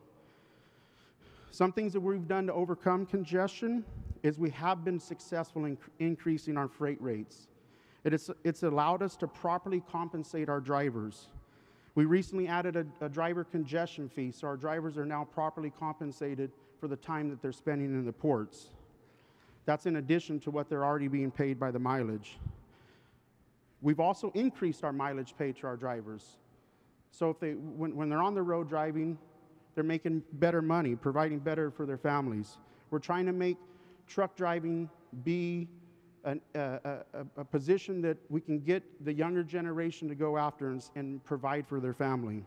Some things that we've done to overcome congestion is we have been successful in increasing our freight rates. It is, it's allowed us to properly compensate our drivers. We recently added a, a, driver congestion fee, so our drivers are now properly compensated for the time that they're spending in the ports. That's in addition to what they're already being paid by the mileage. We've also increased our mileage paid to our drivers. So if they, when, when they're on the road driving, they're making better money, providing better for their families. We're trying to make truck driving be an, a, a, a, position that we can get the younger generation to go after and, and provide for their family.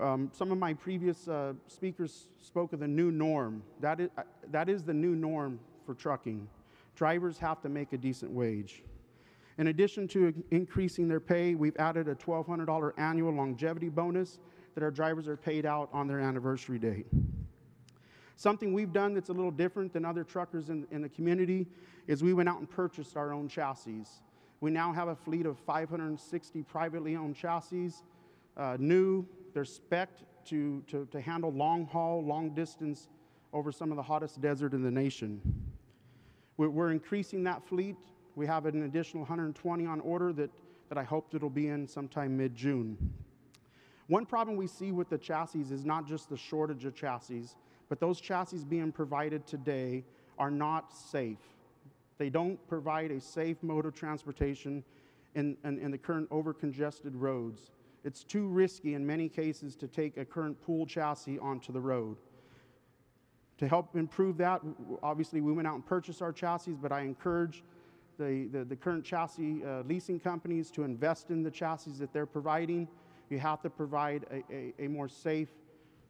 Um, some of my previous uh, speakers spoke of the new norm. That is, uh, that is the new norm for trucking. Drivers have to make a decent wage. In addition to increasing their pay, we've added a $1,200 annual longevity bonus that our drivers are paid out on their anniversary date. Something we've done that's a little different than other truckers in, in the community is we went out and purchased our own chassis. We now have a fleet of 560 privately owned chassis, uh, new, they're spec'd to, to, to handle long haul, long distance over some of the hottest desert in the nation. We're, we're increasing that fleet. We have an additional 120 on order that, that I hope it'll be in sometime mid June. One problem we see with the chassis is not just the shortage of chassis, but those chassis being provided today are not safe. They don't provide a safe mode of transportation in, in, in the current over congested roads. It's too risky in many cases to take a current pool chassis onto the road. To help improve that, obviously we went out and purchased our chassis, but I encourage the, the, the current chassis uh, leasing companies to invest in the chassis that they're providing. You have to provide a, a, a more safe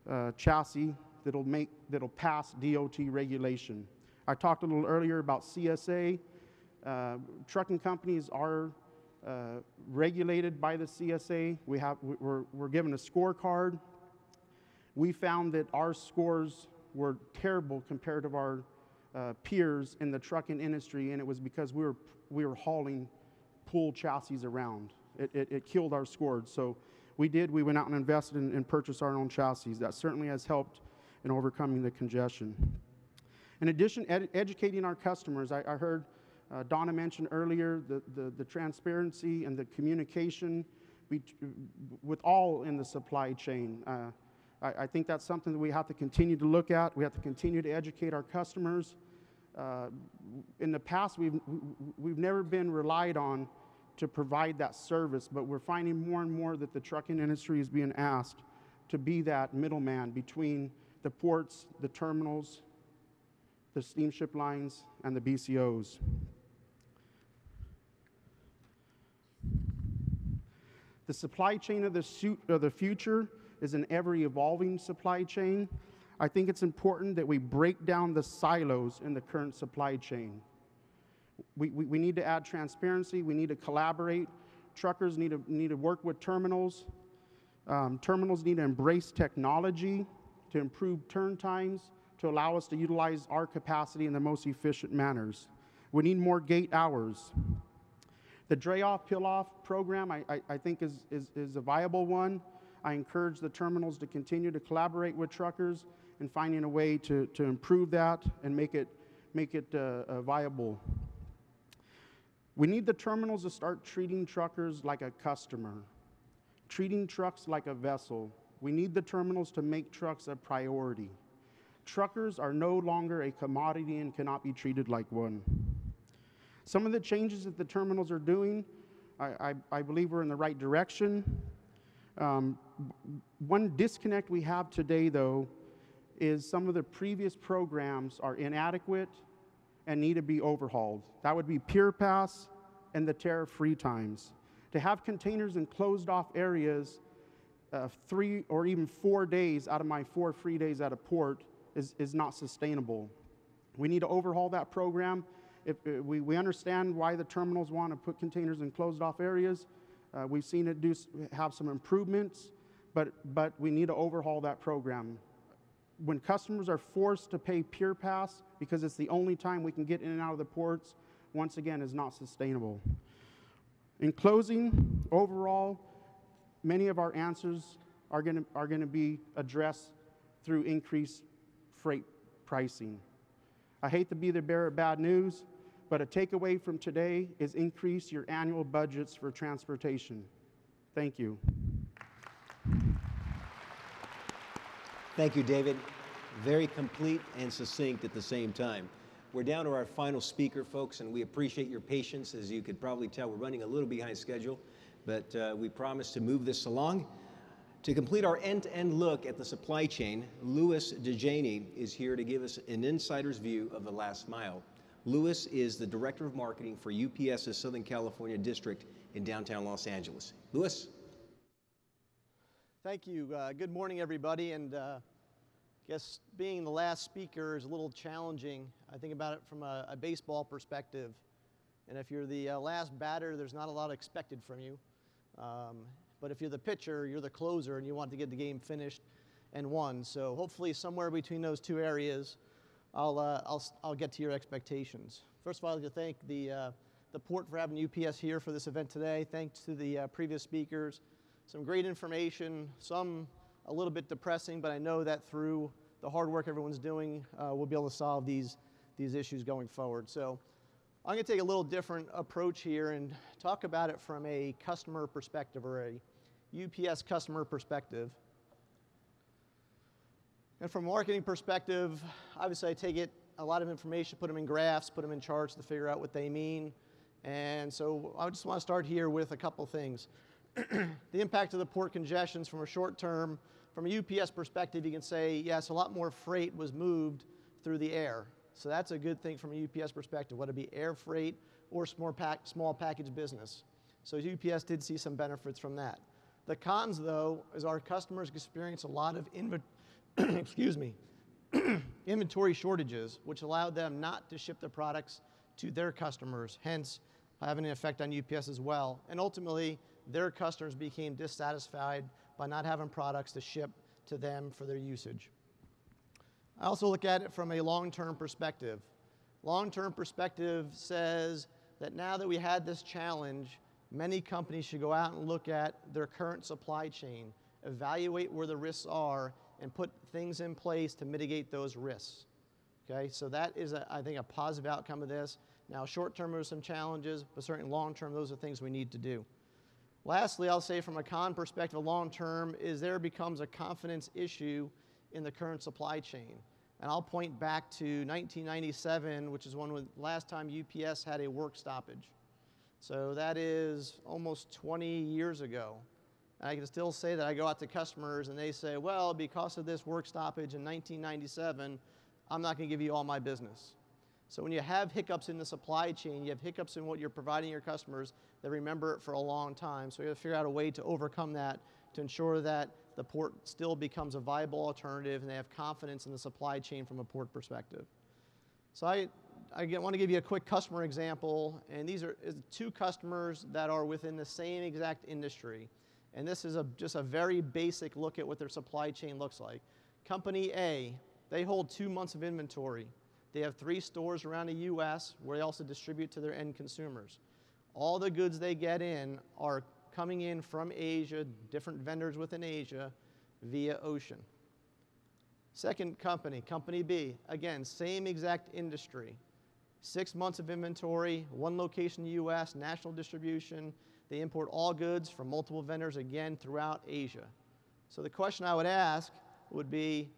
uh, chassis that'll, make, that'll pass DOT regulation. I talked a little earlier about CSA. Uh, trucking companies are uh, regulated by the CSA. We have, we're, we're given a scorecard. We found that our scores were terrible compared to our uh, peers in the trucking industry, and it was because we were, we were hauling pool chassis around. It, it, it killed our scores. So we did, we went out and invested in, and purchased our own chassis. That certainly has helped in overcoming the congestion. In addition, ed educating our customers, I, I heard uh, Donna mention earlier the, the, the, transparency and the communication with all in the supply chain. Uh, I, I, think that's something that we have to continue to look at. We have to continue to educate our customers. Uh, in the past, we've, we've never been relied on to provide that service, but we're finding more and more that the trucking industry is being asked to be that middleman between the ports, the terminals, the steamship lines, and the BCOs. The supply chain of the, of the future is an ever evolving supply chain. I think it's important that we break down the silos in the current supply chain. We, we, we need to add transparency, we need to collaborate. Truckers need to, need to work with terminals. Um, terminals need to embrace technology to improve turn times, to allow us to utilize our capacity in the most efficient manners. We need more gate hours. The dray off, peel off program, I, I, I think, is, is, is a viable one. I encourage the terminals to continue to collaborate with truckers and finding a way to, to improve that and make it, make it uh, uh, viable. We need the terminals to start treating truckers like a customer, treating trucks like a vessel. We need the terminals to make trucks a priority. Truckers are no longer a commodity and cannot be treated like one. Some of the changes that the terminals are doing, I, I, I believe we're in the right direction. Um, one disconnect we have today, though, is some of the previous programs are inadequate and need to be overhauled. That would be PierPASS and the tariff free times. To have containers in closed off areas uh, three or even four days out of my four free days at a port is, is not sustainable. We need to overhaul that program. If, uh, we, we understand why the terminals want to put containers in closed off areas. Uh, we've seen it do, have some improvements, but, but we need to overhaul that program. When customers are forced to pay PierPASS because it's the only time we can get in and out of the ports, once again, is not sustainable. In closing, overall, many of our answers are going are to be addressed through increased freight pricing. I hate to be the bearer of bad news, but a takeaway from today is increase your annual budgets for transportation. Thank you. Thank you, David. Very complete and succinct at the same time. We're down to our final speaker, folks, and we appreciate your patience. As you could probably tell, we're running a little behind schedule, but uh, we promise to move this along. To complete our end to end look at the supply chain, Louis DeJianne is here to give us an insider's view of the last mile. Louis is the Director of Marketing for UPS's Southern California District in downtown Los Angeles. Louis? Thank you. Uh, good morning, everybody. And uh, guess being the last speaker is a little challenging. I think about it from a, a baseball perspective. And if you're the uh, last batter, there's not a lot expected from you. Um, but if you're the pitcher, you're the closer, and you want to get the game finished and won. So hopefully, somewhere between those two areas, I'll, uh, I'll, I'll get to your expectations. First of all, I'd like to thank the, uh, the port for having UPS here for this event today. Thanks to the uh, previous speakers. Some great information, some a little bit depressing, but I know that through the hard work everyone's doing, uh, we'll be able to solve these, these issues going forward. So I'm going to take a little different approach here and talk about it from a customer perspective or a UPS customer perspective. And from a marketing perspective, obviously I take it a lot of information, put them in graphs, put them in charts to figure out what they mean. And so I just want to start here with a couple things. the impact of the port congestions from a short term, from a UPS perspective, you can say, yes, a lot more freight was moved through the air. So that's a good thing from a UPS perspective, whether it be air freight or small, pack, small package business. So UPS did see some benefits from that. The cons, though, is our customers experience a lot of excuse me, inventory shortages, which allowed them not to ship their products to their customers, hence having an effect on UPS as well. And ultimately, their customers became dissatisfied by not having products to ship to them for their usage. I also look at it from a long-term perspective. Long-term perspective says that now that we had this challenge, many companies should go out and look at their current supply chain, evaluate where the risks are, and put things in place to mitigate those risks. Okay, so that is, a, I think, a positive outcome of this. Now, short term, there are some challenges, but certainly long term, those are things we need to do. Lastly, I'll say from a con perspective, long term, is there becomes a confidence issue in the current supply chain. And I'll point back to 1997, which is when last time UPS had a work stoppage. So that is almost 20 years ago. And I can still say that I go out to customers and they say, well, because of this work stoppage in 1997, I'm not going to give you all my business. So when you have hiccups in the supply chain, you have hiccups in what you're providing your customers, they remember it for a long time. So you have to figure out a way to overcome that to ensure that the port still becomes a viable alternative and they have confidence in the supply chain from a port perspective. So I, I want to give you a quick customer example, and these are two customers that are within the same exact industry. And this is a, just a very basic look at what their supply chain looks like. Company A, they hold two months of inventory. They have three stores around the US where they also distribute to their end consumers. All the goods they get in are coming in from Asia, different vendors within Asia, via ocean. Second company, Company B, again, same exact industry. Six months of inventory, one location in the US, national distribution. They import all goods from multiple vendors, again, throughout Asia. So the question I would ask would be,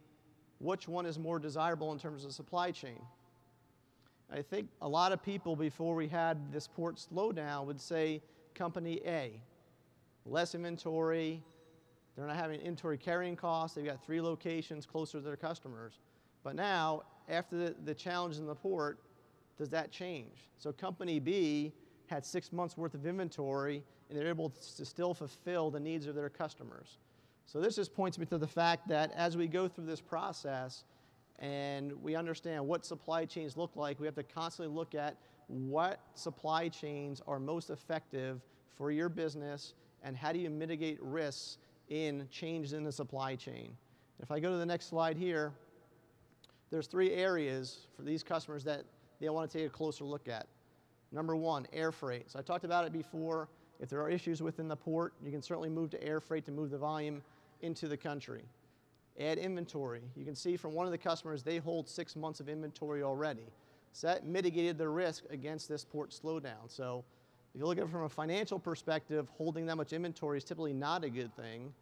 which one is more desirable in terms of supply chain? I think a lot of people before we had this port slowdown would say company A, less inventory, they're not having inventory carrying costs, they've got three locations closer to their customers. But now, after the, the challenge in the port, does that change? So company B had six months worth of inventory and they're able to still fulfill the needs of their customers. So this just points me to the fact that as we go through this process and we understand what supply chains look like, we have to constantly look at what supply chains are most effective for your business and how do you mitigate risks in changes in the supply chain. If I go to the next slide here, there's three areas for these customers that they want to take a closer look at. Number one, air freight. So I talked about it before. If there are issues within the port, you can certainly move to air freight to move the volume into the country. Add inventory. You can see from one of the customers, they hold six months of inventory already. So that mitigated the risk against this port slowdown. So if you look at it from a financial perspective, holding that much inventory is typically not a good thing,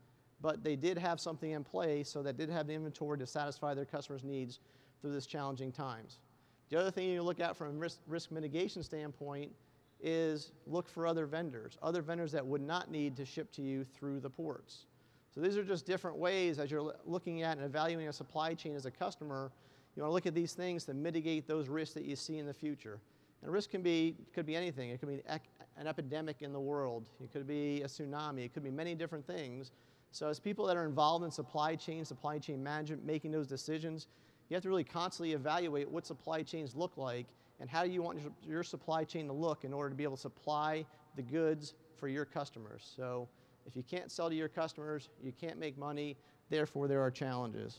but they did have something in place, so they did have the inventory to satisfy their customers' needs through this challenging times. The other thing you look at from a risk, risk mitigation standpoint is look for other vendors, other vendors that would not need to ship to you through the ports. So these are just different ways as you're looking at and evaluating a supply chain as a customer, you want to look at these things to mitigate those risks that you see in the future. And risk can be, could be anything. It could be an epidemic in the world. It could be a tsunami. It could be many different things. So as people that are involved in supply chain, supply chain management, making those decisions, you have to really constantly evaluate what supply chains look like and how do you want your, your supply chain to look in order to be able to supply the goods for your customers. So if you can't sell to your customers, you can't make money, therefore there are challenges.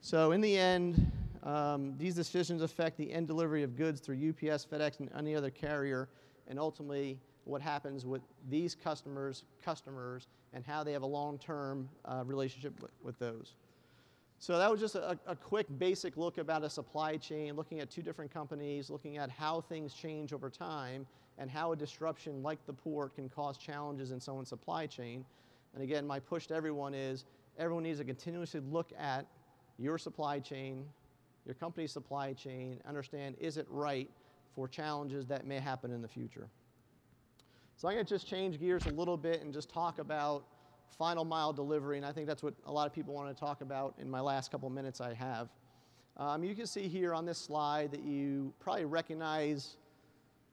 So in the end, um, these decisions affect the end delivery of goods through UPS, FedEx, and any other carrier, and ultimately what happens with these customers, customers, and how they have a long-term uh, relationship with, with, those. So that was just a, a, quick basic look about a supply chain, looking at two different companies, looking at how things change over time, and how a disruption like the port can cause challenges in someone's supply chain. And again, my push to everyone is everyone needs to continuously look at your supply chain, your company's supply chain, understand is it right for challenges that may happen in the future. So I'm going to just change gears a little bit and just talk about final mile delivery, and I think that's what a lot of people want to talk about in my last couple minutes I have. Um, you can see here on this slide that you probably recognize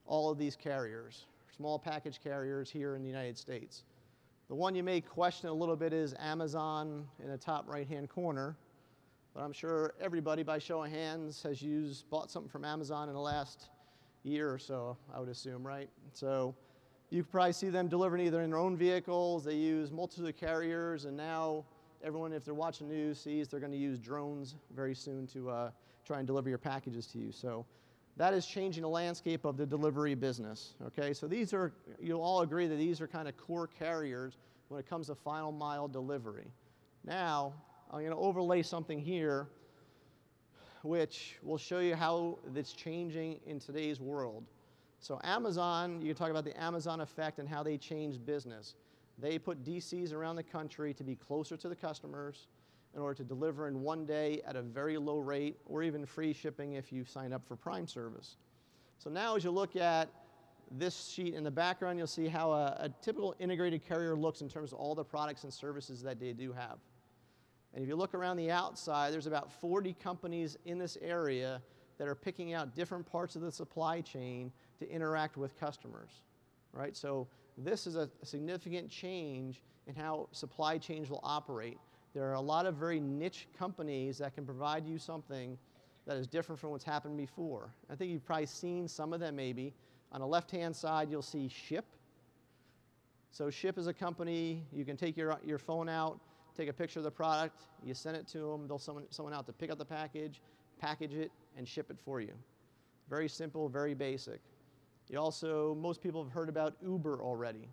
all of these carriers, small package carriers here in the United States. The one you may question a little bit is Amazon in the top right-hand corner, but I'm sure everybody by show of hands has used, bought something from Amazon in the last year or so, I would assume, right? So you probably see them delivering either in their own vehicles, they use multitude of carriers, and now everyone, if they're watching news, sees they're going to use drones very soon to uh, try and deliver your packages to you. So that is changing the landscape of the delivery business. Okay, so these are, you'll all agree that these are kind of core carriers when it comes to final mile delivery. Now, I'm going to overlay something here which will show you how it's changing in today's world. So Amazon, you can talk about the Amazon effect and how they changed business. They put DCs around the country to be closer to the customers in order to deliver in one day at a very low rate or even free shipping if you sign up for Prime service. So now as you look at this sheet in the background, you'll see how a, a typical integrated carrier looks in terms of all the products and services that they do have. And if you look around the outside, there's about 40 companies in this area that are picking out different parts of the supply chain to interact with customers, right? So this is a significant change in how supply chains will operate. There are a lot of very niche companies that can provide you something that is different from what's happened before. I think you've probably seen some of them maybe. On the left-hand side, you'll see Shyp. So Shyp is a company, you can take your, your phone out, take a picture of the product, you send it to them, they'll send someone out to pick up the package, package it, and ship it for you. Very simple, very basic. You also, most people have heard about Uber already.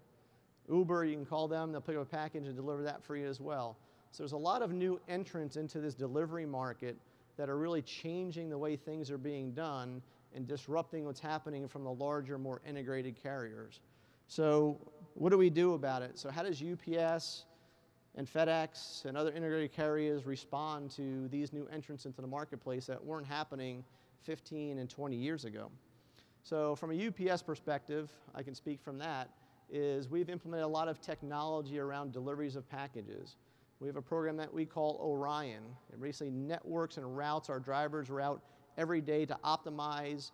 Uber, you can call them, they'll pick up a package and deliver that for you as well. So there's a lot of new entrants into this delivery market that are really changing the way things are being done and disrupting what's happening from the larger, more integrated carriers. So what do we do about it? So how does UPS and FedEx and other integrated carriers respond to these new entrants into the marketplace that weren't happening 15 and 20 years ago? So from a UPS perspective, I can speak from that, is we've implemented a lot of technology around deliveries of packages. We have a program that we call Orion. It basically networks and routes our drivers route every day to optimize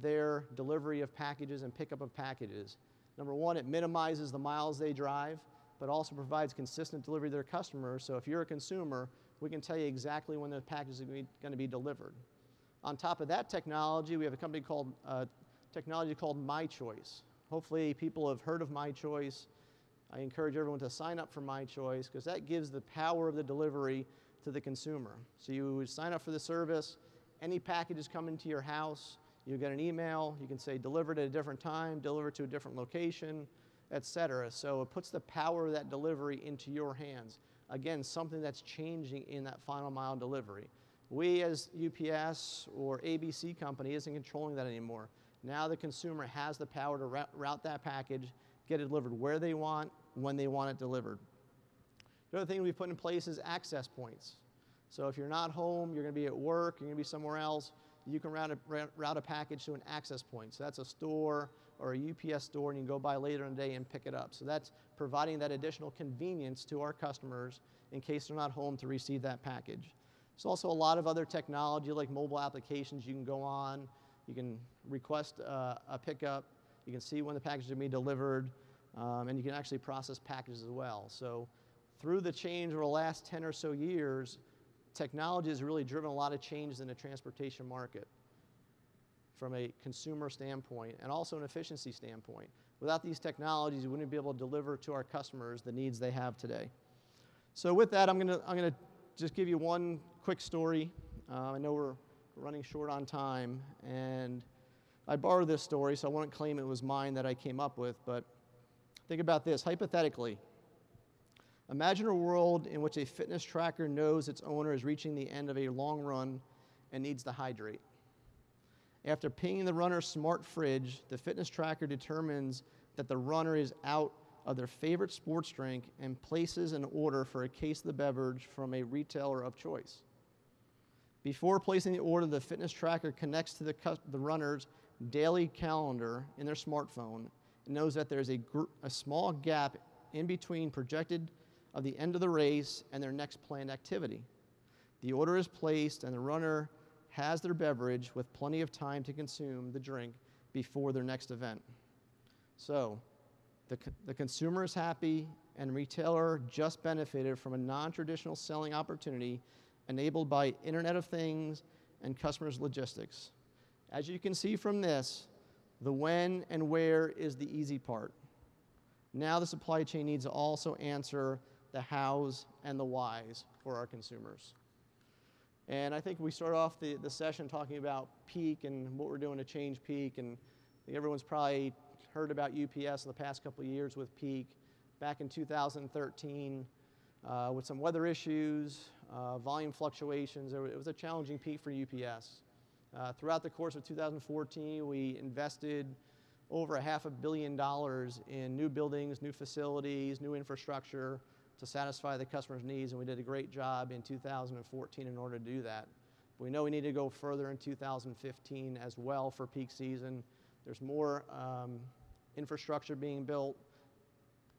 their delivery of packages and pickup of packages. Number one, it minimizes the miles they drive, but also provides consistent delivery to their customers. So if you're a consumer, we can tell you exactly when the package is going to be delivered. On top of that technology, we have a company called uh, technology called My Choice. Hopefully, people have heard of My Choice. I encourage everyone to sign up for My Choice because that gives the power of the delivery to the consumer. So you sign up for the service, any packages come into your house, you get an email, you can say delivered at a different time, delivered to a different location, etc. So it puts the power of that delivery into your hands. Again, something that's changing in that final mile delivery. We as UPS or ABC company isn't controlling that anymore. Now the consumer has the power to route that package, get it delivered where they want, when they want it delivered. The other thing we've put in place is access points. So if you're not home, you're going to be at work, you're going to be somewhere else, you can route a, route a package to an access point. So that's a store or a UPS store, and you go by later in the day and pick it up. So that's providing that additional convenience to our customers in case they're not home to receive that package. There's also a lot of other technology like mobile applications you can go on. You can request uh, a pickup. You can see when the package is going to be delivered. Um, and you can actually process packages as well. So through the change over the last 10 or so years, technology has really driven a lot of changes in the transportation market from a consumer standpoint and also an efficiency standpoint. Without these technologies, we wouldn't be able to deliver to our customers the needs they have today. So with that, I'm going to I'm gonna just give you one quick story. Uh, I know we're running short on time, and I borrowed this story, so I won't claim it was mine that I came up with, but think about this. Hypothetically, Imagine a world in which a fitness tracker knows its owner is reaching the end of a long run and needs to hydrate. After pinging the runner's smart fridge, the fitness tracker determines that the runner is out of their favorite sports drink and places an order for a case of the beverage from a retailer of choice. Before placing the order, the fitness tracker connects to the, the runner's daily calendar in their smartphone and knows that there's a, a small gap in between projected of the end of the race and their next planned activity. The order is placed, and the runner has their beverage with plenty of time to consume the drink before their next event. So, the, the consumer is happy, and retailer just benefited from a non traditional selling opportunity enabled by Internet of Things and customers' logistics. As you can see from this, the when and where is the easy part. Now the supply chain needs to also answer the hows, and the whys for our consumers. And I think we start off the, the session talking about peak and what we're doing to change peak. And everyone's probably heard about UPS in the past couple of years with peak. Back in 2013, uh, with some weather issues, uh, volume fluctuations, it was a challenging peak for UPS. Uh, throughout the course of 2014, we invested over a half a billion dollars in new buildings, new facilities, new infrastructure, to satisfy the customer's needs, and we did a great job in 2014 in order to do that. We know we need to go further in 2015 as well for peak season. There's more um, infrastructure being built,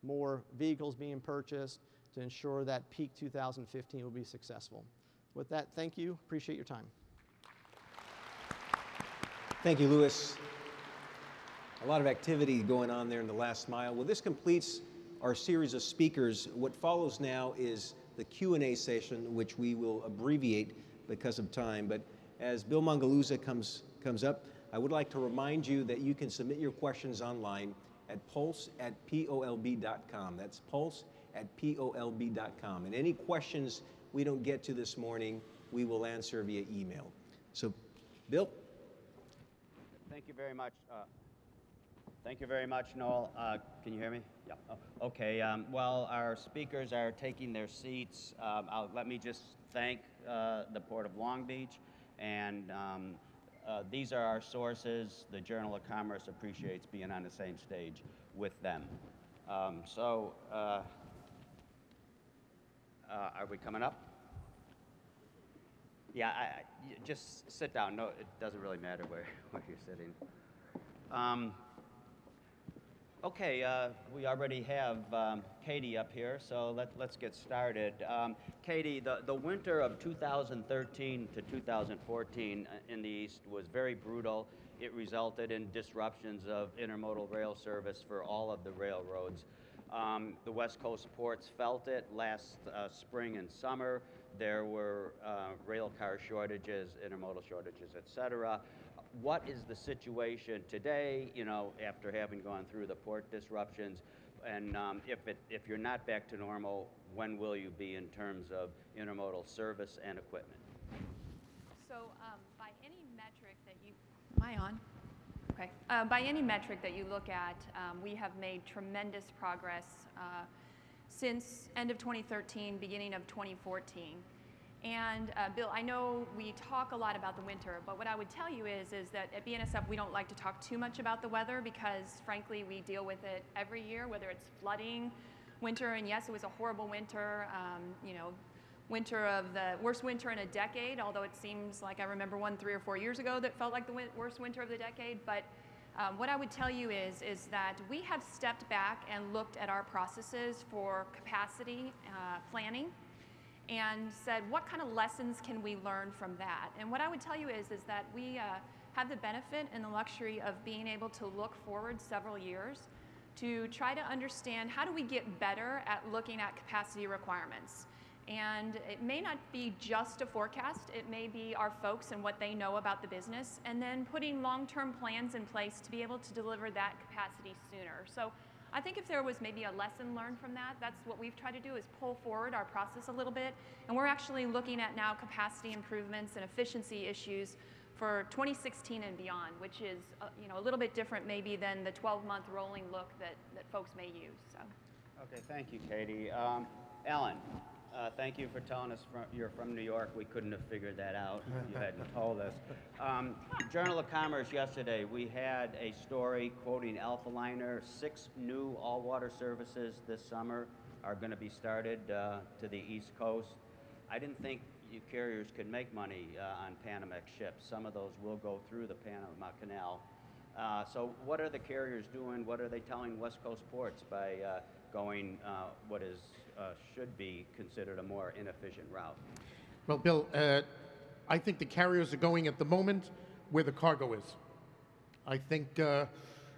more vehicles being purchased to ensure that peak 2015 will be successful. With that, thank you. Appreciate your time. Thank you, Louis. A lot of activity going on there in the last mile. Well, this completes our series of speakers. What follows now is the Q&A session, which we will abbreviate because of time. But as Bill Mongelluzzo comes, comes up, I would like to remind you that you can submit your questions online at pulse at polb.com. That's pulse at polb.com. And any questions we don't get to this morning, we will answer via email. So, Bill? Thank you very much. Uh, thank you very much, Noel. Uh, can you hear me? Yeah. Oh, okay. Um, while our speakers are taking their seats, um, let me just thank uh, the Port of Long Beach. And um, uh, these are our sources. The Journal of Commerce appreciates being on the same stage with them. Um, so, uh, uh, are we coming up? Yeah, I, I, just sit down. No, it doesn't really matter where, where you're sitting. Okay, uh, we already have um, Katie up here, so let, let's get started. Um, Katie, the, the winter of 2013 to 2014 uh, in the East was very brutal. It resulted in disruptions of intermodal rail service for all of the railroads. Um, the West Coast ports felt it last uh, spring and summer. There were uh, rail car shortages, intermodal shortages, et cetera. What is the situation today, you know, after having gone through the port disruptions? And um, if, it, if you're not back to normal, when will you be in terms of intermodal service and equipment? So um, by any metric that you, am I on? Okay. Uh, by any metric that you look at, um, we have made tremendous progress uh, since end of 2013, beginning of 2014. And uh, Bill, I know we talk a lot about the winter, but what I would tell you is, is that at BNSF we don't like to talk too much about the weather because frankly we deal with it every year, whether it's flooding, winter, and yes, it was a horrible winter, um, you know, winter of the worst winter in a decade, although it seems like I remember one three or four years ago that felt like the win worst winter of the decade. But um, what I would tell you is, is that we have stepped back and looked at our processes for capacity uh, planning and said, what kind of lessons can we learn from that? And what I would tell you is, is that we uh, have the benefit and the luxury of being able to look forward several years to try to understand how do we get better at looking at capacity requirements. And it may not be just a forecast, it may be our folks and what they know about the business, and then putting long-term plans in place to be able to deliver that capacity sooner. So I think if there was maybe a lesson learned from that, that's what we've tried to do is pull forward our process a little bit. And we're actually looking at now capacity improvements and efficiency issues for 2016 and beyond, which is uh, you know, a little bit different maybe than the 12-month rolling look that, that folks may use. So. Okay, thank you, Katie. Um, Allen, uh, thank you for telling us from, you're from New York. We couldn't have figured that out if you hadn't told us. Um, Journal of Commerce yesterday, we had a story quoting Alphaliner. Six new all-water services this summer are going to be started uh, to the East Coast. I didn't think you carriers could make money uh, on Panamax ships. Some of those will go through the Panama Canal. Uh, so what are the carriers doing? What are they telling West Coast ports by uh, going uh, what is uh, should be considered a more inefficient route? Well, Bill, uh, I think the carriers are going at the moment where the cargo is. I think uh,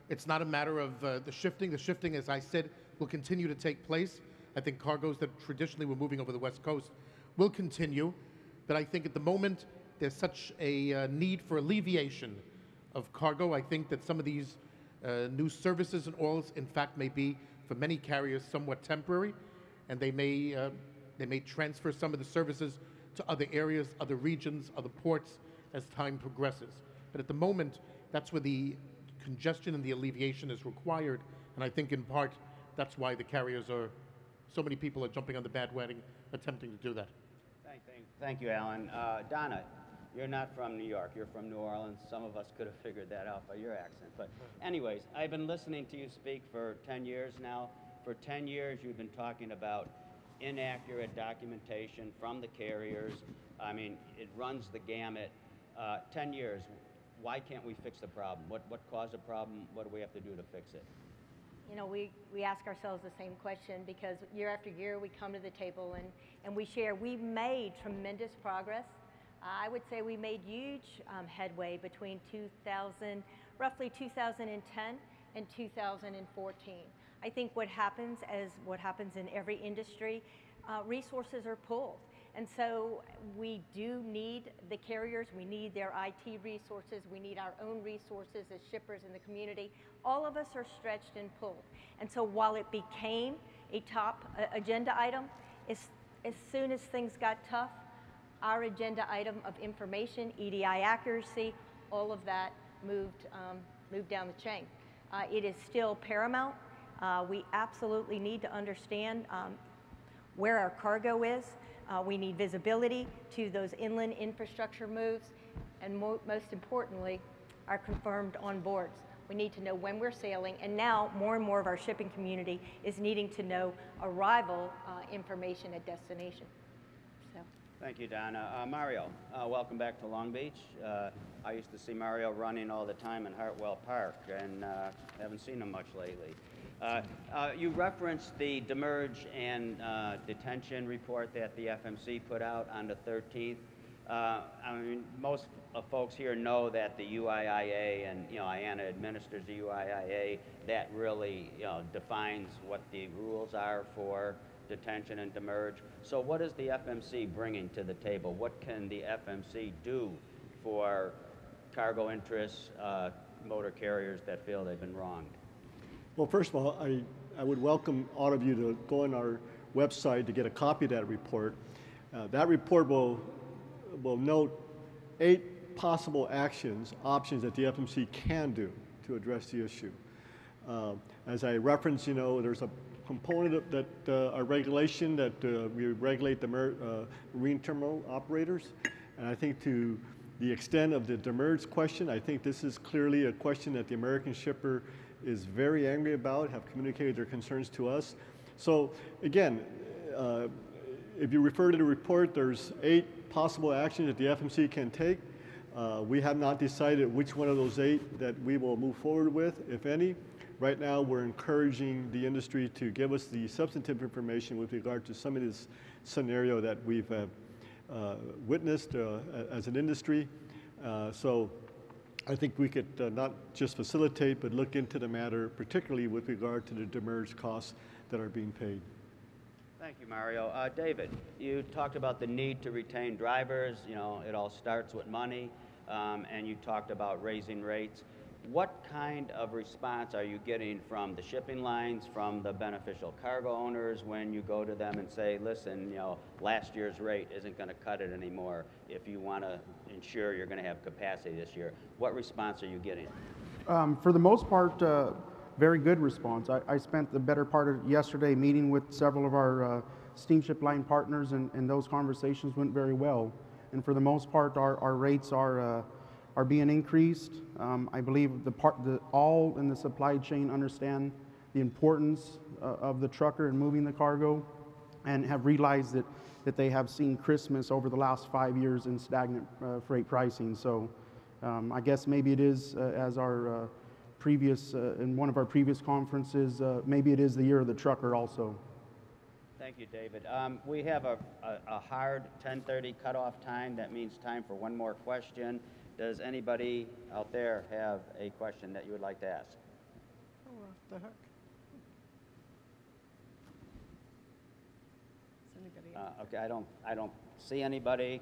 it's not a matter of uh, the shifting. The shifting, as I said, will continue to take place. I think cargoes that traditionally were moving over the West Coast will continue. But I think at the moment, there's such a uh, need for alleviation of cargo. I think that some of these uh, new services and oils, in fact, may be, for many carriers, somewhat temporary and they may, uh, they may transfer some of the services to other areas, other regions, other ports as time progresses. But at the moment, that's where the congestion and the alleviation is required, and I think in part that's why the carriers are, so many people are jumping on the bandwagon attempting to do that. Thank, thank, thank you, Allen. Uh, Donna, you're not from New York, you're from New Orleans. Some of us could have figured that out by your accent. But anyways, I've been listening to you speak for 10 years now for 10 years, you've been talking about inaccurate documentation from the carriers. I mean, it runs the gamut. Uh, 10 years, why can't we fix the problem? What, what caused the problem? What do we have to do to fix it? You know, we, we ask ourselves the same question because year after year we come to the table and, and we share. We've made tremendous progress I would say we made huge um, headway between 2000, roughly 2010 and 2014. I think what happens as what happens in every industry, uh, resources are pulled. And so we do need the carriers, we need their IT resources, we need our own resources as shippers in the community. All of us are stretched and pulled. And so while it became a top uh, agenda item, as, as soon as things got tough, our agenda item of information, EDI accuracy, all of that moved, um, moved down the chain. Uh, it is still paramount. Uh, we absolutely need to understand um, where our cargo is. Uh, we need visibility to those inland infrastructure moves, and mo most importantly, our confirmed on boards. We need to know when we're sailing, and now more and more of our shipping community is needing to know arrival uh, information at destination. So. Thank you, Donna. Uh, Mario, uh, welcome back to Long Beach. Uh, I used to see Mario running all the time in Heartwell Park, and uh, haven't seen him much lately. Uh, uh, you referenced the demurrage and uh, detention report that the FMC put out on the 13th. Uh, I mean, most folks here know that the UIIA and you know IANA administers the UIIA. That really you know defines what the rules are for detention and demurrage. So, what is the FMC bringing to the table? What can the FMC do for cargo interests, uh, motor carriers that feel they've been wronged? Well, first of all, I, I would welcome all of you to go on our website to get a copy of that report. Uh, that report will, will note eight possible actions, options that the FMC can do to address the issue. Uh, as I referenced, you know, there's a component of that uh, our regulation that uh, we regulate the uh, marine terminal operators. And I think to the extent of the demurrage question, I think this is clearly a question that the American shipper is very angry about, have communicated their concerns to us. So again, uh, if you refer to the report, there's eight possible actions that the FMC can take. Uh, we have not decided which one of those eight that we will move forward with, if any. Right now, we're encouraging the industry to give us the substantive information with regard to some of this scenario that we've uh, uh witnessed uh, as an industry. Uh, so I think we could uh, not just facilitate, but look into the matter, particularly with regard to the demurrage costs that are being paid. Thank you, Mario. Uh, David, you talked about the need to retain drivers. You know, it all starts with money, um, and you talked about raising rates. What kind of response are you getting from the shipping lines, from the beneficial cargo owners when you go to them and say, listen, you know, last year's rate isn't going to cut it anymore if you want to ensure you're going to have capacity this year? What response are you getting? Um, for the most part, uh, very good response. I, I, spent the better part of yesterday meeting with several of our uh, steamship line partners, and, and, those conversations went very well. And for the most part, our, our rates are. Uh, are being increased. Um, I believe the part, the, all in the supply chain understand the importance uh, of the trucker and moving the cargo and have realized that, that they have seen Christmas over the last five years in stagnant uh, freight pricing. So um, I guess maybe it is, uh, as our uh, previous, uh, in one of our previous conferences, uh, maybe it is the year of the trucker also. Thank you, David. Um, we have a, a, a hard 10:30 cutoff time. That means time for one more question. Does anybody out there have a question that you would like to ask? Oh, what the heck? Uh, okay, I don't, I don't see anybody.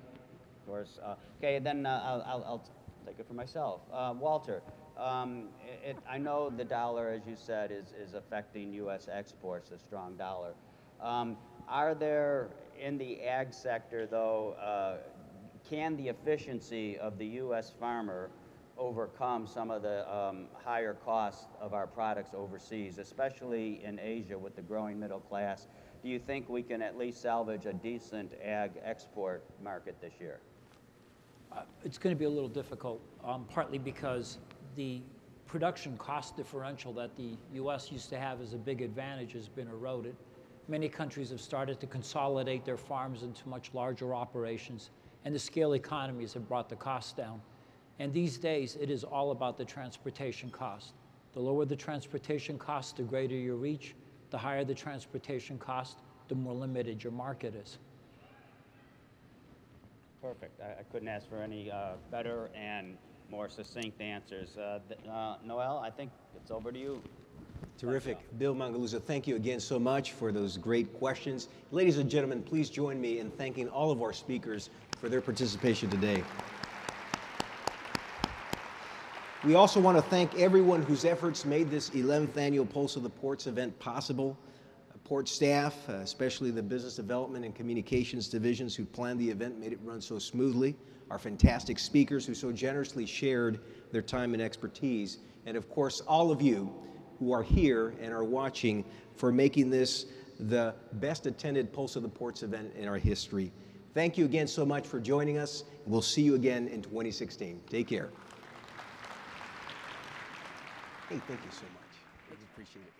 Of course. Uh, okay, then uh, I'll, I'll, I'll, take it for myself. Uh, Walter, um, it, I know the dollar, as you said, is, is affecting U.S. exports, the strong dollar. Um, are there in the ag sector, though, uh, can the efficiency of the U.S. farmer overcome some of the um, higher costs of our products overseas, especially in Asia with the growing middle class? Do you think we can at least salvage a decent ag export market this year? Uh, it's going to be a little difficult, um, partly because the production cost differential that the U.S. used to have as a big advantage has been eroded. Many countries have started to consolidate their farms into much larger operations and the scale economies have brought the costs down. And these days, it is all about the transportation cost. The lower the transportation cost, the greater your reach. The higher the transportation cost, the more limited your market is. perfect. I, I couldn't ask for any uh, better and more succinct answers. Uh, uh, Noel, I think it's over to you. Terrific. Bill Mongelluzzo, thank you again so much for those great questions. Ladies and gentlemen, please join me in thanking all of our speakers for their participation today. We also want to thank everyone whose efforts made this 11th annual Pulse of the Ports event possible. Uh, Port staff, uh, especially the business development and communications divisions who planned the event, made it run so smoothly. Our fantastic speakers who so generously shared their time and expertise. And of course, all of you who are here and are watching for making this the best attended Pulse of the Ports event in our history. Thank you again so much for joining us. We'll see you again in 2016. Take care. Hey, thank you so much. I appreciate it.